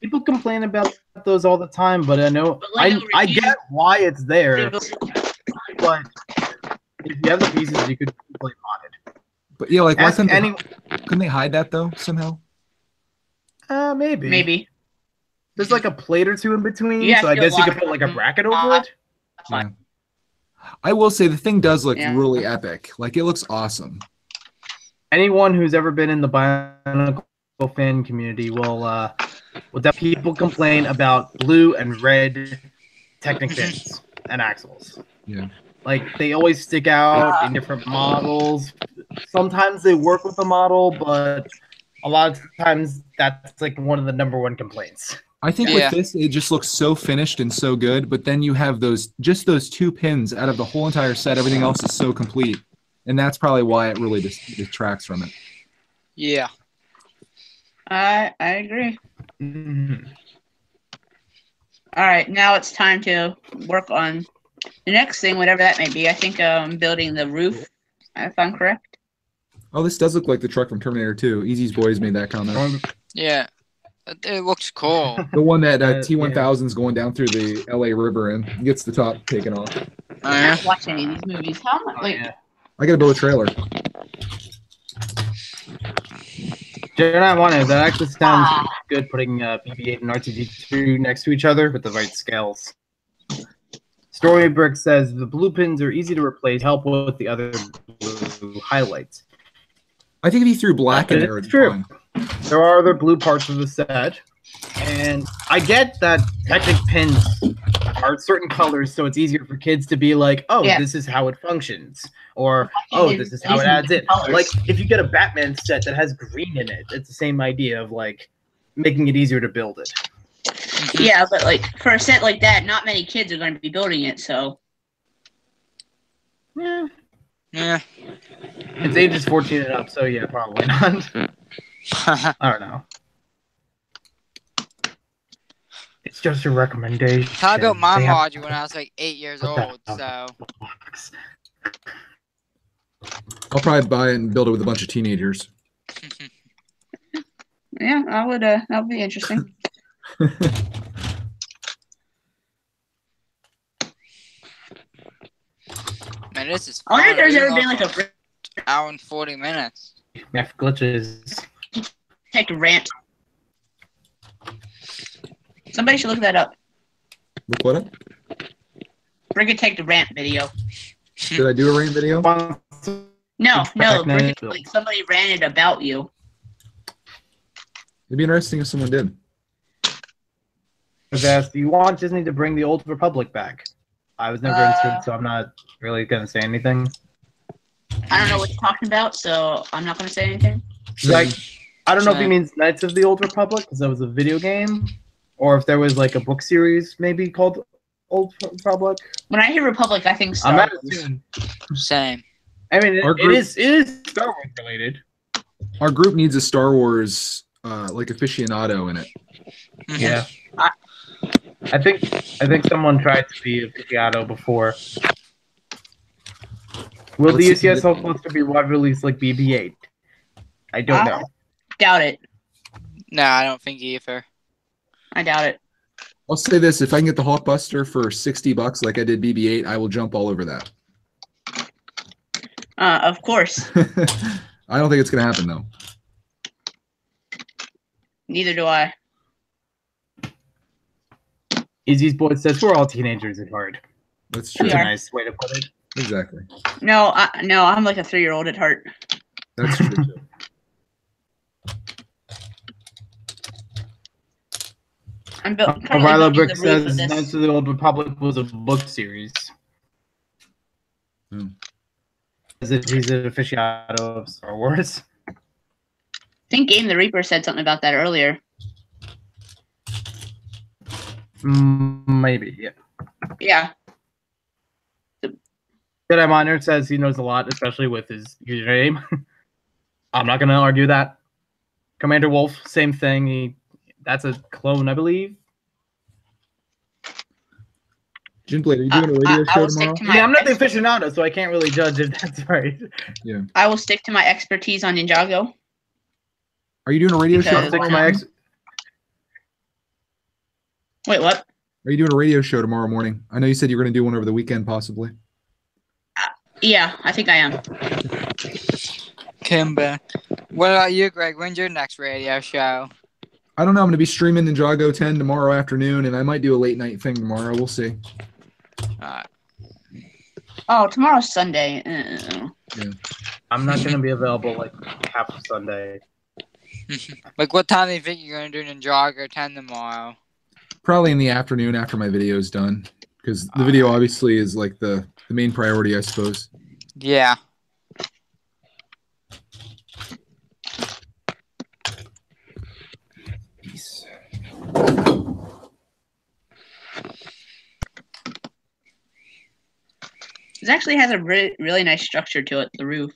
People complain about those all the time, but I know But I I reviews- get why it's there, but if you have the pieces, you could play modded. But yeah, like why Ask couldn't, any. they, couldn't they hide that though somehow? Uh, maybe. Maybe. There's like a plate or two in between, You have so I guess you could put like a bracket over Uh, it. Fine. I will say the thing does look Yeah. really epic. Like it looks awesome. anyone who's ever been in the Bionicle fan community will uh will that people complain about blue and red Technic pins and axles. Yeah. Like they always stick out ah. in different models. Sometimes they work with the model, but a lot of times that's like one of the number one complaints. I think Yeah. with this, it just looks so finished and so good. But then you have those just those two pins out of the whole entire set. Everything else is so complete, and that's probably why it really dis- detracts from it. yeah. I I agree. All right, now it's time to work on the next thing, whatever that may be. I think um building the roof, if I'm correct. Oh, this does look like the truck from Terminator 2. Easy's boys made that comment. Yeah. It, it looks cool. The one that uh, Uh, T1000 is going down through the LA River and gets the top taken off. I haven't watched any of these movies. How much? Like, yeah. I gotta build a trailer. Jedi One, that actually sounds good putting uh, BB-8 and R2D2 next to each other with the right scales. Storybrick says the blue pins are easy to replace, help with the other blue highlights. I think if you threw black in there, it'd true. fine. There are other blue parts of the set, and I get that Technic pins are certain colors, so it's easier for kids to be like, "Oh, Yeah. this is how it functions," or "Oh, this is how it adds in." colors. Like if you get a Batman set that has green in it, it's the same idea of like making it easier to build it. yeah, but like for a set like that, not many kids are going to be building it. So Yeah, Yeah. it's ages 14 and up, so yeah, probably not. I don't know. It's just a recommendation. I built my They have module when I was like eight years old, so blocks. I'll probably buy it and build it with a bunch of teenagers. yeah, I would. Uh, that would be interesting. man, this is. I wonder if there's We've ever been been like a for brick an hour and forty minutes. Yeah, glitches. take a rant. Somebody should look that up. Look what? up? Brick take the rant video. Did I do a rant video? No, no, Back Brick, like somebody ranted about you. It'd be interesting if someone did. was asked, "Do you want Disney to bring the Old Republic back?" I was never Uh, into it, so I'm not really gonna say anything. I don't know what you're talking about, so I'm not going to say anything. Like, I don't know if he means Knights of the Old Republic because that was a video game, or if there was like a book series maybe called Old Republic. When I hear Republic, I think Star Wars. Same. I mean, it, group- is it is Star Wars related. Our group needs a Star Wars uh, like aficionado in it. Mhm. Yeah. I, I think I think someone tried to be a aficionado before. Will the Let's see. UCS Hulkbuster be wide release like BB-8? I don't Uh, know. Doubt it. No, I don't think either. I doubt it. I'll say this: if I can get the Hulkbuster for sixty bucks, like I did BB-8, I will jump all over that. Uh, of course. I don't think it's gonna happen though. Neither do I. Easy's boy says we're all teenagers at heart. That's true. That's a nice way to put it. Exactly. No, I, no, I'm like a three-year-old at heart. That's true. I'm built. Rilo Brick says Knights of the Old Republic was a book series. Hmm. Is it he's an aficionado of Star Wars? I think Game the Reaper said something about that earlier. Mm, maybe, yeah. Yeah. Jedi Miner says he knows a lot, especially with his username. I'm not gonna argue that. Commander Wolf, same thing. He that's a clone, I believe. Jinblade, are you uh, doing a radio I show will stick tomorrow? to Yeah, I'm not the expert- aficionado, so I can't really judge if that's right. Yeah. I will stick to my expertise on Ninjago. Are you doing a radio show? Because- I'll stick to tomorrow my ex- Wait, what? Are you doing a radio show tomorrow morning? I know you said you were going to do one over the weekend, possibly. Uh, yeah, I think I am. Kimber. What about you, Greg? When's your next radio show? I don't know. I'm going to be streaming Ninjago 10 tomorrow afternoon, and I might do a late night thing tomorrow. We'll see. Uh, Oh, tomorrow's Sunday. Uh, I'm not gonna be available like half of Sunday. like, what time do you think you're gonna do Ninjago 10 tomorrow? Probably in the afternoon after my video is done, because the video obviously is like the, the main priority, I suppose. Yeah. This actually has a re- really nice structure to it. The roof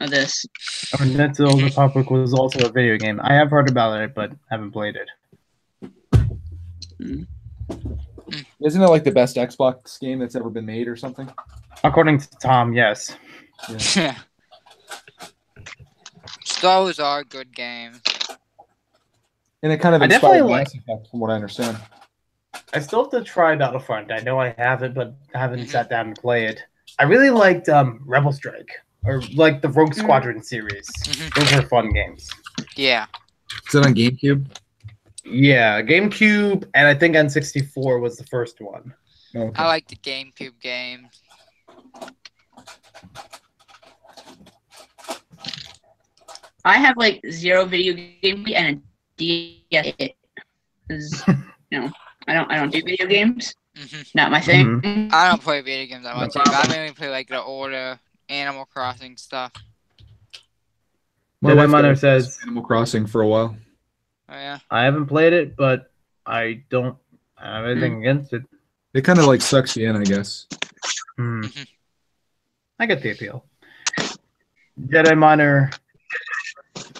of this. Oh, I mean, Knights of the Old Republic was also a video game. I have heard about it, but haven't played it. Mm. Isn't it like the best Xbox game that's ever been made or something? According to Tom, yes. Yeah. Star Wars are good game. And it kind of inspired definitely Mass Effect, from what I understand. I still have to try Battlefront. I know I have it, but I haven't sat down and play it. I really liked um, Rebel Strike or like the Rogue Mm. Squadron series. Mhm. Those were fun games. Yeah. Is it on GameCube? Yeah, GameCube and I think N64 was the first one. Oh, okay. I like the GameCube games. I have like zero video game and a DS. It is, you know, I don't I don't do video games. hmm Not my thing. I don't play video games that much. either. I problem. mainly play like the older Animal Crossing stuff. My Jedi wife got Miner says- Animal Crossing for a while. Oh yeah. I haven't played it, but I don't have anything Hmm. against it. It kind of like sucks you in, I guess. Mhm. I get the appeal. Jedi Miner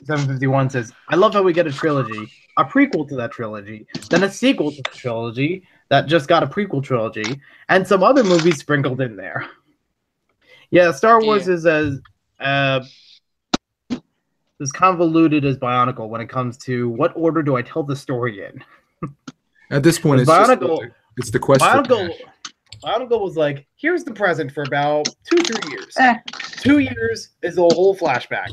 751 says, I love how we get a trilogy, a prequel to that trilogy, then a sequel to the trilogy that just got a prequel trilogy, and some other movies sprinkled in there. Yeah, Star Wars Yeah. is as uh, as convoluted as Bionicle when it comes to what order do I tell the story in. At this point, it's just Bionicle- the, it's the quest for Bionicle, cash. Bionicle was like, here's the present for about two, three years. Eh. Two years is a whole flashback.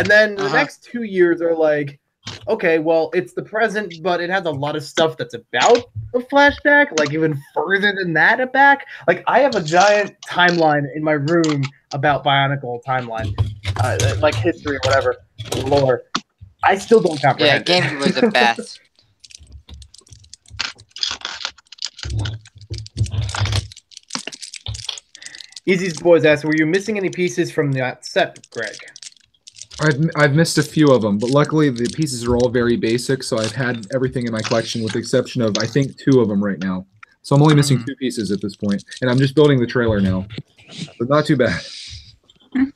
And then the Uh-huh. next two years are like, okay, well, it's the present, but it has a lot of stuff that's about a flashback, like even further than that back. Like, I have a giant timeline in my room about Bionicle timeline, uh, like history or whatever, lore. I still don't Yeah, comprehend. it. GameCube was the best. Easy's boys asked, were you missing any pieces from that set, Greg? I've I've missed a few of them, but luckily the pieces are all very basic, so I've had everything in my collection with the exception of I think two of them right now. So I'm only missing Mhm. two pieces at this point, and I'm just building the trailer now. But not too bad.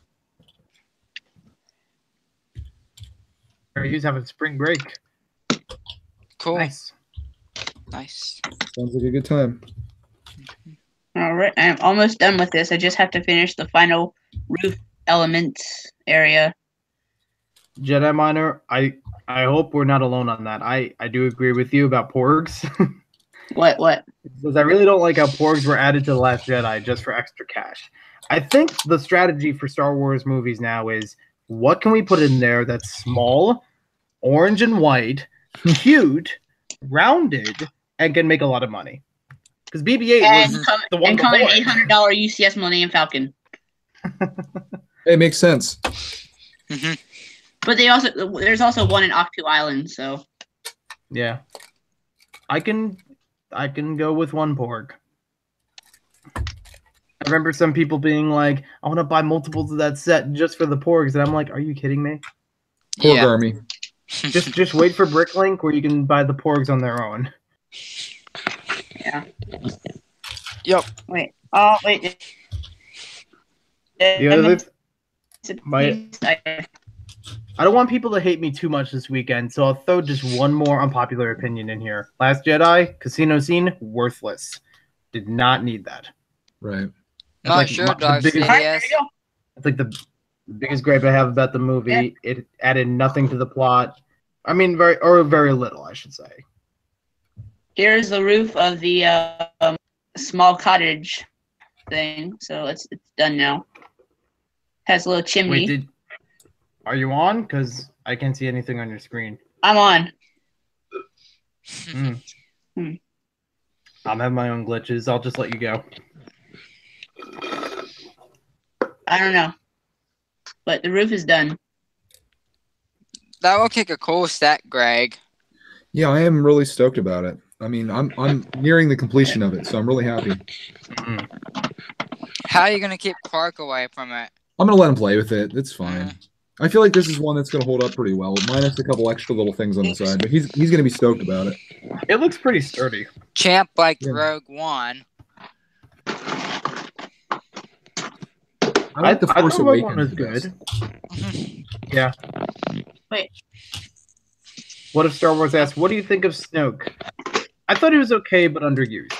He's having spring break. Cool. Nice. Nice. Sounds like a good time. All right, I'm almost done with this. I just have to finish the final roof elements area. Jedi Miner, I I hope we're not alone on that. I I do agree with you about porgs. What? What? because I really don't like how porgs were added to the Last Jedi just for extra cash. I think the strategy for Star Wars movies now is what can we put in there that's small, orange and white, cute, rounded, and can make a lot of money. Because BB-8 And was come, the one and come an eight hundred dollar UCS Millennium Falcon. It makes sense. hmm But they also there's also one in Octu Island. So Yeah. I can I can go with one porg. I remember some people being like, I want to buy multiples of that set just for the porgs, and I'm like, Are you kidding me? Poor yeah. Army. Just just wait for Bricklink where you can buy the porgs on their own. Yeah. Yep. Wait. Oh wait. The other, My- I- I don't want people to hate me too much this weekend, so I'll throw just one more unpopular opinion in here. Last Jedi, casino scene, worthless. Did not need that. Right. That's Not like sure, my- the Darth biggest- Alright, there Sidious. you. It's like the, the biggest gripe I have about the movie. It added nothing to the plot. I mean, very or very little, I should say. Here's the roof of the uh, um, small cottage thing. So it's it's done now. Has a little chimney. Wait, did are you on? Because I can't see anything on your screen. I'm on. Hmm. I'm having my own glitches. I'll just let you go. I don't know. But the roof is done. That will kick a cool set, Greg. Yeah, I am really stoked about it. I mean, I'm I'm nearing the completion of it, so I'm really happy. Mm. How are you gonna keep Clark away from it? I'm gonna let him play with it. It's fine. I feel like this is one that's gonna hold up pretty well, minus a couple extra little things on the side. But he's he's gonna be stoked about it. It looks pretty sturdy. Champ like Yeah. Rogue One. I like the I Force thought Rogue One Awakens. was the best. good. What if Star Wars asked, "What do you think of Snoke?" I thought he was okay, but underused.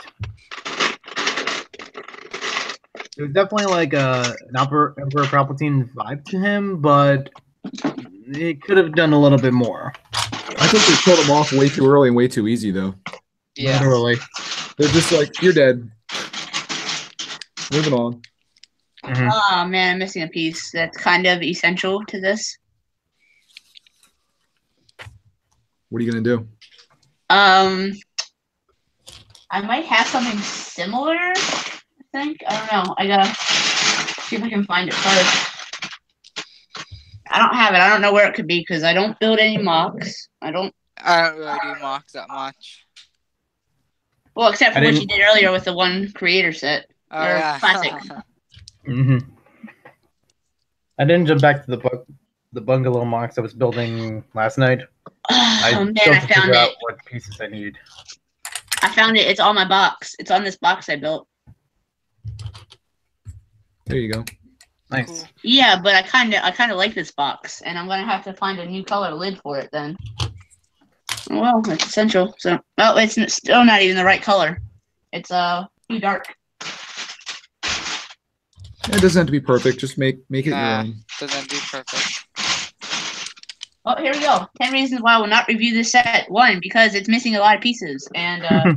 It was definitely like a, an Emperor, Emperor Palpatine vibe to him, but it could have done a little bit more. I think they killed him off way too early and way too easy, though. Yeah. Literally. They're just like, you're dead. Moving on. Mhm. Oh man, I'm missing a piece that's kind of essential to this. What are you gonna do? Um, I might have something similar. I think I don't know. I gotta see if I can find it first. I don't have it. I don't know where it could be because I don't build any mocks. I don't. I don't really do mocks that much. Well, except for what you did earlier with the one creator set. Oh Or yeah. classic. hmm I didn't jump back to the bu- the bungalow mocks I was building last night. I oh man, still I found figure out it. what pieces I need. I found it. It's on my box. It's on this box I built. There you go. Nice. Cool. Yeah, but I kind of I kind of like this box, and I'm gonna have to find a new color lid for it then. Well, it's essential. So, oh, it's still not even the right color. It's uh too dark. It doesn't have to be perfect. Just make make it Nah. your own. Doesn't do perfect. Oh, here we go. Ten reasons why I will not review this set. One, because it's missing a lot of pieces, and uh,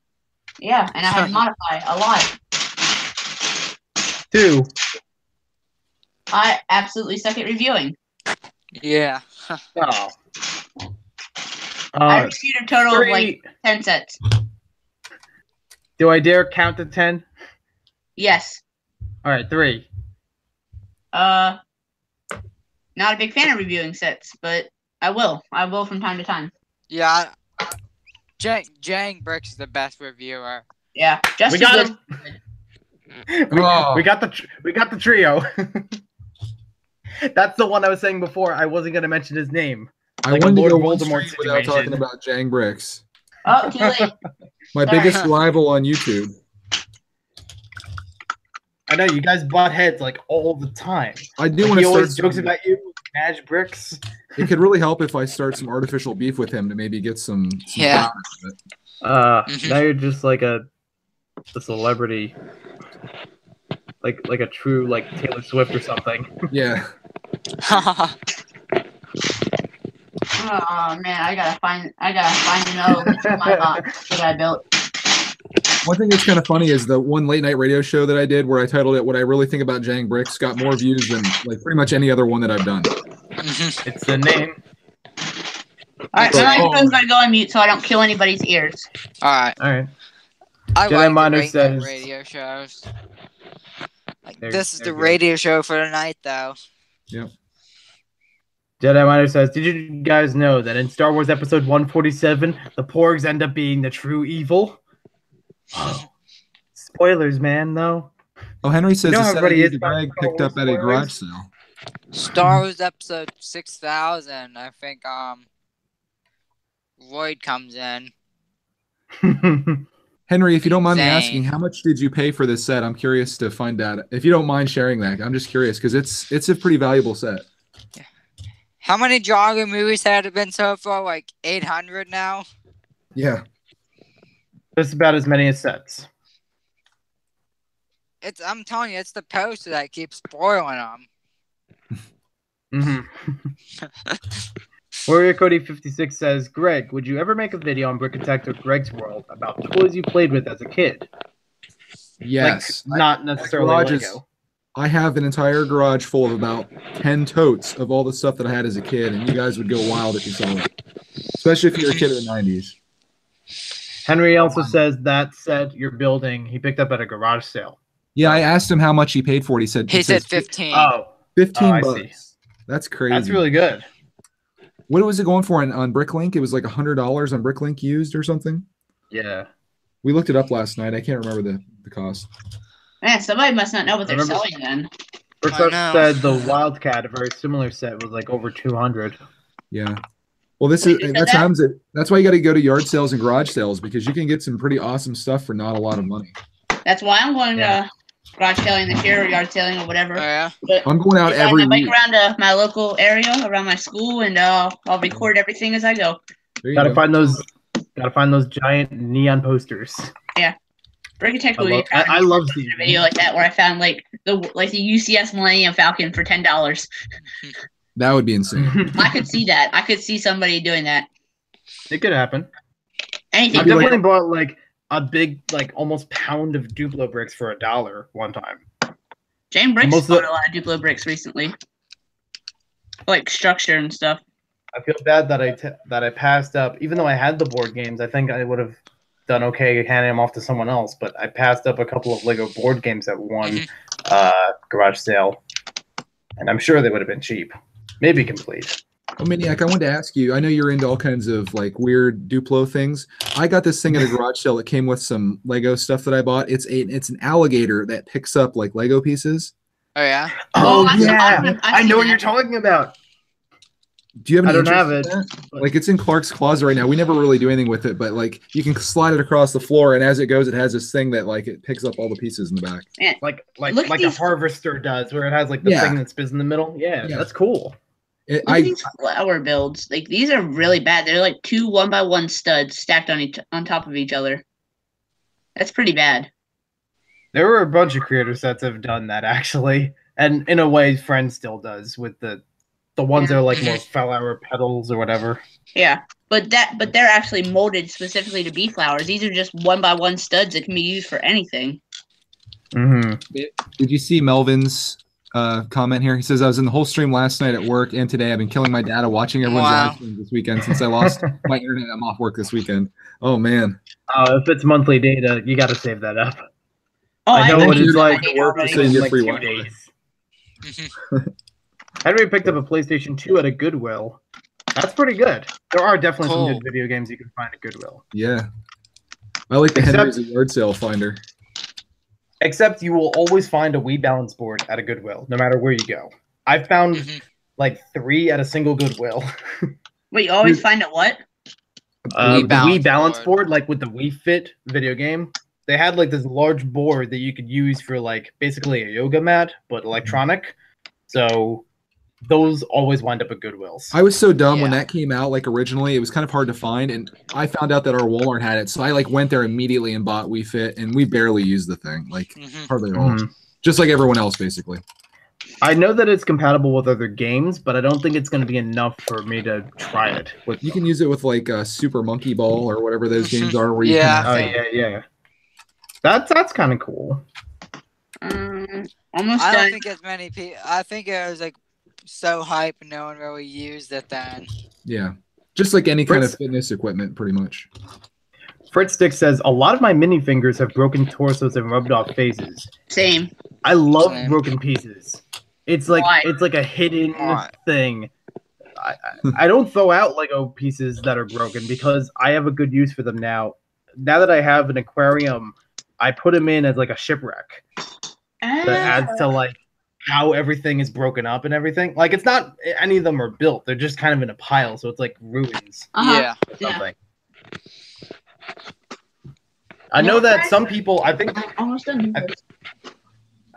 yeah, and I had to modify a lot. Two. I absolutely suck at reviewing. Yeah. Oh. I Uh, reviewed a total of like ten sets. Do I dare count to ten? Yes. All right, three. Uh, not a big fan of reviewing sets, but I will. I will from time to time. Yeah. Jang JangBricks is the best reviewer. Yeah, just we got him. We, Oh. we got the tr- we got the trio. That's the one I was saying before. I wasn't gonna mention his name. I Like a wanted to Lord go one Voldemort stream without talking about JangBricks, Oh, too late. my Sorry. biggest rival on YouTube. I know you guys butt heads like all the time. I do Like, want he to always start. jokes about you, Nash Bricks. It could really help if I start some artificial beef with him to maybe get some. some Yeah. profit. Uh, Mhm. now you're just like a, a celebrity, like like a true like Taylor Swift or something. Yeah. Oh man, I gotta find. I gotta find another my box that I built. One thing that's kind of funny is the one late night radio show that I did where I titled it "What I Really Think About JangBricks" got more views than like pretty much any other one that I've done. Mhm. It's the name. All right, my Oh. microphone's gonna go on mute so I don't kill anybody's ears. All right. All right. I Jedi like the Miner says- radio shows. Like They're- this is the good. radio show for tonight, though. Yep. Jedi Miner says, "Did you guys know that in Star Wars Episode 147, the Porgs end up being the true evil?" Spoilers, man. Though. Oh, Henry says know the how set everybody I is used about Greg Star picked up Wars at a spoilers? garage sale. Star Wars episode six thousand. I think um Lloyd comes in. Henry, if you don't mind me asking, how much did you pay for this set? I'm curious to find out. If you don't mind sharing that, I'm just curious because it's it's a pretty valuable set. How many Drago movies had it been so far? Like eight hundred now. Yeah. Just about as many as sets. It's I'm telling you, it's the poster that keeps spoiling them. Mm-hmm. Warrior Cody 56 says, Greg, would you ever make a video on Brick Attack or Greg's World about toys you played with as a kid? Yes. Like, not necessarily I, garage is- Lego. I have an entire garage full of about 10 totes of all the stuff that I had as a kid, and you guys would go wild if you saw it. Especially if you're a kid of the 90s. Henry also says that set you're building he picked up at a garage sale. Yeah, I asked him how much he paid for it. He said, He it said says fifteen. Oh, 15 Oh, I see. bucks. That's crazy. that's really good. What was it going for on, on Bricklink? It was like a $100 on Bricklink used or something. Yeah. We looked it up last night. I can't remember the, the cost. Man, somebody must not know what they're Remember- selling then. Brickstar know. said the Wildcat, a very similar set, was like over 200. Yeah. Well, this Wait, is you said that's that? happens. It that's why you got to go to yard sales and garage sales because you can get some pretty awesome stuff for not a lot of money. That's why I'm going Yeah. to garage selling this year, or yard selling, or whatever. Oh, yeah. But I'm going out I'm gonna bike week. around to my local area, around my school, and uh, I'll record everything as I go. There Gotta go. find those. Gotta find those giant neon posters. Architect I will love, I, proud I of love seeing a video like that where I found like the like the UCS Millennium Falcon for ten dollars. That would be insane. I could see that. I could see somebody doing that. it could happen. Anything. I be like- definitely bought like a big, like almost pound of Duplo bricks for a dollar one time. JangBricks most of bought the- a lot of Duplo bricks recently, like structure and stuff. I feel bad that I t- that I passed up, even though I had the board games. I think I would have done okay handing them off to someone else, but I passed up a couple of Lego board games at one Mhm. uh, garage sale, and I'm sure they would have been cheap, maybe complete. Oh, Maniac, I wanted to ask you. I know you're into all kinds of like weird Duplo things. I got this thing at a garage sale that came with some Lego stuff that I bought. It's a it's an alligator that picks up like Lego pieces. Oh yeah. Oh, Oh yeah, I've- I've I seen know what you're talking about. Do you have I don't have it, Like it's in Clark's closet right now. We never really do anything with it, but like you can slide it across the floor, and as it goes, it has this thing that like it picks up all the pieces in the back. Like like Look at like a harvester does, where it has like the Yeah. thing that spins in the middle. Yeah, Yeah. that's cool. It, I these flower builds. Like these are really bad. They're like two one by one studs stacked on each on top of each other. That's pretty bad. There were a bunch of creator sets that have done that actually, and in a way, Friend still does with the the ones that are like more flower petals or whatever. Yeah, but that but they're actually molded specifically to be flowers. These are just one by one studs that can be used for anything. Mm-hmm. Did you see Melvin's uh, comment here? He says, I was in the whole stream last night at work and today. I've been killing my data watching everyone's Wow. live streams this weekend since I lost my internet. I'm off work this weekend. Oh, man. Uh, if it's monthly data, you got to save that up. Oh, I know have what used it's like to work to save in you like free two Wi-Fi. days. Henry picked up a PlayStation 2 at a Goodwill. That's pretty good. There are definitely Cool. some good video games you can find at Goodwill. Yeah. I like the Except- Henry's yard sale finder. Except you will always find a Wii balance board at a Goodwill, no matter where you go. I've found Mhm. like three at a single Goodwill. Wait, you always find a what? Uh, Wii the balance Wii balance board. board. like with the Wii Fit video game, they had like this large board that you could use for like basically a yoga mat, but electronic. So those always wind up at Goodwills. I was so dumb when that came out. Like originally, it was kind of hard to find, and I found out that our Walmart had it, so I like went there immediately and bought Wii Fit, and we barely used the thing, like Mhm. hardly at all, Mhm. just like everyone else, basically. I know that it's compatible with other games, but I don't think it's going to be enough for me to try it. With You can use it with like a Super Monkey Ball or whatever those games are, where you Yeah. Oh yeah, yeah. That's that's kind of cool. Um, almost I don't done. think as many people. I think it was like so hype, no one really used it then. yeah, just like any kind of fitness equipment, pretty much. Fritz Stick says a lot of my minifigures have broken torsos and rubbed off faces. Same. I love Same. broken pieces. It's like Why? it's like a hidden Why? thing. I, I, I don't throw out Lego pieces that are broken because I have a good use for them now. Now that I have an aquarium, I put them in as like a shipwreck. That adds Ah. to like how everything is broken up and everything. Like it's not any of them are built; they're just kind of in a pile, so it's like ruins Uh-huh. Yeah. or Yeah. something. I know that some people. I think I'm almost done. I-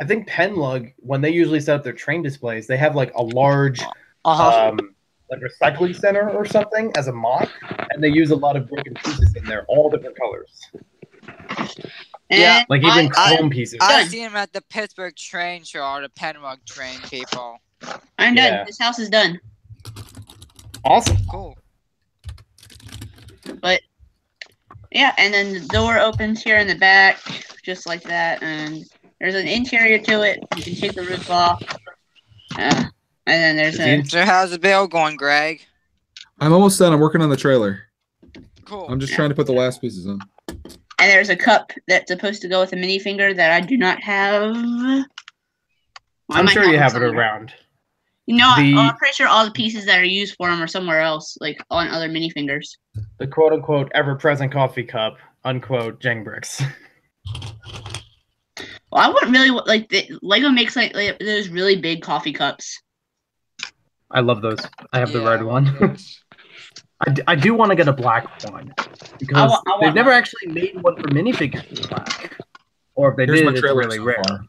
I think PennLUG when they usually set up their train displays, they have like a large Uh-huh. um, like recycling center or something as a mock, and they use a lot of broken pieces in there, all different colors, Yeah. Like even I, chrome pieces. I done. see him at the Pittsburgh train show, all the PennLUG train people. I'm done. Yeah. This house is done. awesome. Cool. But yeah, and then the door opens here in the back, just like that, and there's an interior to it. You can take the roof off. Uh, and then there's Is a the So how's the build going, Greg? I'm almost done. I'm working on the trailer. Cool. I'm just trying to put the last pieces on. And there's a cup that's supposed to go with a minifigure that I do not have. Well, I I'm might sure you have it somewhere. around. No, I- The- I'm pretty sure all the pieces that are used for them are somewhere else, like on other minifigures. The quote unquote ever present coffee cup, unquote JangBricks. Well, I wouldn't really like the Lego makes like, like those really big coffee cups. I love those. I have the red one. I, d- I do want to get a black one because wa- I want they've never one. actually actually made one for minifigures in black. Or if they Here's did, my it's trailer really so rare. far.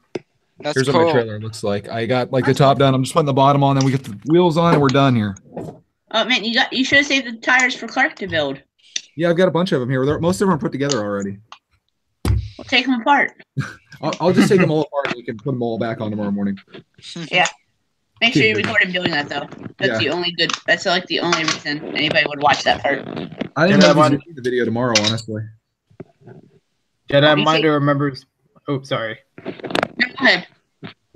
That's Here's cool. what my trailer looks like. I got like the top down. I'm just putting the bottom on, then we get the wheels on, and we're done here. Oh man, you got you should have saved the tires for Clark to build. Yeah, I've got a bunch of them here. They're, most of them are put together already. We'll take them apart. I'll, I'll just take them all apart and we can put them all back on tomorrow morning. Make sure you record him doing that though. That's Yeah. the only good. That's like the only reason anybody would watch that part. I Yeah, didn't that know if see the video tomorrow, honestly. Jedi You Minder remembers. Oh, sorry. No, go ahead.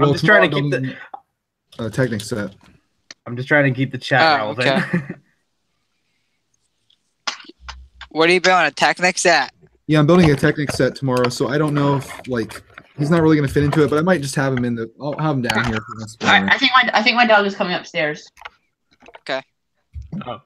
I'm just trying to tomorrow keep the. building uh, a Technic set. I'm just trying to keep the chat Oh, relevant. What are you building? A Technic set? Yeah, I'm building a Technic set tomorrow, so I don't know if like he's not really gonna fit into it, but I might just have him in the. I'll have him down here. if he wants to All be right, I think my I think my dog is coming upstairs. Jedi oh.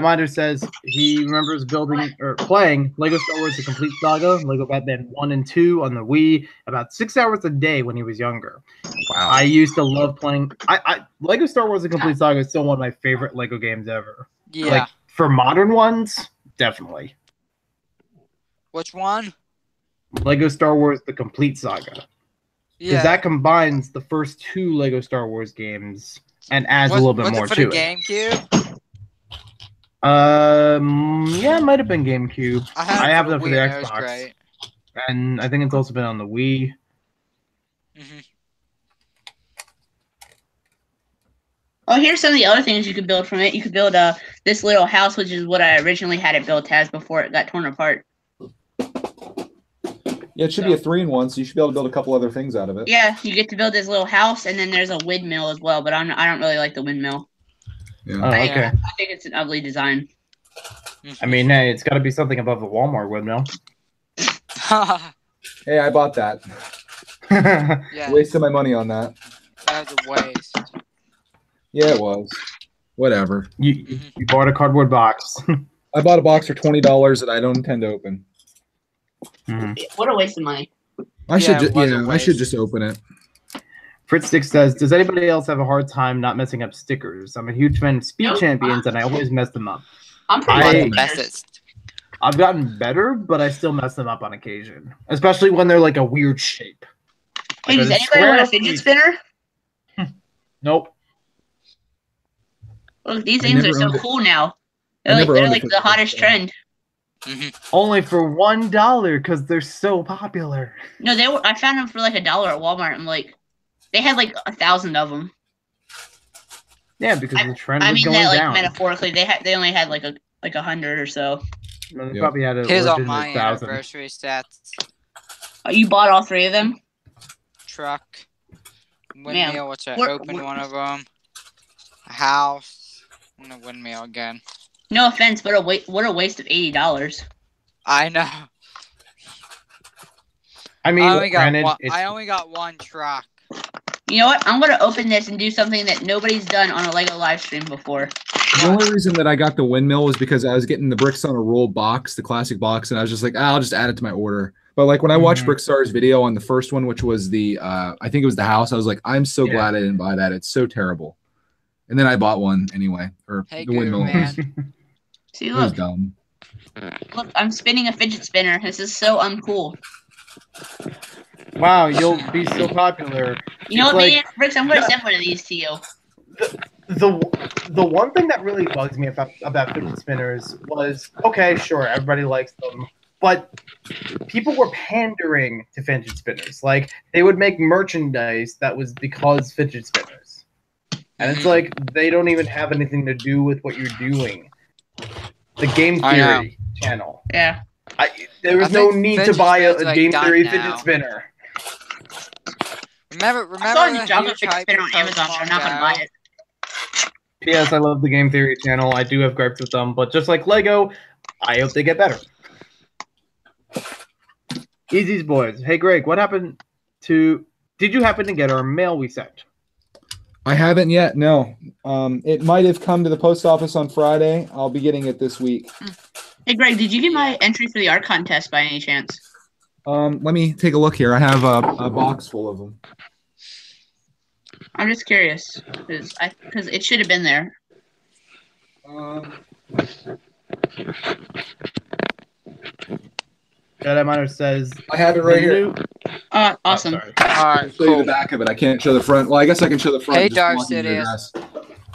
Minder says he remembers building or playing Lego Star Wars: The Complete Saga, Lego Batman One and Two on the Wii about six hours a day when he was younger. Wow. I used to love playing. I, I Lego Star Wars: The Complete Saga is still one of my favorite Lego games ever. Yeah. Like for modern ones, definitely. Which one? Lego Star Wars: The Complete Saga because Yeah. that combines the first two Lego Star Wars games and adds was, a little bit was more it for to the it. GameCube? Um, yeah, it might have been GameCube, I have, I it have for them for the Wii, was Xbox. great. and I think it's also been on the Wii. Mm-hmm. Oh, here's some of the other things you could build from it. You could build uh, this little house, which is what I originally had it built as before it got torn apart. Yeah, it should be a three in one, so you should be able to build a couple other things out of it. Yeah, you get to build this little house, and then there's a windmill as well. But I'm I don't really like the windmill. Yeah. Oh, okay. I think it's an ugly design. I mean, hey, it's got to be something above a Walmart windmill. Hey, I bought that. yeah, Wasted my money on that. that was a waste. Yeah, it was. Whatever. you Mhm. you bought a cardboard box. I bought a box for twenty dollars that I don't intend to open. Mhm. What a waste of money. I Yeah, should, it ju- yeah, I should just open it. Fritz Stick says, "Does anybody else have a hard time not messing up stickers? I'm a huge fan of Speed Nope. Champions, and I always mess them up. I'm pretty I- the at stickers. bestest. I've gotten better, but I still mess them up on occasion, especially when they're like a weird shape. Hey, Like does anybody want a fidget spinner? Nope. Look, these I things are so owned a- cool now. They're like, they're like the hottest spinner. trend. Mhm. Only for one dollar because they're so popular. No, they were. I found them for like a dollar at Walmart. I'm like, they had like a thousand of them. Yeah, because the trend I was mean going that like down. metaphorically. They had they only had like a like a hundred or so. No, they Yeah. probably had a Here's all legitimate my thousand. anniversary stats. Oh, you bought all three of them? Truck, windmill, Man, which I we're- opened we're- one of them. A house, and a windmill again. No offense, but a wa- what a waste of eighty dollars. I know. I mean, I only got granted, one. I only got one truck. You know what? I'm gonna open this and do something that nobody's done on a Lego live stream before. The only reason that I got the windmill was because I was getting the bricks on a roll box, the classic box, and I was just like, ah, I'll just add it to my order. But like when I watched Mhm. Brickstar's video on the first one, which was the uh I think it was the house, I was like, I'm so Yeah. glad I didn't buy that. It's so terrible. And then I bought one anyway, or Hey, the Guru windmill. Man. See, look, dumb. look, I'm spinning a fidget spinner. This is so uncool. wow, you'll be so popular. You know what, like- man? Bricks, I'm gonna Yeah. send one of these to you. the the one thing that really bugs me about about fidget spinners was okay, sure, everybody likes them, but people were pandering to fidget spinners. Like they would make merchandise that was because fidget spinners, and it's Mhm. like they don't even have anything to do with what you're doing. The game I theory channel. Yeah. I, there was I no need to buy a, a like, game theory now. fidget spinner. Remember, I remember saw a the new fidget spinner on Amazon, but I'm not gonna buy it. P.S. I love the game theory channel. I do have gripes with them, but just like Lego, I hope they get better. Easy's boys. Hey Greg, what happened to did you happen to get our mail we sent? I haven't yet. No, um, it might have come to the post office on Friday. I'll be getting it this week. Hey, Greg, did you get my entry for the art contest by any chance? Um, let me take a look here. I have a, a box full of them. I'm just curious because I because it should have been there. Um, Jedi Miner says I have it right here. Uh, Oh, awesome. sorry. All I right, show you the back of it. I can't show the front. Well, I guess I can show the front. Hey, Dark blocking Sidious.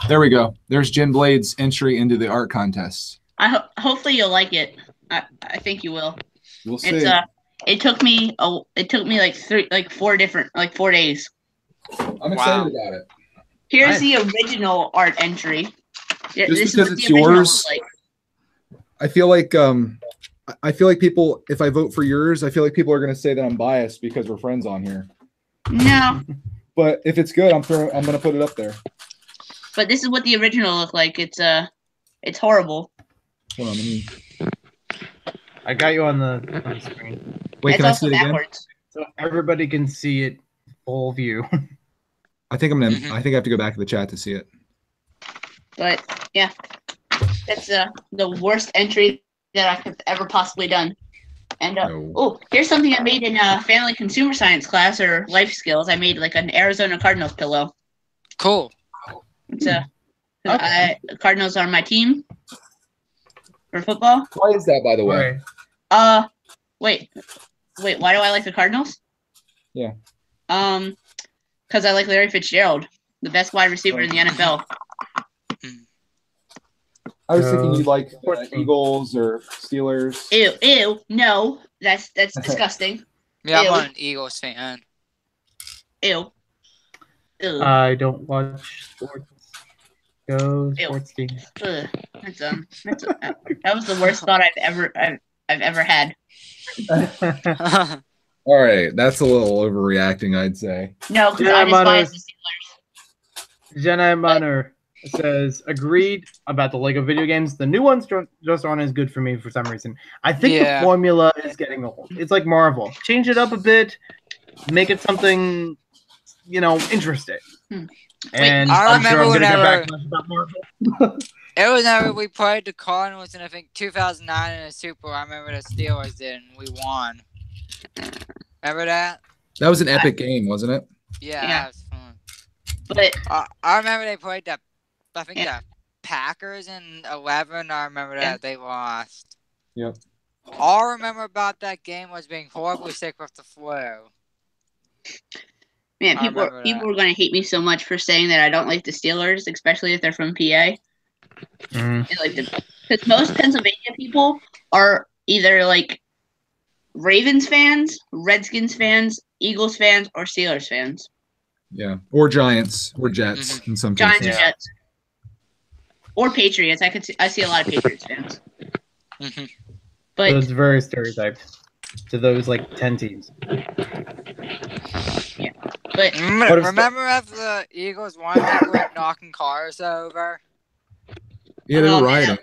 There we go. There's Jin Blade's entry into the art contest. I ho- hopefully you'll like it. I, I think you will. We'll see. It's uh, it took me oh, it took me like three, like four different, like four days. I'm excited Wow. about it. Here's Nice. the original art entry. Yeah, Just this because is it's yours? like. I feel like um, I- I feel like people. If I vote for yours, I feel like people are going to say that I'm biased because we're friends on here. No, But if it's good, I'm throwing, I'm going to put it up there. but this is what the original looked like. It's uh, it's horrible. Hold on, let me. I got you on the, on the screen. Wait, it's can I see it again? So everybody can see it full view. I think I'm gonna. Mhm. I think I have to go back to the chat to see it. But yeah, that's uh the worst entry that I could ever possibly done. And uh, No. oh, here's something I made in uh, family consumer science class or life skills. I made like an Arizona Cardinals pillow. Cool. It's uh, 'cause Okay. I, Cardinals are my team for football. Why is that, by the way? Right. Uh, wait, wait. Why do I like the Cardinals? Yeah. Um, because I like Larry Fitzgerald, the best wide receiver in the NFL. I was thinking Uh, you like uh. Eagles or Steelers. Ew, ew. No, that's that's disgusting. Yeah, Ew. I'm an Eagles fan. Ew. Ew. I don't watch sports. Go Ew. sports team. Ugh, that's um, that's uh, that was the worst thought I've ever I've, I've ever had. All right, that's a little overreacting, I'd say. No, because Yeah, I I'm despise honest. The Steelers. Jedi Miner says agreed about the Lego video games. The new ones ju- just aren't as good for me for some reason. I think Yeah. the formula is getting old. It's like Marvel. Change it up a bit, make it something, you know, interesting. Hmm. And I I'm sure I'm remember gonna get whenever- back about Marvel. it was whenever we played the Cardinals in I think 2009 in a Super. I remember the Steelers did, and we won. Remember that? That was an epic game, wasn't it? Yeah, Yeah. that was fun. But I, I remember they played the, I think Yeah. the Packers in 11. I remember that Yeah. they lost. Yep. All I remember about that game was being horribly sick with the flu. man, people remember people that. are gonna hate me so much for saying that I don't like the Steelers, especially if they're from PA. Mhm. And, like because most Pennsylvania people are either like Ravens fans, Redskins fans, Eagles fans, or Steelers fans. Yeah. Or Giants or Jets in some Giants cases. or Yeah. Jets. Or Patriots. I could see, I see a lot of Patriots fans. Mhm. But So it's very stereotyped to those like ten teams. but Remember, What is the- remember if the Eagles won, people were knocking cars over? Yeah, they Oh, were man. rioting.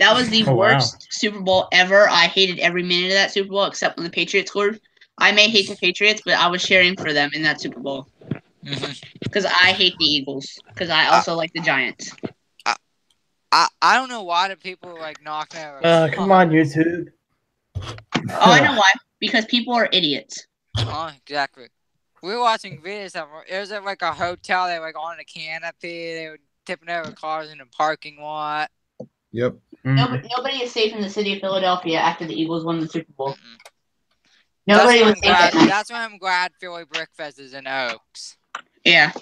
that was the Oh, wow. worst Super Bowl ever. I hated every minute of that Super Bowl except when the Patriots scored. I may hate the Patriots, but I was cheering for them in that Super Bowl. Because I hate the Eagles because I also like the Giants. I I don't know why the people are like knocking it. Uh, come on, YouTube. Oh, I know why. Because people are idiots. Oh, exactly. We were watching videos of it was at like a hotel. They were like on a canopy. They were tipping over cars in the parking lot. Yep. Mm. Nobody, nobody is safe in the city of Philadelphia after the Eagles won the Super Bowl. Mm-mm. Nobody that's was safe glad. That's why I'm glad Philly Brickfest is in Oaks. Yeah.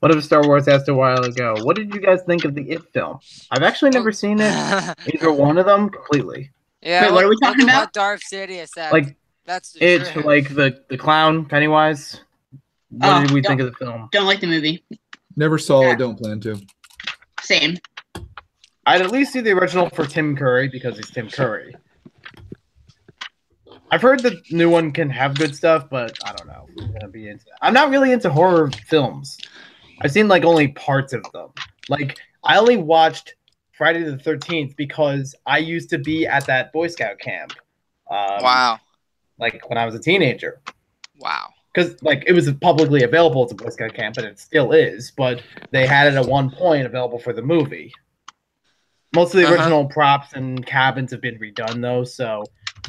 What if Star Wars asked a while ago? What did you guys think of the It film? I've actually never oh. seen it. Either one of them completely. Wait, what are we talking at about? What Darth Sidious said. Like that's the it's truth. like the the clown Pennywise. What Oh, did we think of the film? Don't like the movie. Never saw Yeah. it. Don't plan to. Same. I'd at least see the original for Tim Curry because he's Tim Curry. I've heard the new one can have good stuff, but I don't know. I'm gonna be into. I'm not really into horror films. I've seen like only parts of them. Like I only watched Friday the Thirteenth because I used to be at that Boy Scout camp. Um, wow. Like when I was a teenager. Wow. because like it was publicly available at the Boy Scout camp, and it still is. But they had it at one point available for the movie. Most of the Uh-huh. original props and cabins have been redone, though. So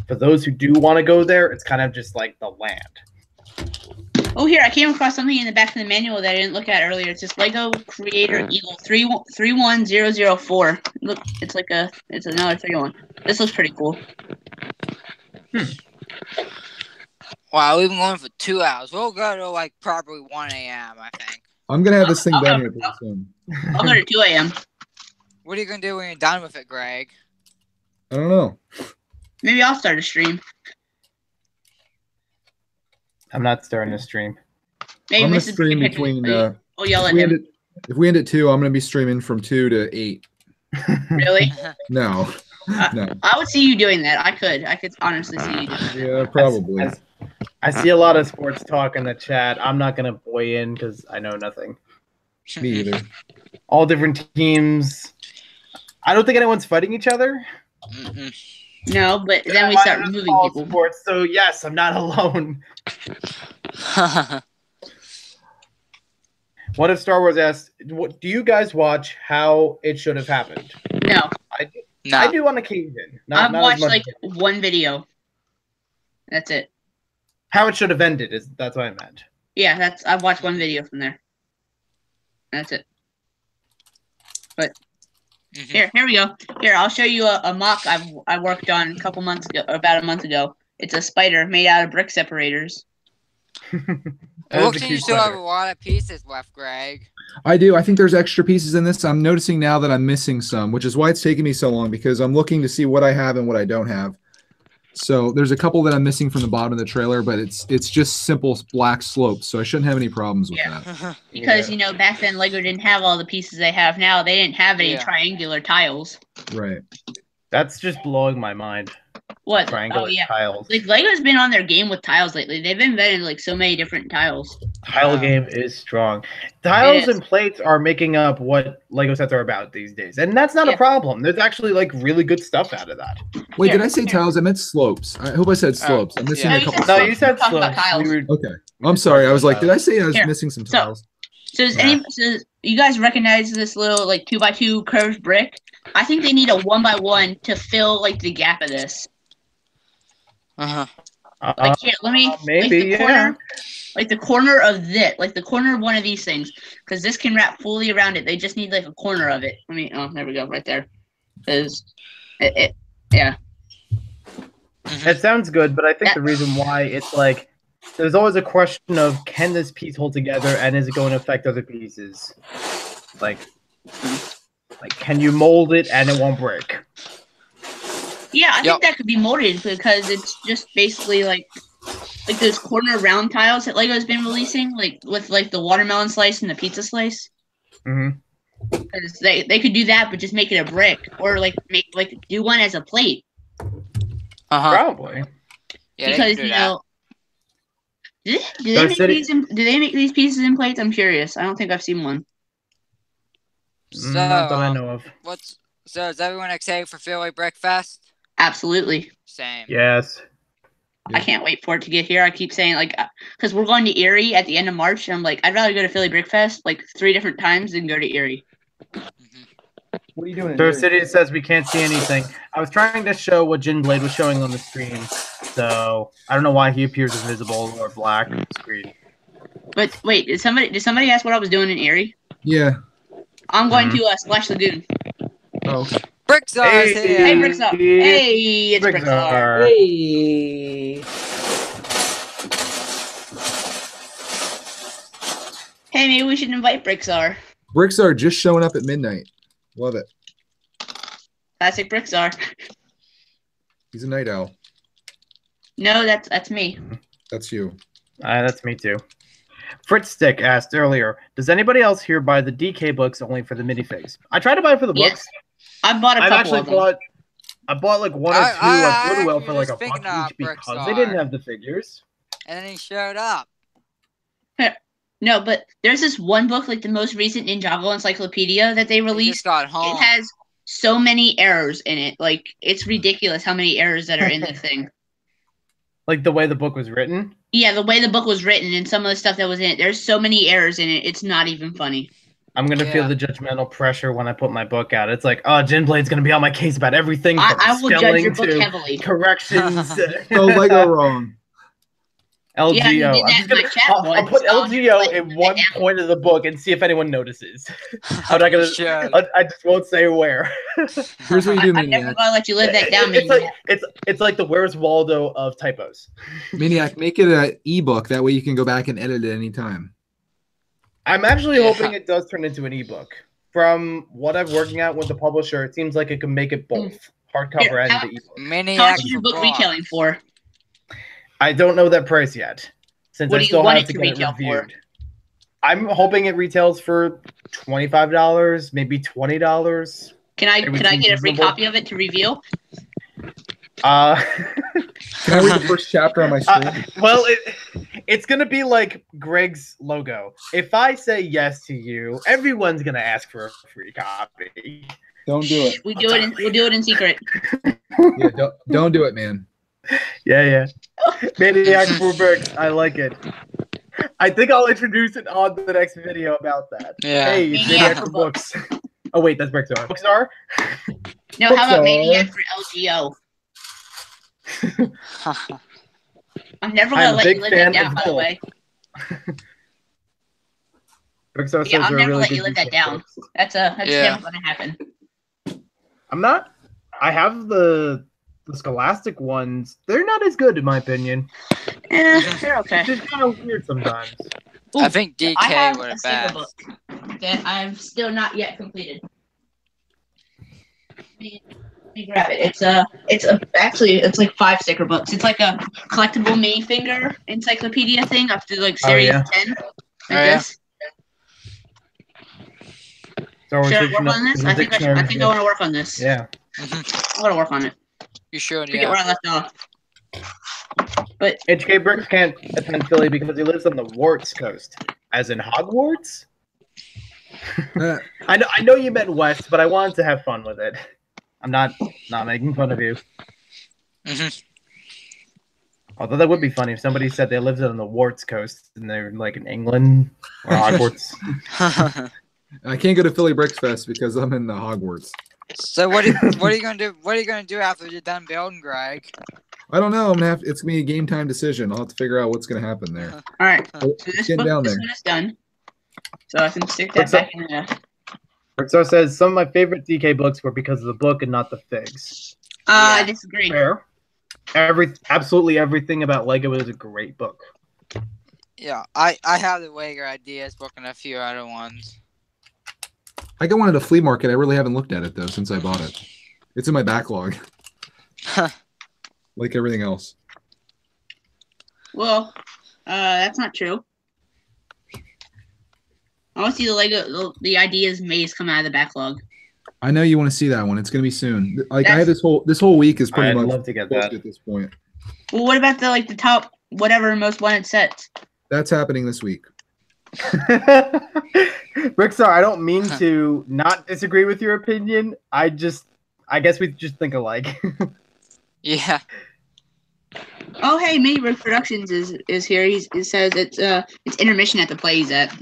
for those who do want to go there, it's kind of just like the land. Oh, here I came across something in the back of the manual that I didn't look at earlier. It's this Lego Creator Eagle three three one zero zero four. Look, it's like a it's another three one. This looks pretty cool. Hmm. Wow, we've been going for two hours. We'll go to like probably 1 a.m. I think. I'm gonna have this thing I'll- down I'll- here pretty soon. Oh. I'll go to two a.m. What are you gonna do when you're done with it, Greg? I don't know. Maybe I'll start a stream. I'm not starting a stream. Maybe I'm gonna stream between. Oh, Uh, oh, yell if at we end him. it, if we end at two, I'm gonna be streaming from two to eight. Really? No, Uh, no. I would see you doing that. I could. I could honestly see you doing that. Yeah, probably. I, I see a lot of sports talk in the chat. I'm not gonna weigh in because I know nothing. Me either. All different teams. I don't think anyone's fighting each other. Mm-mm. No, but then we start is removing people. Sports, so yes, I'm not alone. What if Star Wars asked, what, "Do you guys watch how it should have happened?" No, I do, no. I do on occasion. Not, I've not watched much like as- one video. That's it. how it should have ended. Is that's what I meant. Yeah, that's I've watched one video from there. That's it. Mhm. Here, here we go. Here, I'll show you a, a MOC I've I worked on a couple months ago, or about a month ago. It's a spider made out of brick separators. It That was looks like you cute still have a lot of pieces left, Greg. I do. I think there's extra pieces in this. I'm noticing now that I'm missing some, which is why it's taking me so long because I'm looking to see what I have and what I don't have. So there's a couple that I'm missing from the bottom of the trailer, but it's it's just simple black slopes, so I shouldn't have any problems with Yeah. that. Because Yeah. you know, back then Lego didn't have all the pieces they have now. They didn't have any Yeah. triangular tiles. Right. That's just blowing my mind. What? Triangle Oh yeah. tiles. Like Lego's been on their game with tiles lately. They've invented like so many different tiles. Tile Wow. game is strong. Tiles is. and plates are making up what Lego sets are about these days, and that's not Yeah. a problem. There's actually like really good stuff out of that. Wait, Here, did I say here. tiles? I meant slopes. I hope I said oh, slopes. I'm missing yeah. a No, you couple. said No, you said Talk slopes. tiles. We were- Okay. I'm sorry. I was like, did I say I was Here. missing some So- tiles? So does Yeah. any so you guys recognize this little like two by two curved brick? I think they need a one by one to fill like the gap of this. Uh-huh. Uh, Like here, let me uh, maybe, like the yeah. corner, like the corner of this, like the corner of one of these things, because this can wrap fully around it. They just need like a corner of it. Let me. Oh, there we go, right there. Because it, it, yeah. It sounds good, but I think That- the reason why it's like there's always a question of can this piece hold together and is it going to affect other pieces? Like, like can you mold it and it won't break? Yeah. I Yep. think that could be molded because it's just basically like like those corner round tiles that Lego's been releasing, like with like the watermelon slice and the pizza slice. hmm 'Cause they they could do that, but just make it a brick, or like make like do one as a plate. Uh-huh. Probably. Yeah, because can do you know, do they, do they make these? In, do they make these pieces in plates? I'm curious. I don't think I've seen one. So, Not that I know of. what's so is everyone excited for Philly Brickfest? Absolutely. Same. Yes. I can't wait for it to get here. I keep saying like, because we're going to Erie at the end of March, and I'm like, I'd rather go to Philly Brick Fest like three different times than go to Erie. Mhm. What are you doing? in Star here? City says we can't see anything. I was trying to show what Jin Blade was showing on the screen, so I don't know why he appears invisible or black screen. But wait, did somebody did somebody ask what I was doing in Erie? Yeah. I'm going Mhm. to uh, Splash Lagoon. Oh, okay. Brickstar's Hey. here. Hey, Brickstar. Hey, it's Brickstar. Hey. Hey, maybe we should invite Brickstar. Bricks are just showing up at midnight. Love it. Classic Brickstar. He's a night owl. No, that's that's me. That's you. Uh, that's me too. Fritz Stick asked earlier, does anybody else here buy the DK books only for the minifigs? I tried to buy it for the Yes. books. I bought a I've couple actually of them. bought I bought like one or two I- at I Goodwill for like a was buck of each because Brickstar. they didn't have the figures. And then he showed up. No, but there's this one book, like the most recent Ninjago Encyclopedia that they released. just got home. It has so many errors in it. Like it's hmm. ridiculous how many errors that are in the thing. Like the way the book was written. Yeah, the way the book was written and some of the stuff that was in it. There's so many errors in it. It's not even funny. I'm gonna feel the judgmental pressure when I put my book out. It's like, oh, Jin Blade's gonna be on my case about everything I, from I will judge spelling your book to heavily. corrections. So Lego wrong. LGO. Yeah, I'm just gonna- I'll, I'll put LGO just in one point of the book and see if anyone notices. I'm not You gonna. should. I, I just won't say where. Here's what you I, do, I'm never gonna let you live that down, it's man. like it's it's like the Where's Waldo of typos. Maniac, make it an ebook. That way you can go back and edit it anytime. I'm actually Yeah. hoping it does turn into an ebook. From what I'm working out with the publisher, it seems like it can make it hmm. both hardcover Here, and how- the ebook. How Maniac much is your book boss. retailing for? I don't know that price yet, since What I still have it to to get it retail for? reviewed. I'm hoping it retails for twenty five dollars, maybe twenty dollars. Can I can I seem get a free copy of it to review? Uh, Can I read the first chapter on my screen? uh, well, it, it's gonna be like Greg's logo. If I say yes to you, everyone's gonna ask for a free copy. Don't do it. We do it. In, we'll do it in secret. Yeah, don't, don't do it, man. Yeah, yeah. Maniac for Bricks. I like it. I think I'll introduce it on the next video about that. Yeah. Hey, it's Maniac Maniac for for Books. Oh wait, that's Brickstar. Brickstar? No, how about Okay. Maniac for LGO? I'm never gonna I'm let you live that down. By the both. way, Brickstar says Yeah, I'll they're never really let you live that down. books. that's a that's Yeah. never gonna happen. I'm not. I have the the Scholastic ones. They're not as good in my opinion. Eh, they're okay. It's just kind of weird sometimes. I think DK I have would a have single book that I've still not yet completed. Let me, grab it. It's a, it's a, actually, it's like five sticker books. It's like a collectible minifigure encyclopedia thing up to like Oh, series yeah. ten. Like Oh, yeah. this. Star Wars Should I Fiction work on this? is a I think I, should, I dictionary. think I want to work on this. Yeah. I'm gonna work on it. You should, Forget yeah. where I left off. HK Bricks can't attend Philly because he lives on the Warts coast, as in Hogwarts. Uh, I know, I know you meant West, but I wanted to have fun with it. I'm not not making fun of you. Mhm. Although that would be funny if somebody said they lived on the Warts coast and they're like in England or Hogwarts. I can't go to Philly Bricks Fest because I'm in the Hogwarts. so what? Are, what are you gonna do? What are you gonna do after you're done building, Greg? I don't know. I'm gonna have. It's gonna be a game time decision. I'll have to figure out what's gonna happen there. All right. Oh, So this Get book, down this there. one is done. So I can stick that What's up? back in there. Brickstar says some of my favorite DK books were because of the book and not the figs. Uh, I disagree. Fair. Every absolutely everything about Lego is a great book. Yeah, I I have the Wager ideas book and a few other ones. I got one at a flea market. I really haven't looked at it though since I bought it. It's in my backlog, like everything else. Well, uh, that's not true. I want to see the Lego, the, the ideas maze come out of the backlog. I know you want to see that one. It's gonna be soon. Like I have this whole this whole week is pretty I'd much love to get booked that. at this point. Well, what about the like the top whatever most wanted sets? That's happening this week. Brickstar, I don't mean to not disagree with your opinion. I just, I guess we just think alike. yeah. Oh, hey, Mayberg Productions is is here. He's, it says it's uh it's intermission at the play he's at.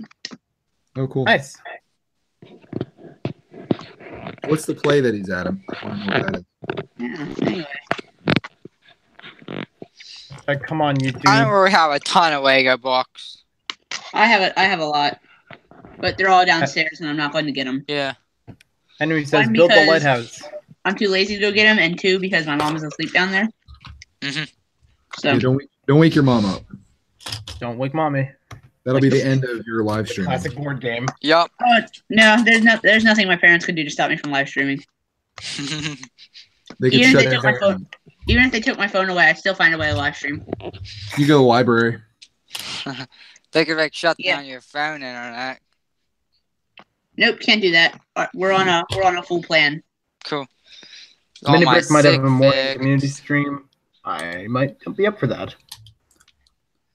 Oh, cool. Nice. What's the play that he's at? I'm- don't know what that is. Yeah. Like, come on, you I don't really have a ton of Lego books. I have a I have a lot, but they're all downstairs, and I'm not going to get them. Yeah. Henry says, One build the because- lighthouse. I'm too lazy to go get them, and two because my mom is asleep down there. Mhm. So Yeah, don't wake, don't wake your mom up. Don't wake mommy. That'll be the end of your live stream. Classic board game. Yep. uh, no, there's no there's nothing my parents could do to stop me from live streaming. They could Even if shut they took my phone- down. Even if they took my phone away, I'd still find a way to live stream. You go to the library. they could like shut Yeah. down your phone internet. Nope, can't do that. Uh, We're on a we're on a full plan. Cool. All Mini my Brick might have sick a morning pics. community stream. I might be up for that.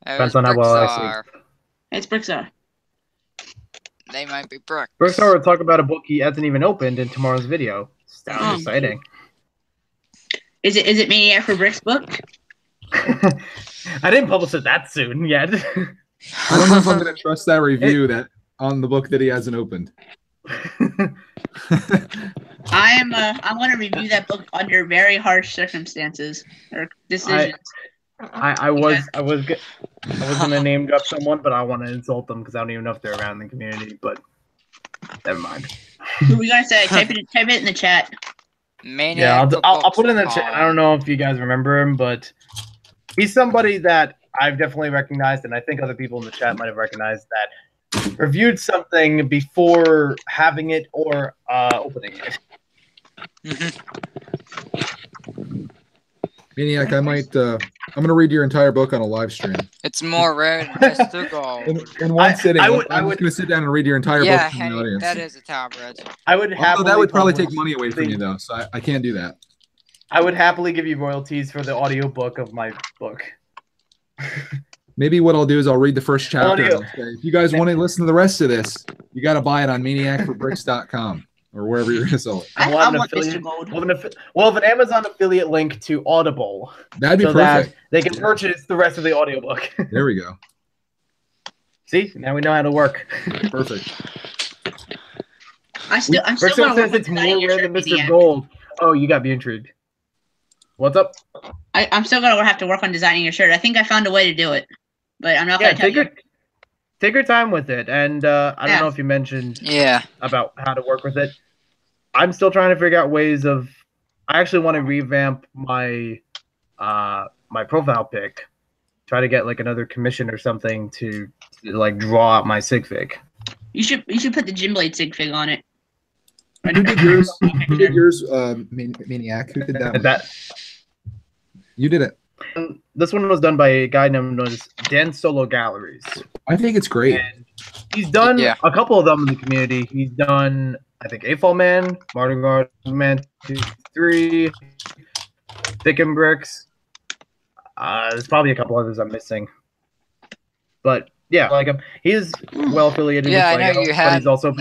Those Depends on how bricks well I sleep. Are- It's Brixar. They might be bricks. First, I will talk about a book he hasn't even opened in tomorrow's video. Sounds Oh. exciting. Is it is it Maniac for Bricks book? I didn't publish it that soon yet. I don't know if I'm going to trust that review that on the book that he hasn't opened. I am. Uh, I want to review that book under very harsh circumstances or decisions. I, I was I was g- I was gonna name drop someone, but I want to insult them because I don't even know if they're around in the community. But never mind. Who we gonna say? Type it. Type it in the chat. Maniac Yeah, I'll, I'll, I'll put it in the chat. I don't know if you guys remember him, but he's somebody that I've definitely recognized, and I think other people in the chat might have recognized that reviewed something before having it or uh, opening it. Mhm. Maniac, I might. Uh, I'm going to read your entire book on a live stream It's more rare than Mr. Gold. in, in one I- sitting. I would- I'm I just would- going to sit down and read your entire Yeah, book to the Henny, audience. that is a tablet. I would Although happily that would probably take money away from you, though, so I, I can't do that. I would happily give you royalties for the audiobook of my book. Maybe what I'll do is I'll read the first chapter. And say, if you guys want to listen to the rest of this, you got to buy it on maniacforbricks.com or wherever you're going to sell it. I, We'll have an affiliate- Mr. We'll have, an, affi- we'll have an Amazon affiliate link to Audible That'd be so perfect. that they can purchase the rest of the audiobook. There we go. See, now we know how to work. Perfect. I still. I'm still Brixton gonna work says on it's more designing your rare shirt, than Mr. Maniac. Gold. Oh, you got me intrigued. What's up? I, I'm still gonna have to work on designing your shirt. I think I found a way to do it, but I'm not Yeah, gonna tell take you. your take your time with it. And uh, I don't know if you mentioned Yeah. about how to work with it. I'm still trying to figure out ways of. I actually want to revamp my uh my profile pic. Try to get like another commission or something to like draw out my sig fig. You should. You should put the Jin Blade sig fig on it. Who did yours? Who did yours, uh, Maniac? Who did that? That You did it. this one was done by a guy named known as Dan Solo Galleries. I think it's great. And he's done Yeah. a couple of them in the community. He's done, I think, A Fall Man, Martin Garden Man 2, 3, Thick and Bricks. Uh, there's probably a couple others I'm missing. But yeah, like him. He is well affiliated Yeah, I with know Lego, you had he's also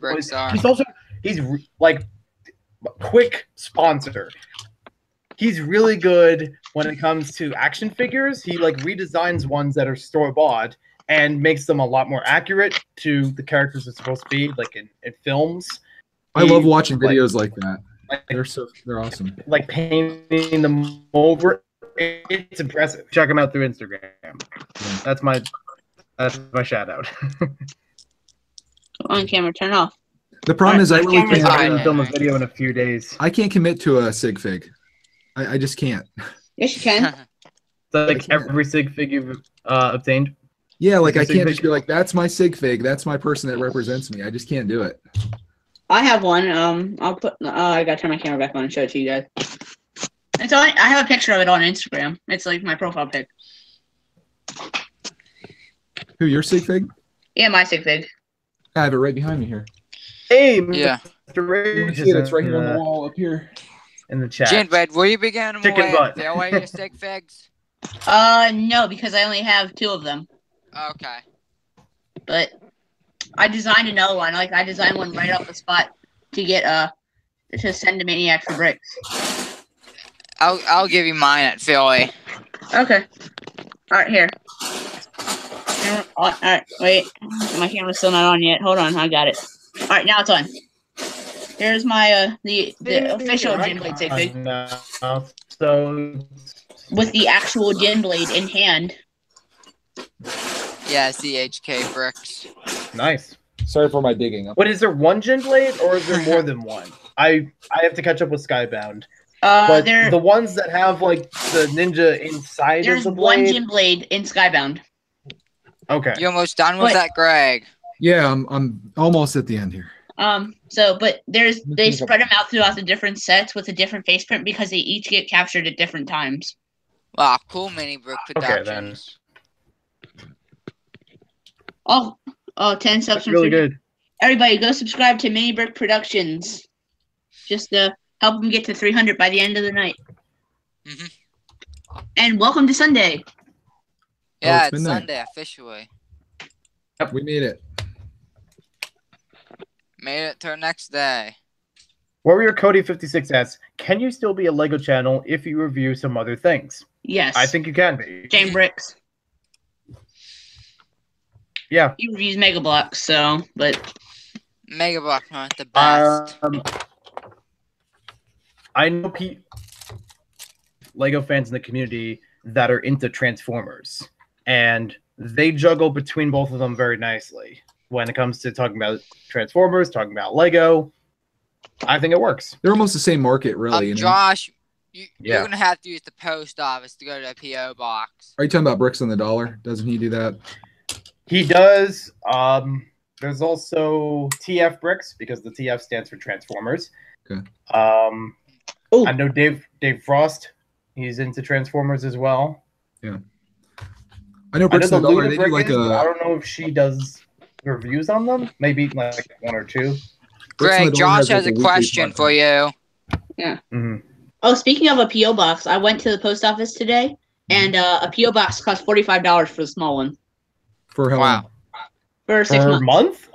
bricks are. He's also he's re- like quick sponsor. He's really good when it comes to action figures. He like redesigns ones that are store bought and makes them a lot more accurate to the characters they're supposed to be, like in, in films. I He, love watching videos like that. like, They're so they're awesome. like painting them over. It's impressive. Check them out through Instagram. That's my that's my shout out. On camera, turn off. The problem is I really Camera's can't. on. I'm film a video in a few days. I can't commit to a sig fig. I, I just can't. Yes, you can. Like every sig fig you've uh, obtained. Yeah, like I can't fig. just be like, that's my sig fig. That's my person that represents me. I just can't do it. I have one. Um, I'll put. Uh, I gotta turn my camera back on and show it to you guys. It's on. I have a picture of it on Instagram. It's like my profile pic. Who your sig fig? Yeah, my sig fig. I have it right behind me here. Hey, yeah. Mr. You Rage see it? It's right here on the the, wall up here. in the chat. Ginbred, will you begin Chicken with butt. the way your sig figs? Uh, no, because I only have two of them. Okay. But I designed another one. Like I designed one right off the spot to get uh to send to Maniac for bricks. I'll I'll give you mine at Philly. Okay. All right, here. Oh, All right, wait. My camera's still not on yet. Hold on, I got it. All right, now it's on. Here's my uh the the official Jin Blade safety so with the actual Jin Blade in hand. Yeah, CHK bricks. nice. Sorry for my digging. Up. What is there one Jin Blade or is there more than one? I I have to catch up with Skybound. Uh, But there the ones that have like the ninja inside there's of the one blade. Jin Blade in Skybound. okay. You almost done with But- that, Greg? Yeah, I'm I'm almost at the end here. Um, so but there's they spread them out throughout the different sets with a different face print because they each get captured at different times. Wow, cool mini brick Okay, then. Productions. Oh, oh, 10 subs That's really good. Everybody, go subscribe to Mini Brick Productions. Just to help them get to 300 by the end of the night. Mm-hmm. And welcome to Sunday. Yeah, it's it's midnight. Sunday officially. Yep, we made it. Made it to the next day. Warrior Cody 56 asks, can you still be a Lego channel if you review some other things? Yes. I think you can be. JangBricks. Yeah. He reviews Mega Bloks, so but Mega Blok not the best. Um, I know pe- Lego fans in the community that are into Transformers, and they juggle between both of them very nicely when it comes to talking about Transformers, talking about Lego. I think it works. They're almost the same market, really. um. Josh, you, Yeah. you're gonna have to use the post office to go to the PO box. Are you talking about bricks on the dollar? Doesn't he do that? He does. Um, there's also TF Bricks because the TF stands for Transformers. Okay. Um, Ooh. I know Dave Dave Frost. He's into Transformers as well. I know I know bricks the on the dollar. They do like is, but I a don't know if she does reviews on them. Maybe like one or two. Bricks Greg, Josh has, has a a question for podcast. you. Mhm. Oh, speaking of a PO box, I went to the post office today, and uh, a PO box cost forty five dollars for the small one for how Wow. long? for six Per months. month?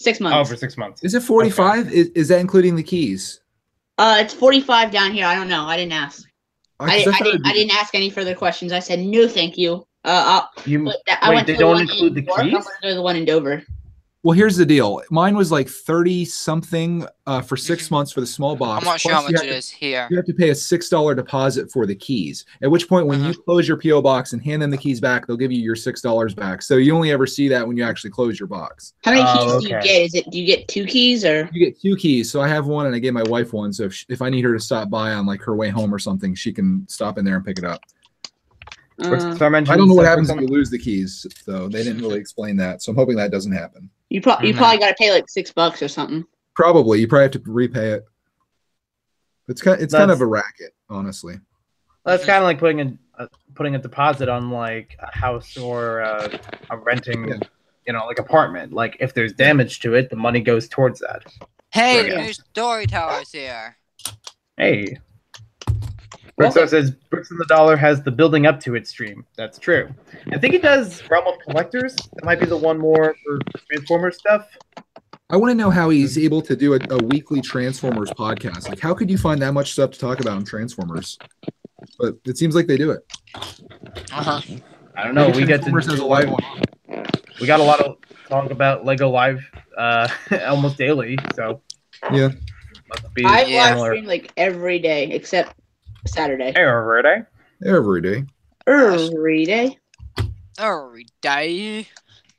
Six Oh, months. Oh, for six months. Is it forty five? Is, is that including the keys? uh, it's forty five down here. I don't know. I didn't ask. I, 'cause I, thought didn't. be- I didn't ask any further questions. I said no, thank you. Uh, I'll, You but that, I Wait, went they to don't one include in the York. I'm gonna go to the one in Dover. Well, here's the deal. Mine was like thirty something uh, for 6 Mhm. months for the small box. I'm not sure plus how you much have it to- is here. You have to pay a six dollar deposit for the keys. At which point, when Uh-huh. you close your PO box and hand them the keys back, they'll give you your six dollars back. So you only ever see that when you actually close your box. How many Oh, keys do you get? Is it do you get two keys or? You get two keys. So I have one, and I gave my wife one. So if, she, if I need her to stop by on like her way home or something, she can stop in there and pick it up. Uh, Star mentioned I don't know what happens if you lose the keys, though. They didn't really explain that, so I'm hoping that doesn't happen. You pro- you Mhm. probably got to pay like six bucks or something. Probably, you probably have to repay it. It's kind, it's kind of a racket, honestly. That's kind of like putting a uh, putting a deposit on like a house or uh, a renting, Yeah. you know, like apartment. Like if there's damage to it, the money goes towards that. Hey, Yeah. the new storyteller's here. Hey. Brickso says Bricks on the Dollar has the building up to it stream. That's true. I think it does Realm of Collectors. That might be the one more for Transformers stuff. I want to know how he's able to do a, a weekly Transformers podcast. Like, how could you find that much stuff to talk about in Transformers? But it seems like they do it. Uh-huh. I don't know. Maybe We get to Transformers has a live one. we got a lot of talk about Lego Live uh, almost daily. So Yeah. must be I Yeah. live stream like every day except Saturday. Every day. Every day. Every day. Every day.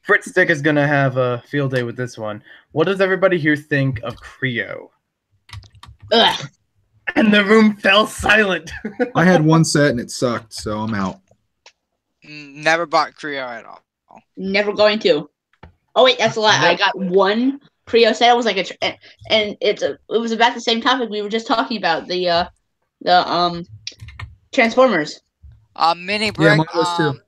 Fritz Stick is gonna have a field day with this one. What does everybody here think of Kre-O? Ugh. And the room fell silent. I had one set and it sucked, so I'm out. Never bought Kre-O at all. Never going to. Oh wait, that's a lie. I got one Kre-O set. It was like a, tr- and, and it's a, it was about the same topic we were just talking about the uh the um Transformers. Uh, mini Yeah, brick. mine was too. um,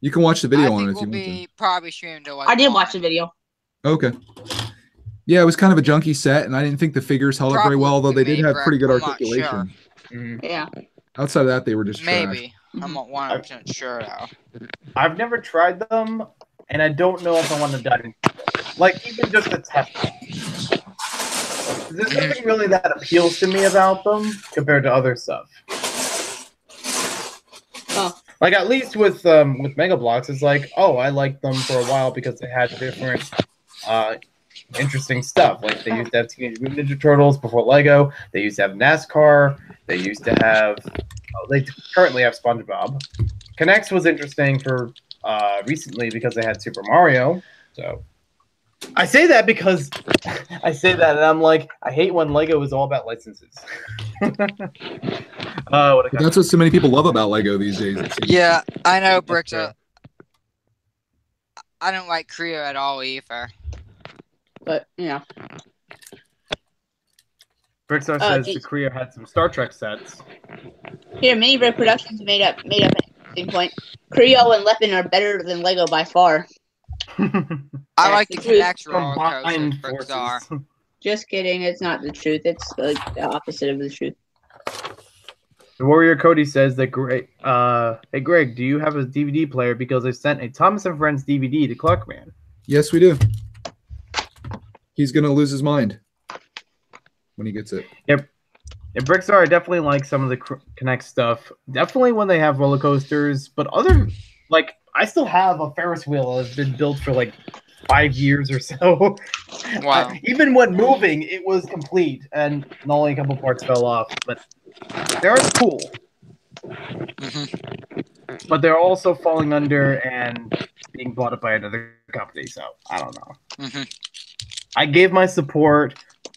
You can watch the I video on think it if will you want be probably streamed to. I didn't watch the video. Okay. Yeah, it was kind of a junky set, and I didn't think the figures held up very well, although they did have pretty good I'm not articulation. Mhm. Yeah. Outside of that, they were just trash. Maybe. I'm not 100 percent sure though. I've never tried them, and I don't know if I want to dive in. Like even just a test. There's nothing really that appeals to me about them compared to other stuff. Oh. Like at least with um with Mega Bloks, it's like, oh, I liked them for a while because they had different uh interesting stuff. Like they used to have Teenage Mutant Ninja Turtles before Lego. They used to have NASCAR. They used to have. Oh, they currently have SpongeBob. K'NEX was interesting for uh recently because they had Super Mario. So I say that because I say that and I'm like, I hate when Lego is all about licenses. uh, what a that's what so many people love about Lego these days. Yeah, I know, That's Bricks. uh, I don't like Kre-O at all either. But you know, Brickstar Uh, says the- the Kre-O had some Star Trek sets. here Mini Red Productions made up made up an interesting point. Kre-O and Lepin are better than Lego by far. I like the the truth. Connect roller Combined coasters, Bricks are. Just kidding. It's not the truth. It's like the opposite of the truth. The Warrior Cody says that Greg, uh, hey Greg, do you have a DVD player? Because I sent a Thomas and Friends DVD to Clarkman. Yes, we do. He's gonna lose his mind when he gets it. Yep. And Brickstar, I definitely like some of the Connect stuff. Definitely when they have roller coasters, but other like I still have a Ferris wheel that's been built for like five years or so. Wow. I- even when moving, it was complete, and only a couple parts fell off. But they're cool. Mhm. But they're also falling under and being bought up by another company. So I don't know. Mhm. I gave my support.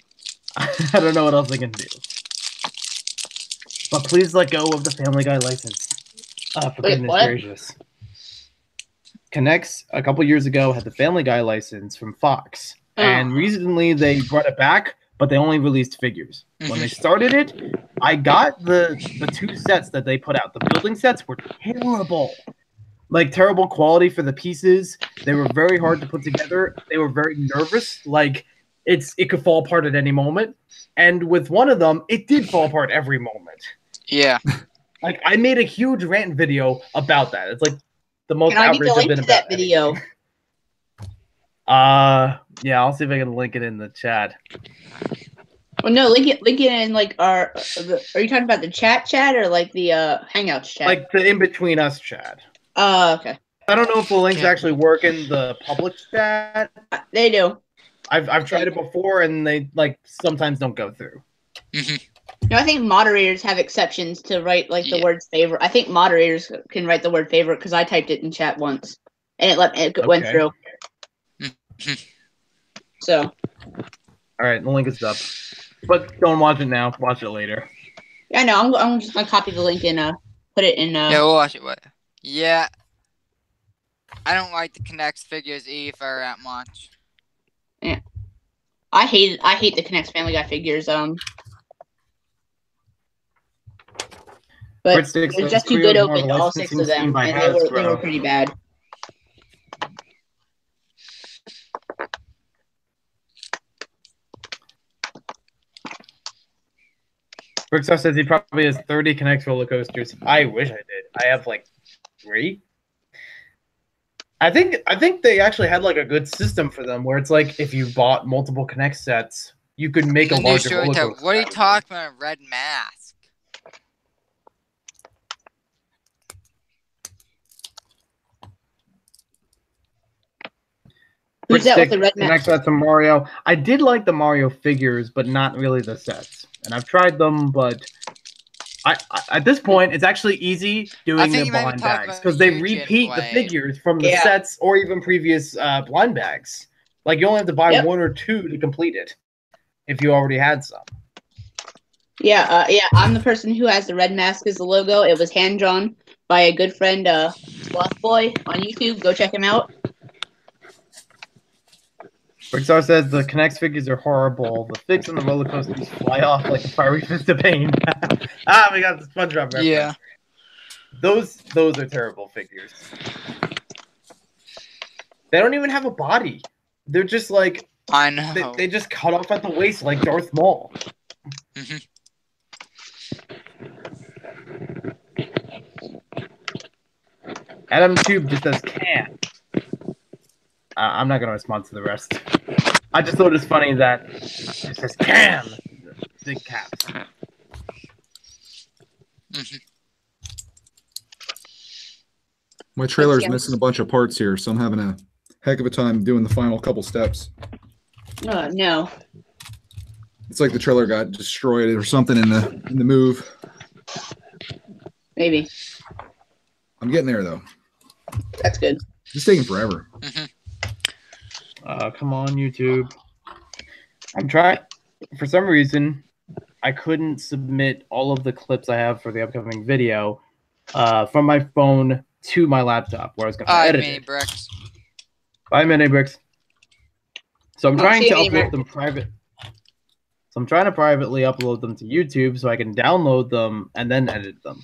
I don't know what else I can do. But please let go of the Family Guy license. Uh, for Wait, goodness what? gracious. K'NEX a couple years ago had the Family Guy license from Fox, Oh. and recently they brought it back, but they only released figures. When they mm-hmm. started it, I got the the two sets that they put out. The building sets were terrible, like terrible quality for the pieces. They were very hard to put together. They were very nervous, like it's it could fall apart at any moment. And with one of them, it did fall apart every moment. Yeah. Like I made a huge rant video about that. It's like the most Can I get outrage the I've link been to about that video? Uh, yeah, I'll see if I can link it in the chat. Well, no, link it, link it in like our. Are you talking about the chat chat or like the uh Hangouts chat? Like the in between us chat. Oh, okay. I don't know if the links Yeah. actually work in the public chat. Uh, They do. I've I've tried it before and they like sometimes don't go through. Mhm. No, I think moderators have exceptions to write like the Yeah. word favorite. I think moderators can write the word favorite because I typed it in chat once and it let it went through. So All right, the link is up. But don't watch it now. Watch it later. yeah, no, I'm, I'm just gonna copy the link and uh put it in uh Yeah, we'll watch it. What? Yeah. I don't like the Connect figures either that much. Yeah. I hate I hate the Connect Family Guy figures. Um, but Brit Sticks they're just too good is open, a all six of them, and they were, they were pretty bad. Brickstar says he probably has 30 Connect roller coasters. I wish I did. I have like three. I think I think they actually had like a good system for them where it's like if you bought multiple Connect sets, you could make a And larger roller coaster. what are you of it. talking about? Red mask. Who's that with the red Connect mask? sets from Mario. I did like the Mario figures, but not really the sets. And I've tried them, but I, I at this point it's actually easy doing the you blind bags because they repeat the figures from the Yeah. sets or even previous uh, blind bags. Like you only have to buy Yep. one or two to complete it if you already had some. Yeah, uh, yeah. I'm the person who has the red mask as the logo. It was hand drawn by a good friend, uh, Sloth Boy on YouTube. Go check him out. Brickstar says the Connect figures are horrible. The fix on the roller coasters fly off like a fiery fist of pain. ah, we got the SpongeBob reference. Yeah. Those those are terrible figures. They don't even have a body. They're just like I know. they, they just cut off at the waist like Darth Maul. Mhm. Adam Tube just says can. Uh, I'm not gonna respond to the rest. I just thought it was funny that it says Cam, Big caps. My trailer is missing a bunch of parts here, so I'm having a heck of a time doing the final couple steps. Oh no. It's like the trailer got destroyed or something in the in the move. Maybe. I'm getting there though. That's good. It's taking forever. Uh, come on, YouTube. I'm trying. For some reason, I couldn't submit all of the clips I have for the upcoming video uh, from my phone to my laptop, where I was going to I edit mini it. bricks. Bye, mini bricks. So I'm trying see to you, Mini upload them private. So I'm trying to privately upload them to YouTube so I can download them and then edit them.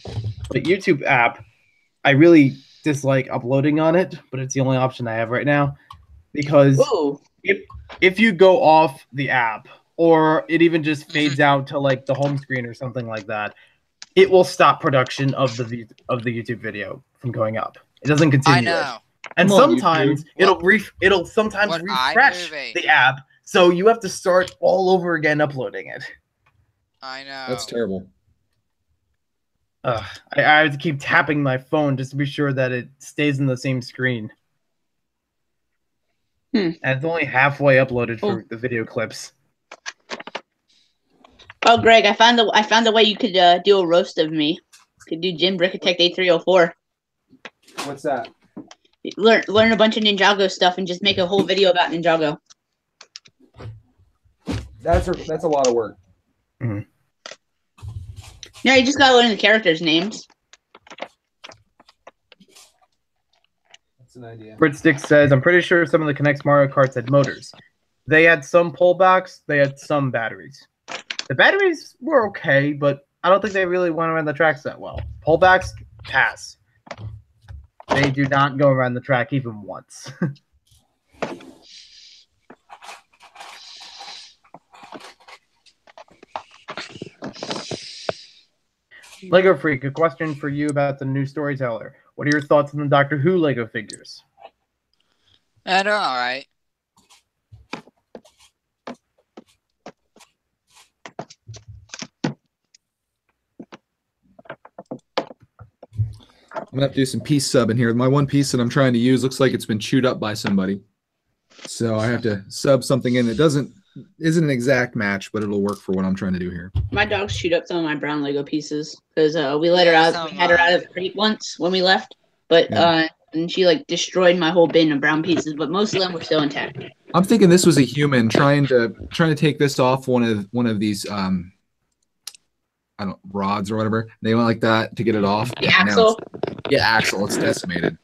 But YouTube app, I really dislike uploading on it, but it's the only option I have right now because Ooh. if you go off the app or it even just mm-hmm. fades out to like the home screen or something like that, it will stop production of the of the YouTube video from going up. It doesn't continue. I it. know. And Come sometimes YouTube. it'll re- it'll sometimes refresh the app, so you have to start all over again uploading it. I know. That's terrible. Ugh, I, I have to keep tapping my phone just to be sure that it stays in the same screen. Hmm. And it's only halfway uploaded for Oh. the video clips. Oh, Greg, I found the I found a way you could uh, do a roast of me. Could do Jim Brickatech A three hundred four. What's that? Learn learn a bunch of Ninjago stuff and just make a whole video about Ninjago. That's a, that's a lot of work. No, you just gotta learn the characters' names. That's an idea. Britstick says, I'm pretty sure some of the K'NEX Mario Karts had motors. They had some pullbacks, they had some batteries. The batteries were okay, but I don't think they really went around the tracks that well. Pullbacks, pass. They do not go around the track even once. Lego Freak, a question for you about the new storyteller. What are your thoughts on the Doctor Who Lego figures? I know, all right. I'm gonna have to do some piece sub in here. My one piece that I'm trying to use looks like it's been chewed up by somebody. So I have to sub something in that doesn't isn't an exact match, but it'll work for what I'm trying to do here. My dogs chewed up some of my brown Lego pieces because uh, we let her out. So We had her out of the crate once when we left, but Yeah. uh, and she like destroyed my whole bin of brown pieces. But most of them were still intact. I'm thinking this was a human trying to trying to take this off one of one of these um I don't rods or whatever. They went like that to get it off. The and axle. Yeah, axle. It's decimated.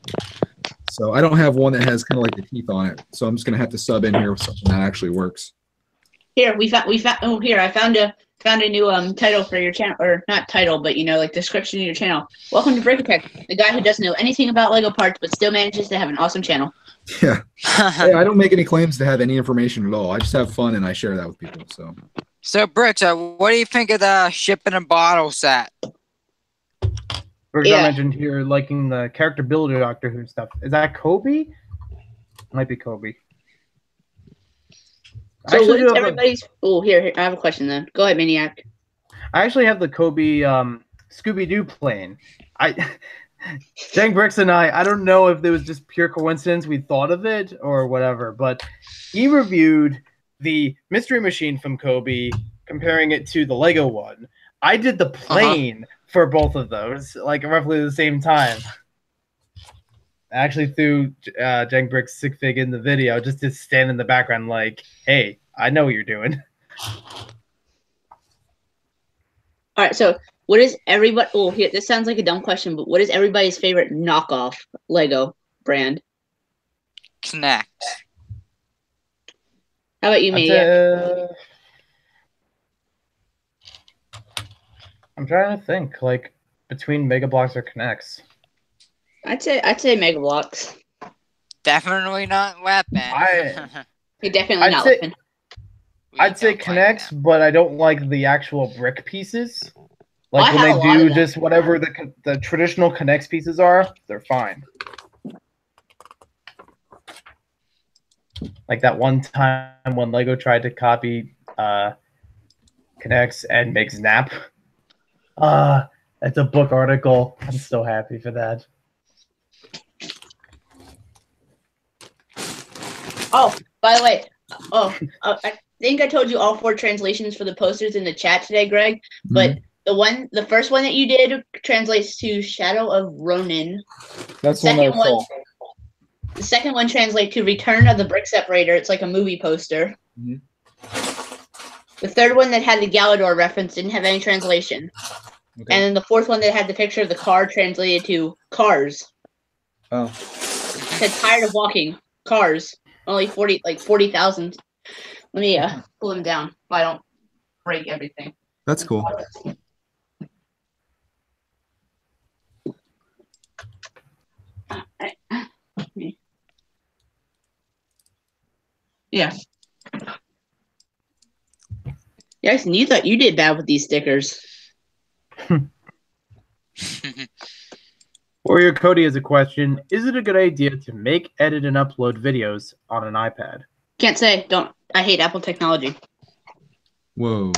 So I don't have one that has kind of like the teeth on it. So I'm just gonna have to sub in here with something that actually works. Here we found we found oh here I found a found a new um title for your channel or not title but you know like description of your channel. Welcome to Brickatech, the guy who doesn't know anything about Lego parts but still manages to have an awesome channel. Yeah. Hey, I don't make any claims to have any information at all. I just have fun and I share that with people. So so, Bricks, uh, what do you think of the ship in a bottle set? Bergeron Yeah. mentioned here liking the character builder Doctor Who stuff. Is that Cobi? Might be Cobi. I So actually, what have a- everybody's oh here, here I have a question then. Go ahead, Maniac. I actually have the Cobi um, Scooby Doo plane. I Jang Bricks and I, I don't know if it was just pure coincidence we thought of it or whatever, but he reviewed the Mystery Machine from Cobi, comparing it to the Lego one. I did the plane for both of those, like roughly the same time. I actually threw uh, Jang Bricks sig fig in the video just to stand in the background, like, "Hey, I know what you're doing." All right, so what is everybody? Oh, here this sounds like a dumb question, but what is everybody's favorite knockoff Lego brand? Connect. How about you, I'd Maniac? say, uh, I'm trying to think, like between Mega Bloks or K'NEX. I'd say I'd say Mega Bloks. Definitely not weapon. I- You're definitely I'd not say- looking. We I'd say don't like K'NEX, but I don't like the actual brick pieces. Like I when they do just whatever the the traditional K'NEX pieces are, they're fine. Like that one time when Lego tried to copy uh, K'NEX and make Snap. Uh, that's a book article. I'm so happy for that. Oh, by the way, oh, uh, I think I told you all four translations for the posters in the chat today, Greg. But Mhm. the one, the first one that you did translates to Shadow of Ronin. That's the second one-. The second one translates to Return of the Brick Separator. It's like a movie poster. Mhm. The third one that had the Galador reference didn't have any translation. Okay. And then the fourth one that had the picture of the car translated to cars. Oh. It said tired of walking. Cars. Only forty like forty thousand. Let me uh pull them down if I don't break everything. That's cool. Yeah. Yes, and you thought you did bad with these stickers. Warrior Cody has a question. Is it a good idea to make, edit, and upload videos on an iPad? Can't say. Don't. I hate Apple technology. Whoa.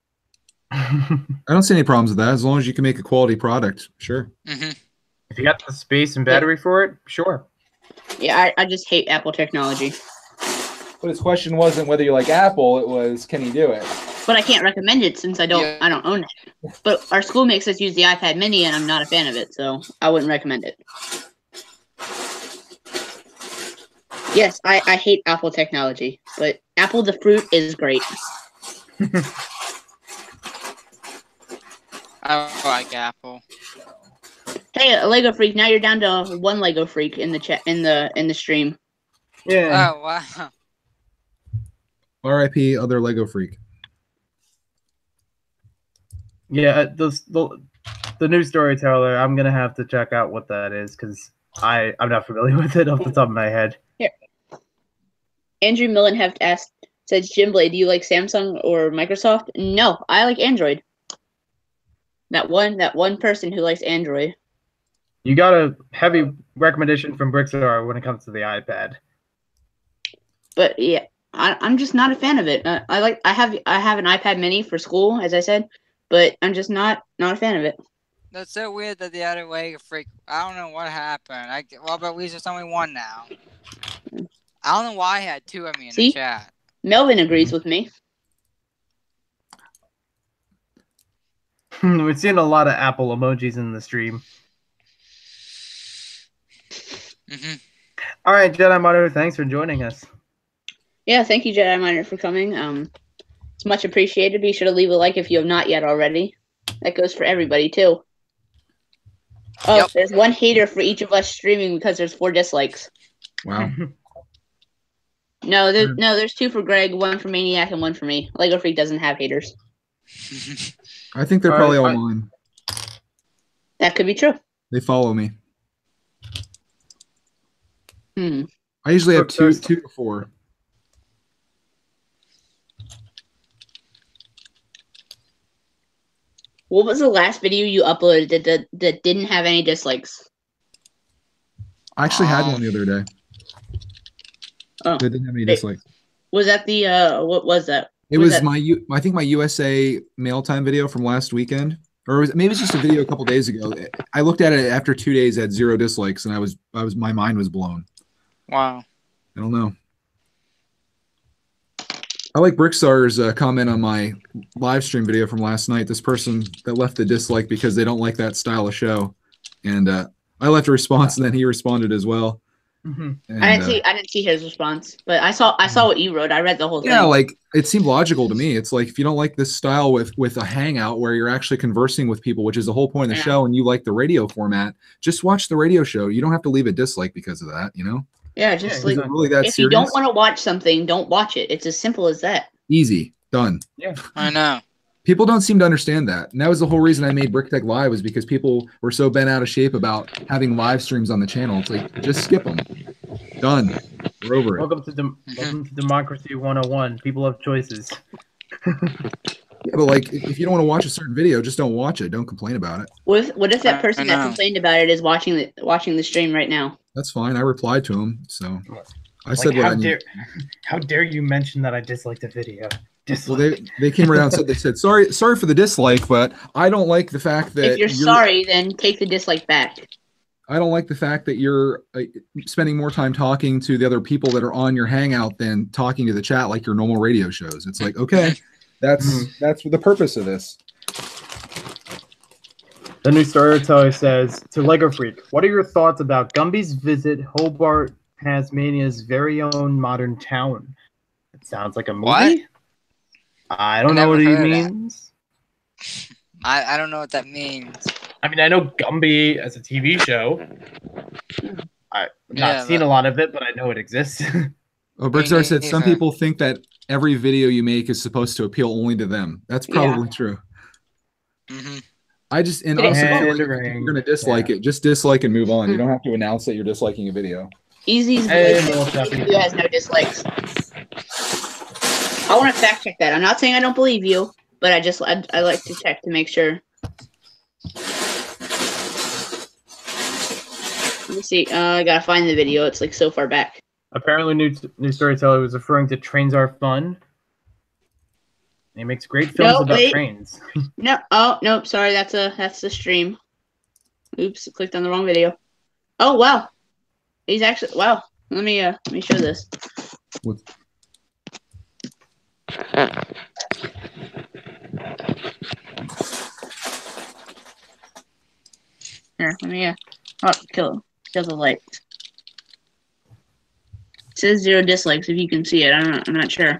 I don't see any problems with that as long as you can make a quality product. Sure. Mhm. if you got the space and battery for it, sure. Yeah, I, I just hate Apple technology. But his question wasn't whether you like Apple, it was can he do it? But I can't recommend it since I don't Yeah. I don't own it. But our school makes us use the iPad mini and I'm not a fan of it, so I wouldn't recommend it. Yes, I, I hate Apple technology, but Apple the fruit is great. I like Apple. Hey, a Lego freak, now you're down to one Lego freak in the chat in the in the stream. Yeah. Oh wow. R.I.P. Other Lego freak. Yeah, uh, the, the the new storyteller. I'm gonna have to check out what that is because I I'm not familiar with it off the top of my head. Here, Andrew Millenheft asked says Jin Blade, do you like Samsung or Microsoft? No, I like Android. That one that one person who likes Android. You got a heavy recommendation from Brickstar when it comes to the iPad. but yeah I, i'm just not a fan of it uh, i like i have i have an ipad mini for school as i said but i'm just not not a fan of it That's so weird that the other way freak. I don't know what happened. I well, but we just only one now. I don't know why I had two of me in See? the chat. melvin agrees with me We're seeing a lot of Apple emojis in the stream. hmm All right, Jedi Monitor, thanks for joining us. yeah thank you jedi minor for coming um it's much appreciated be sure to leave a like if you have not yet already that goes for everybody too oh Yep. there's one hater for each of us streaming because there's four dislikes Wow. no there, Mm. no there's two for greg one for maniac and one for me lego freak doesn't have haters I think they're All probably all right, I- mine. that could be true They follow me. hmm I usually have Look, two, there's- two to What was the last video you uploaded that, that, that didn't have any dislikes? I actually had Um, one the other day. Oh. They didn't have any It- dislikes. Was that the uh what was that? It was was that- my U- I think my USA mail time video from last weekend, or was, maybe it's just a video a couple days ago. I looked at it after two days, it had zero dislikes, and I was I was my mind was blown. wow. I don't know. I like Brickstar's uh, comment on my live stream video from last night. This person that left the dislike because they don't like that style of show, and uh, I left a response, and then he responded as well. Mhm. And, I didn't uh, see I didn't see his response, but I saw I saw what you wrote. I read the whole thing. yeah like it seemed logical to me it's like if you don't like this style with with a hangout where you're actually conversing with people which is the whole point of the Yeah. show and you like the radio format just watch the radio show you don't have to leave a dislike because of that you know yeah, just Yeah, like really that if you don't want to watch something, don't watch it. It's as simple as that. easy done Yeah. I know. people don't seem to understand that and that was the whole reason i made brick tech live was because people were so bent out of shape about having live streams on the channel it's like just skip them done we're over it Welcome to dem- welcome to Democracy 101. People have choices. yeah, but like if if you don't want to watch a certain video just don't watch it don't complain about it What if what if that person that complained about it is watching the watching the stream right now? that's fine i replied to him so i Like, said what how i need dare how dare you mention that I disliked the video? Well, they they came around and said they said sorry sorry for the dislike, but I don't like the fact that if you're, sorry, then take the dislike back. I don't like the fact that you're uh, spending more time talking to the other people that are on your hangout than talking to the chat like your normal radio shows. It's like, okay, that's Mhm. that's the purpose of this. The new storyteller says to Lego Freak, what are your thoughts about Gumby's visit Hobart, Tasmania's very own modern town? It sounds like a movie. What? I don't I know what he means. I, I don't know what that means. I mean, I know Gumby as a TV show. I've not Yeah, seen but- a lot of it, but I know it exists. Oh, Brickstar said Yeah. some people think that every video you make is supposed to appeal only to them. That's Yeah. probably true. hmm I just and also like And if ring. you're gonna dislike it. Just dislike and move on. You don't have to announce that you're disliking a video. Easy's Hey, voice Melissa. video has no dislikes. I want to fact check that. I'm not saying I don't believe you, but I just I, I like to check to make sure. Let me see. Uh, I gotta find the video. It's like so far back. Apparently, new new storyteller was referring to Trains Are Fun. He makes great films No, about wait. trains. No. Oh nope. Sorry. That's a that's the stream. Oops. Clicked on the wrong video. Oh wow. He's actually wow. Let me uh let me show this. What- Here, let me uh oh kill kill the light. Says zero dislikes if you can see it. I'm not, I'm not sure.